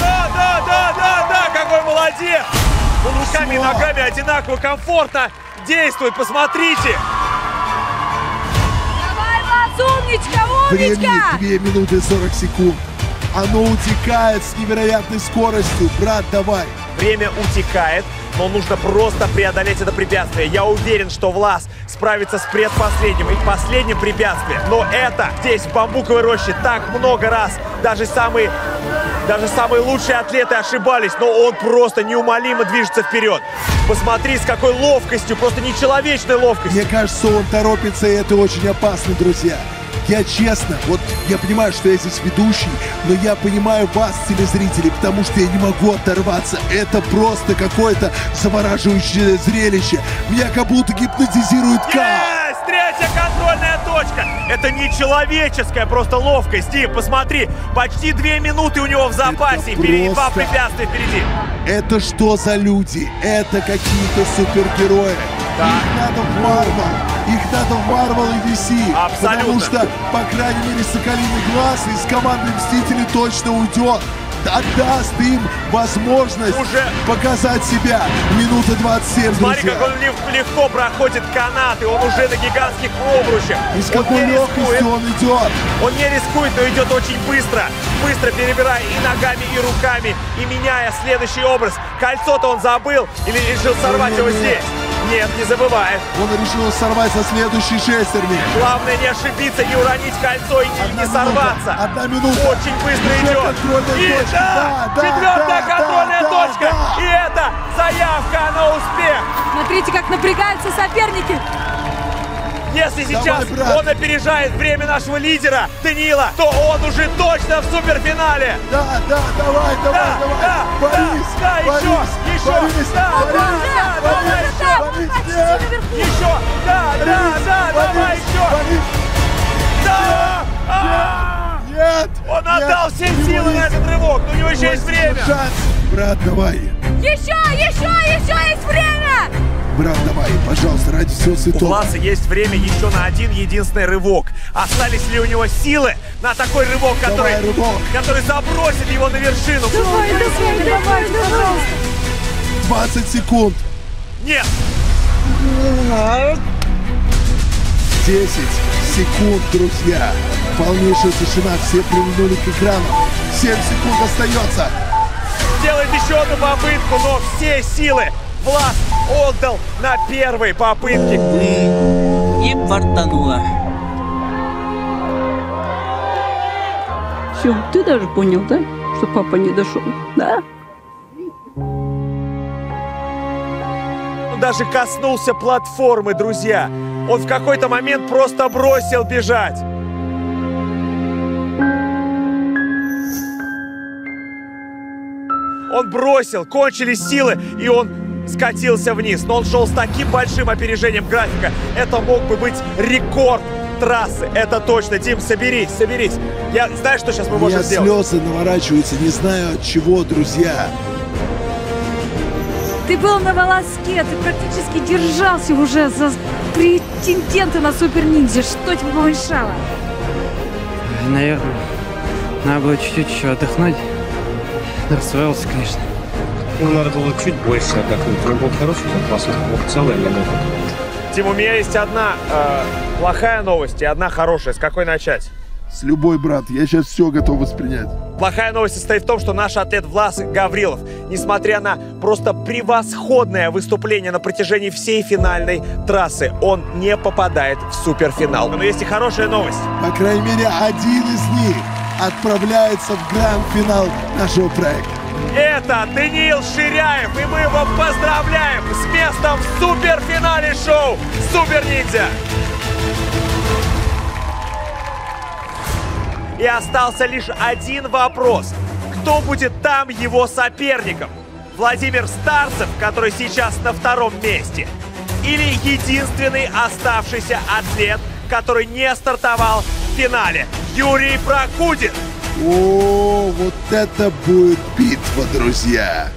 Да, да, да, да, да, какой молодец! Он руками и ногами одинаково комфортно действует, посмотрите!
Умничка,
Времени
умничка!
2 минуты 40 секунд. Оно утекает с невероятной скоростью. Брат, давай.
Время утекает, но нужно просто преодолеть это препятствие. Я уверен, что Влас справится с предпоследним и последним препятствием. Но это здесь, в бамбуковой роще, так много раз. Даже самые, даже самые лучшие атлеты ошибались, но он просто неумолимо движется вперед. Посмотри, с какой ловкостью, просто нечеловечной ловкостью.
Мне кажется, он торопится, и это очень опасно, друзья. Я честно, вот я понимаю, что я здесь ведущий, но я понимаю вас, телезрители, потому что я не могу оторваться. Это просто какое-то завораживающее зрелище. Меня как будто гипнотизирует кал.
Есть! Третья контрольная точка! Это нечеловеческая просто ловкость. Дим, посмотри, почти две минуты у него в запасе. и впереди два
просто-
препятствия впереди.
Это что за люди? Это какие-то супергерои. Их надо в Марвел. Их надо в Марвел и DC. Потому
Абсолютно.
что, по крайней мере, Соколиный Глаз из команды Мстители точно уйдет. Отдаст им возможность показать себя. Минута 27,
Смотри,
друзья.
как он лев- легко проходит канаты, он уже на гигантских обручах.
И с
Он
какой
не
легкостью он идет.
Он не рискует, но идет очень быстро. Быстро перебирая и ногами, и руками, и меняя следующий образ. Кольцо-то он забыл или решил сорвать его здесь? Нет, не забывает.
Он решил сорвать со следующей шестерни.
Главное не ошибиться, не уронить кольцо и не, не сорваться.
Одна минута.
Очень быстро
Еще
идет.
контрольная
И
точка.
да,
Да, да,
четвертая
да,
контрольная
да,
точка.
да.
И это заявка на успех.
Смотрите, как напрягаются соперники.
Если
Давай,
сейчас
брат.
он опережает время нашего лидера Даниила, то он уже точно в суперфинале.
Да, да, давай, давай,
Да,
давай.
да,
Борис,
да, еще,
Борис,
еще,
Борис,
да,
Борис,
да, да, давай
Борис,
еще,
Борис, нет.
еще, да, да, да, давай еще. Да! А!
Нет!
Он
нет,
отдал все силы на этот рывок, но у него еще есть время.
Шанс. Брат, давай.
Еще, еще, еще есть время!
Брат, давай, пожалуйста, ради всего
У
святого.
Власа есть время еще на один единственный рывок. Остались ли у него силы на такой рывок, который,
Давай, рывок.
который забросит его на вершину?
Давай, давай, давай, пожалуйста.
20 секунд.
Нет!
10 секунд, друзья. Полнейшая тишина, все примкнули к экрану. 7 секунд остается.
Делает еще одну попытку, но все силы Влас отдал на первой попытке.
И фартануло.
Все, ты даже понял, да? Что папа не дошел, да?
Он даже коснулся платформы, друзья. Он в какой-то момент просто бросил бежать. Он бросил, кончились силы, и он скатился вниз. Но он шел с таким большим опережением графика. Это мог бы быть рекорд трассы. Это точно. Дим, соберись, соберись. Я знаю, что сейчас мы
У
можем
меня
сделать.
слезы наворачиваются, не знаю от чего, друзья.
Ты был на волоске, ты практически держался уже за претендента на Супер Ниндзя. Что тебе помешало?
Наверное, надо было чуть-чуть еще отдохнуть. Расстроился, конечно.
Ну, надо было чуть больше отдохнуть. У него был хороший запас, он мог целая минута.
Тим, у меня есть одна э, плохая новость и одна хорошая. С какой начать?
С любой, брат, я сейчас все готов воспринять.
Плохая новость состоит в том, что наш атлет Влас Гаврилов, несмотря на просто превосходное выступление на протяжении всей финальной трассы, он не попадает в суперфинал. Но есть и хорошая новость.
По крайней мере, один из них отправляется в гранд-финал нашего проекта.
Это Даниил Ширяев, и мы его поздравляем с местом в суперфинале шоу «Супер Ниндзя». И остался лишь один вопрос. Кто будет там его соперником? Владимир Старцев, который сейчас на втором месте? Или единственный оставшийся атлет, который не стартовал в финале? Юрий Прокудин.
О, вот это будет битва, друзья.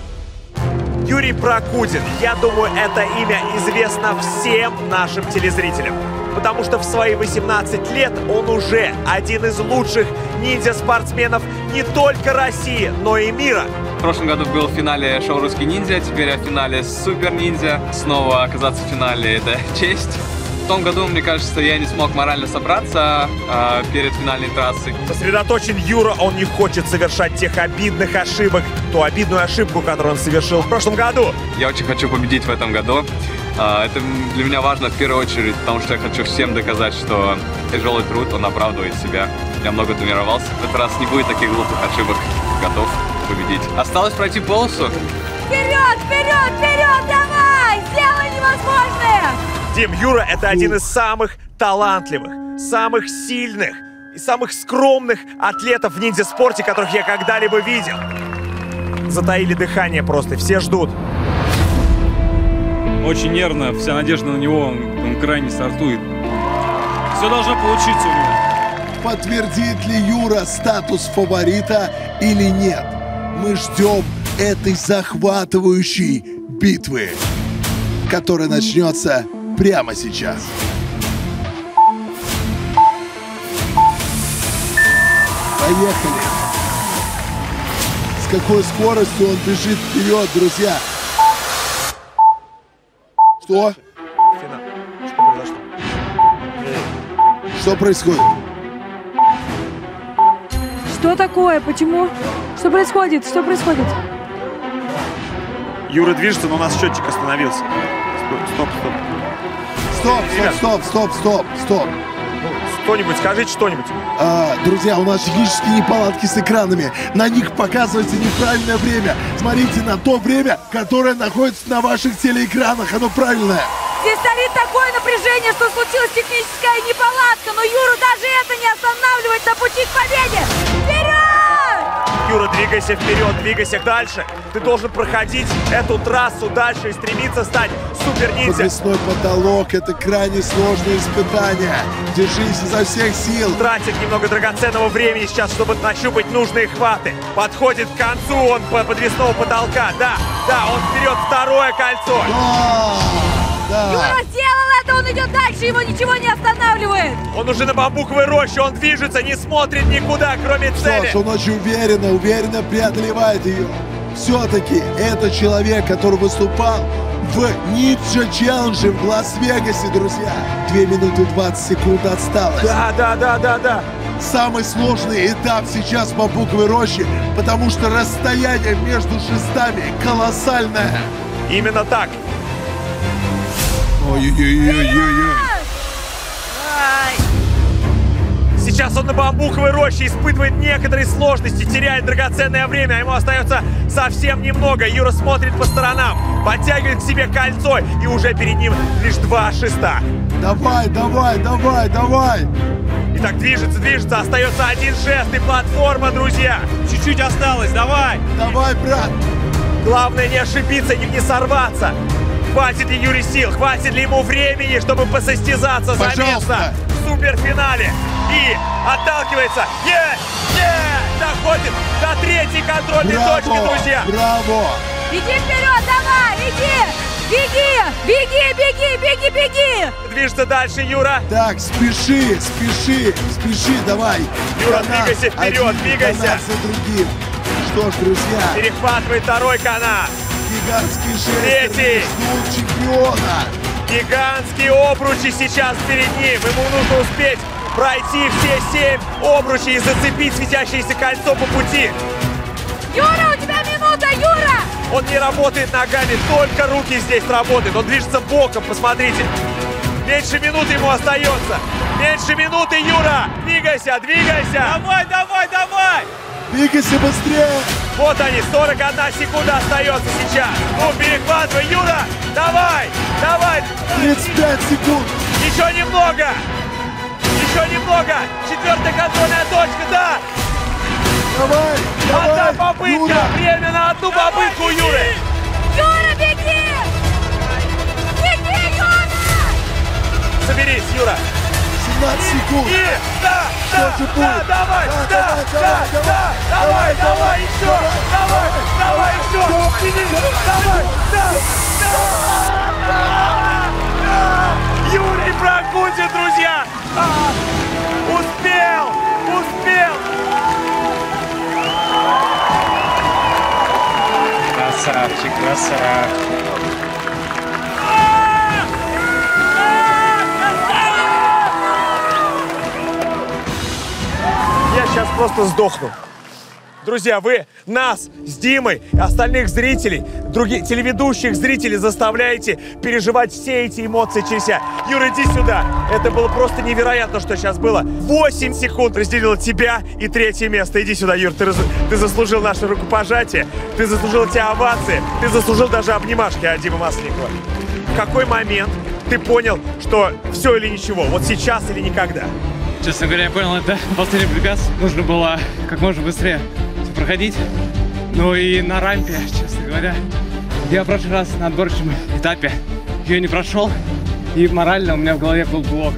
Юрий Прокудин. Я думаю, это имя известно всем нашим телезрителям. Потому что в свои 18 лет он уже один из лучших ниндзя-спортсменов не только России, но и мира.
В прошлом году был в финале шоу «Русский ниндзя», теперь я в финале «Супер ниндзя». Снова оказаться в финале — это честь. В том году, мне кажется, я не смог морально собраться э, перед финальной трассой.
Сосредоточен Юра, он не хочет совершать тех обидных ошибок, ту обидную ошибку, которую он совершил в прошлом году.
Я очень хочу победить в этом году. Э, это для меня важно в первую очередь, потому что я хочу всем доказать, что тяжелый труд, он оправдывает себя. Я много тренировался. В этот раз не будет таких глупых ошибок. Готов победить. Осталось пройти полосу.
Вперед, вперед, вперед, давай! Сделай невозможное!
Дим, Юра — это один из самых талантливых, самых сильных и самых скромных атлетов в ниндзя-спорте, которых я когда-либо видел. Затаили дыхание просто, все ждут.
Очень нервно, вся надежда на него, он, он крайне стартует. Все должно получиться у него.
Подтвердит ли Юра статус фаворита или нет? Мы ждем этой захватывающей битвы, которая начнется прямо сейчас. Поехали! С какой скоростью он бежит вперед, друзья! Что? Что происходит?
Что такое? Почему? Что происходит? Что происходит?
Юра движется, но у нас счетчик остановился. Стоп, стоп.
Стоп, стоп, стоп, стоп, стоп, стоп.
Кто-нибудь, скажите что-нибудь.
А, друзья, у нас технические неполадки с экранами. На них показывается неправильное время. Смотрите на то время, которое находится на ваших телеэкранах. Оно правильное.
Здесь царит такое напряжение, что случилась техническая неполадка, но Юру даже это не останавливает на пути к победе!
Юра, двигайся вперед, двигайся дальше. Ты должен проходить эту трассу дальше и стремиться стать супер-ниндзя.
Подвесной потолок — это крайне сложное испытание. Держись изо всех сил.
Тратит немного драгоценного времени сейчас, чтобы нащупать нужные хваты. Подходит к концу он по подвесного потолка. Да, да, он вперед, второе кольцо.
Юра сделал это, он идет дальше, его ничего не останавливает!
Он уже на бамбуковой роще, он движется, не смотрит никуда, кроме цели.
Что ж, он очень уверенно, уверенно преодолевает ее. Все-таки это человек, который выступал в Ниджа Челлендже в Лас-Вегасе, друзья. 2 минуты 20 секунд осталось.
Да, да, да, да, да.
Самый сложный этап сейчас по букве Рощи, потому что расстояние между шестами колоссальное.
Именно так.
Ой-ой-ой-ой-ой.
Сейчас он на бамбуковой роще испытывает некоторые сложности, теряет драгоценное время, а ему остается совсем немного. Юра смотрит по сторонам, подтягивает к себе кольцо, и уже перед ним лишь два шеста.
Давай, давай, давай, давай.
Итак, движется, движется, остается один шест и платформа, друзья. Чуть-чуть осталось, давай.
Давай, брат.
Главное не ошибиться, не, не сорваться. Хватит ли Юрий сил, хватит ли ему времени, чтобы посостязаться за место в суперфинале? И отталкивается. Е! Е! Доходит до третьей контрольной
Браво,
точки, друзья.
Браво.
Иди вперед, давай, иди! Беги! Беги, беги, беги, беги!
Движется дальше, Юра.
Так, спеши, спеши, спеши, давай.
Юра,
Канат
двигайся вперед,
один,
двигайся.
канат за другим. Что ж, друзья,
Перехватывает второй канат.
Гигантский жест
Третий.
ждут чемпиона.
Гигантские обручи сейчас перед ним. Ему нужно успеть пройти все семь обручей и зацепить светящееся кольцо по пути.
Юра, у тебя минута, Юра!
Он не работает ногами, только руки здесь работают. Он движется боком, посмотрите. Меньше минуты ему остается. Меньше минуты, Юра! Двигайся, двигайся! Давай, давай, давай!
Двигайся быстрее.
Вот они, 41 секунда остается сейчас. Ну, перехватывай, Юра! Давай, давай!
35 секунд.
Еще немного! Еще немного! Четвертая контрольная точка, да!
Давай,
Одна
давай,
попытка!
Юра.
Время на одну попытку, у Юры!
Юра, беги! Беги, Юра!
Соберись, Юра!
17 секунд.
И, да, да, да, давай,
Да,
да,
давай,
да,
давай,
да, давай, давай, еще, давай, давай, еще, давай, да, да, да. Юрий Прокутин, друзья! А, Успел, успел!
Красавчик, красавчик.
Сейчас просто сдохну. Друзья, вы нас с Димой, и остальных зрителей, других телеведущих зрителей заставляете переживать все эти эмоции через себя. Юра, иди сюда. Это было просто невероятно, что сейчас было. 8 секунд разделило тебя и третье место. Иди сюда, Юр, ты, ты заслужил наше рукопожатие, ты заслужил эти овации, ты заслужил даже обнимашки от Димы Масленникова. В какой момент ты понял, что все или ничего, вот сейчас или никогда?
Честно говоря, я понял, это последний приказ. Нужно было как можно быстрее проходить. Ну и на рампе, честно говоря, я в прошлый раз на отборочном этапе ее не прошел. И морально у меня в голове был блок.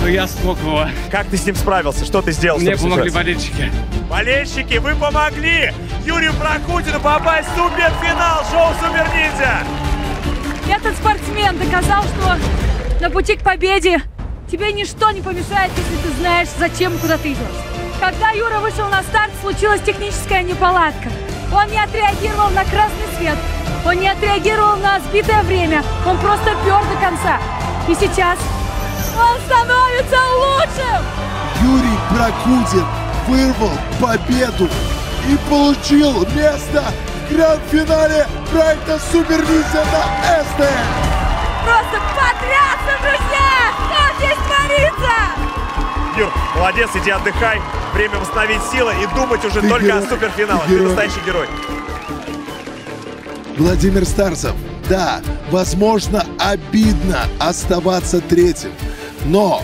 Но я смог его.
Как ты с ним справился? Что ты сделал?
Мне помогли
сейчас?
болельщики.
Болельщики, вы помогли Юрию Прокутину попасть в суперфинал шоу Супер Ниндзя!
Этот спортсмен доказал, что на пути к победе тебе ничто не помешает, если ты знаешь, зачем и куда ты идешь. Когда Юра вышел на старт, случилась техническая неполадка. Он не отреагировал на красный свет. Он не отреагировал на сбитое время. Он просто пер до конца. И сейчас он становится лучшим!
Юрий Прокудин вырвал победу и получил место в гранд-финале проекта Супер Ниндзя на СТ.
Просто потрясно, друзья!
Юр, молодец, иди отдыхай. Время восстановить силы и думать уже
Ты
только
герой,
о суперфиналах.
ты
Ты настоящий герой.
Владимир Старцев, да, возможно, обидно оставаться третьим, но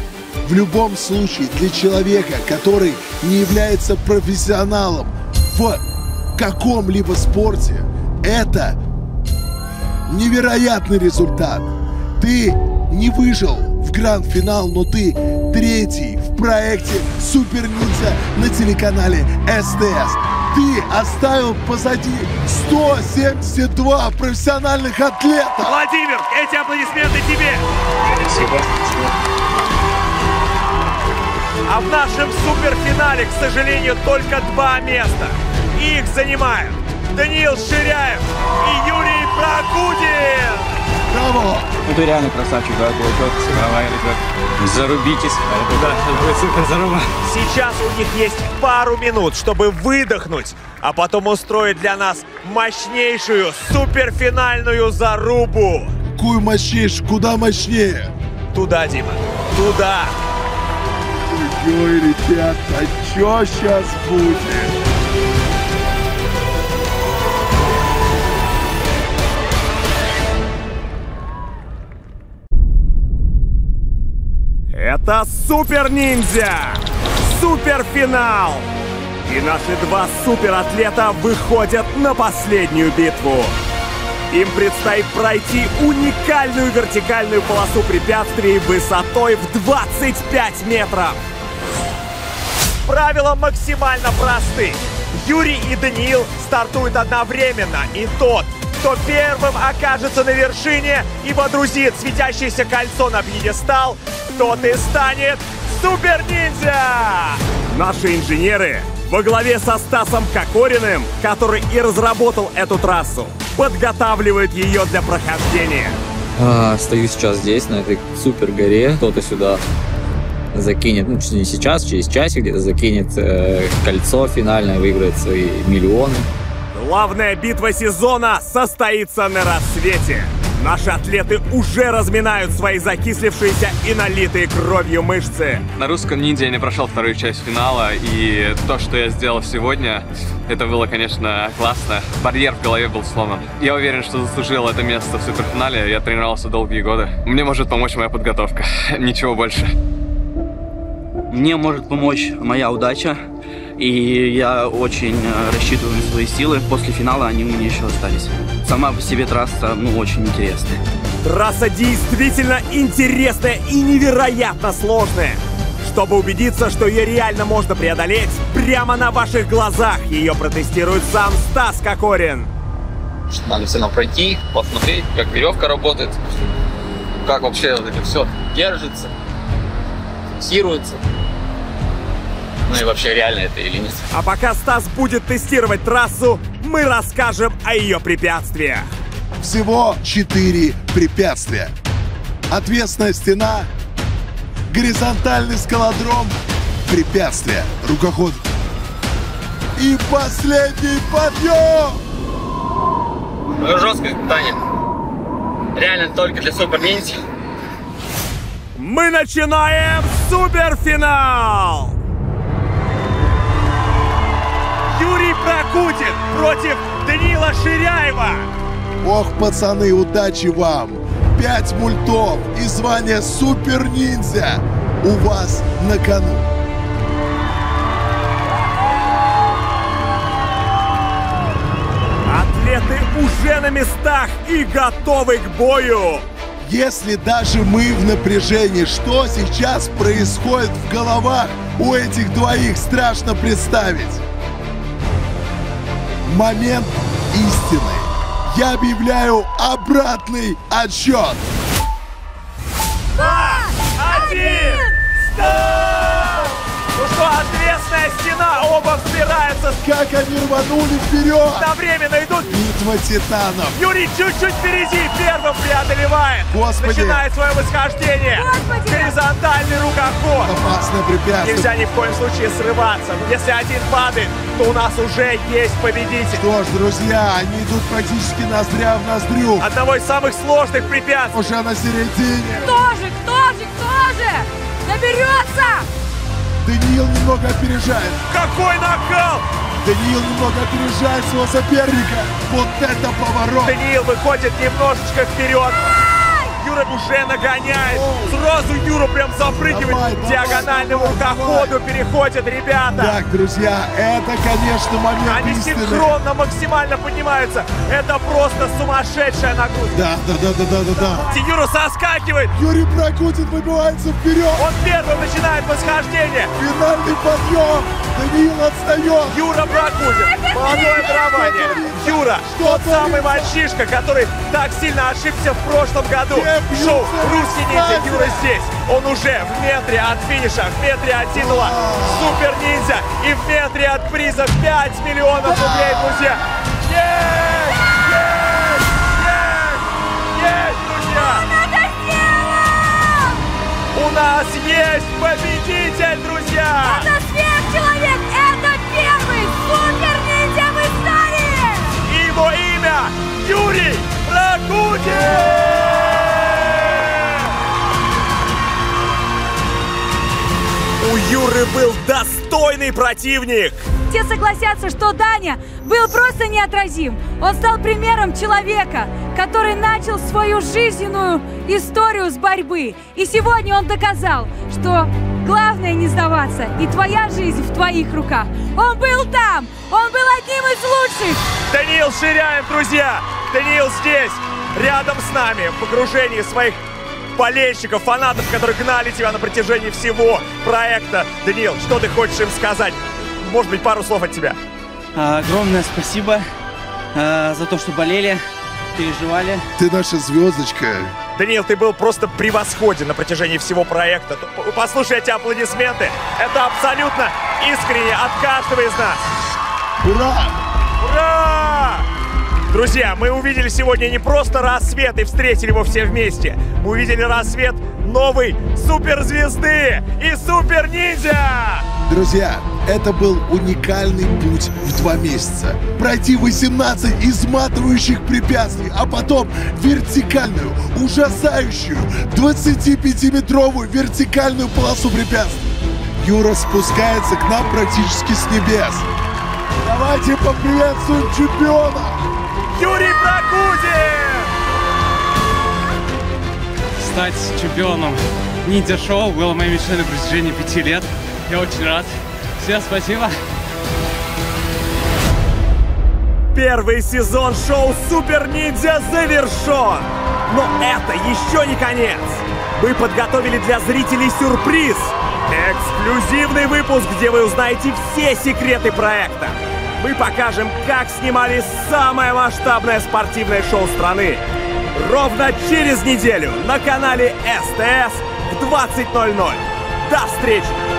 в любом случае для человека, который не является профессионалом в каком-либо спорте, это невероятный результат. Ты не выжил в гранд-финал, но ты третий проекте Супер Ниндзя на телеканале СТС. Ты оставил позади 172 профессиональных атлета.
Владимир, эти аплодисменты тебе.
Спасибо.
А в нашем суперфинале, к сожалению, только два места. Их занимают Даниил Ширяев и Юрий Прокудин.
Браво!
Ну ты реально красавчик, да, получилось. Давай, ребят, зарубитесь. Да, сейчас будет супер заруба.
Сейчас у них есть пару минут, чтобы выдохнуть, а потом устроить для нас мощнейшую суперфинальную зарубу.
Какую мощнейшую? Куда мощнее?
Туда, Дима, туда.
Ой, ребята, что сейчас будет?
Это Супер Ниндзя! Суперфинал! И наши два суператлета выходят на последнюю битву. Им предстоит пройти уникальную вертикальную полосу препятствий высотой в 25 метров. Правила максимально просты. Юрий и Даниил стартуют одновременно, и тот, кто первым окажется на вершине и водрузит светящееся кольцо на пьедестал, тот и станет Супер-ниндзя! Наши инженеры во главе со Стасом Кокориным, который и разработал эту трассу, подготавливают ее для прохождения.
А, стою сейчас здесь, на этой супер горе. Кто-то сюда закинет, ну, не сейчас, через часик где-то закинет э, кольцо финальное, выиграет свои миллионы.
Главная битва сезона состоится на рассвете. Наши атлеты уже разминают свои закислившиеся и налитые кровью мышцы.
На русском ниндзя я не прошел вторую часть финала, и то, что я сделал сегодня, это было, конечно, классно. Барьер в голове был сломан. Я уверен, что заслужил это место в суперфинале. Я тренировался долгие годы. Мне может помочь моя подготовка. Ничего больше.
Мне может помочь моя удача, и я очень э, рассчитываю на свои силы. После финала они у меня еще остались. Сама по себе трасса, ну, очень интересная.
Трасса действительно интересная и невероятно сложная. Чтобы убедиться, что ее реально можно преодолеть, прямо на ваших глазах ее протестирует сам Стас Кокорин.
Надо все равно пройти, посмотреть, как веревка работает, как вообще это все держится, фиксируется. Ну и вообще реально это или нет.
А пока Стас будет тестировать трассу, мы расскажем о ее препятствиях.
Всего четыре препятствия. Отвесная стена, горизонтальный скалодром, препятствие, рукоход. И последний подъем!
Ну, жесткое испытание. Реально только для супер ниндзя.
Мы начинаем суперфинал! Юрий Прокудин против Данила Ширяева.
Ох, пацаны, удачи вам! Пять мультов и звание Супер Ниндзя у вас на кону.
Атлеты уже на местах и готовы к бою.
Если даже мы в напряжении, что сейчас происходит в головах у этих двоих, страшно представить. Момент истины. Я объявляю обратный отсчет.
Два, один, стоп! Ну что, отвесная стена, оба взбираются.
Как они рванули вперед!
Одновременно идут.
Битва титанов.
Юрий чуть-чуть впереди, первым преодолевает.
Господи.
Начинает свое восхождение.
Господи.
Горизонтальный рукоход.
Опасное препятствие.
Нельзя ни в коем случае срываться. Если один падает, то у нас уже есть победитель.
Что ж, друзья, они идут практически ноздря в ноздрю.
Одного из самых сложных препятствий.
Уже на середине.
Кто же, кто же, кто же? Наберется!
Даниил немного опережает.
Какой накал!
Даниил немного опережает своего соперника. Вот это поворот!
Даниил выходит немножечко вперед. Юра уже нагоняет. Сразу Юру прям запрыгивает.
Давай, давай,
диагональному
давай,
рукоходу переходят ребята.
Так, друзья, это, конечно, момент
Они
истины.
синхронно максимально поднимаются. Это просто сумасшедшая нагрузка.
Да, да, да, да, да, да, да.
Юра соскакивает.
Юрий Прокутин выбивается вперед.
Он первым начинает восхождение.
Финальный подъем. Даниил отстает.
Юра Прокудин. Молодое дарование. Юра, тот самый мальчишка, который так сильно ошибся в прошлом году. Шоу «Русский ниндзя» Юра здесь. Он уже в метре от финиша, в метре от титула Супер Ниндзя и в метре от приза 5 миллионов рублей, друзья. Есть! Есть! Есть! Есть, друзья! У нас есть победитель, друзья!
Это сверхчеловек!
Ракутин! У Юры был достойный противник!
Те согласятся, что Даня был просто неотразим. Он стал примером человека, который начал свою жизненную историю с борьбы. И сегодня он доказал, что главное не сдаваться, и твоя жизнь в твоих руках. Он был там! Он был одним из лучших!
Даниил Ширяев, друзья! Даниил здесь, рядом с нами, в окружении своих болельщиков, фанатов, которые гнали тебя на протяжении всего проекта. Даниил, что ты хочешь им сказать? Может быть, пару слов от тебя.
А, Огромное спасибо а, за то, что болели, переживали.
Ты наша звездочка.
Даниил, ты был просто превосходен на протяжении всего проекта. Послушай эти аплодисменты. Это абсолютно искренне от каждого из нас.
Ура!
Ура! Друзья, мы увидели сегодня не просто рассвет и встретили его все вместе. Мы увидели рассвет новой суперзвезды и супер-ниндзя!
Друзья, это был уникальный путь в два месяца. Пройти 18 изматывающих препятствий, а потом вертикальную, ужасающую 25-метровую вертикальную полосу препятствий. Юра спускается к нам практически с небес. Давайте поприветствуем чемпиона!
Юрий Прокудин!
Стать чемпионом ниндзя-шоу было моей мечтой на протяжении пяти лет. Я очень рад. Всем спасибо.
Первый сезон шоу Супер Ниндзя завершен! Но это еще не конец! Мы подготовили для зрителей сюрприз! Эксклюзивный выпуск, где вы узнаете все секреты проекта! Мы покажем, как снимали самое масштабное спортивное шоу страны! Ровно через неделю на канале СТС в 20.00! До встречи!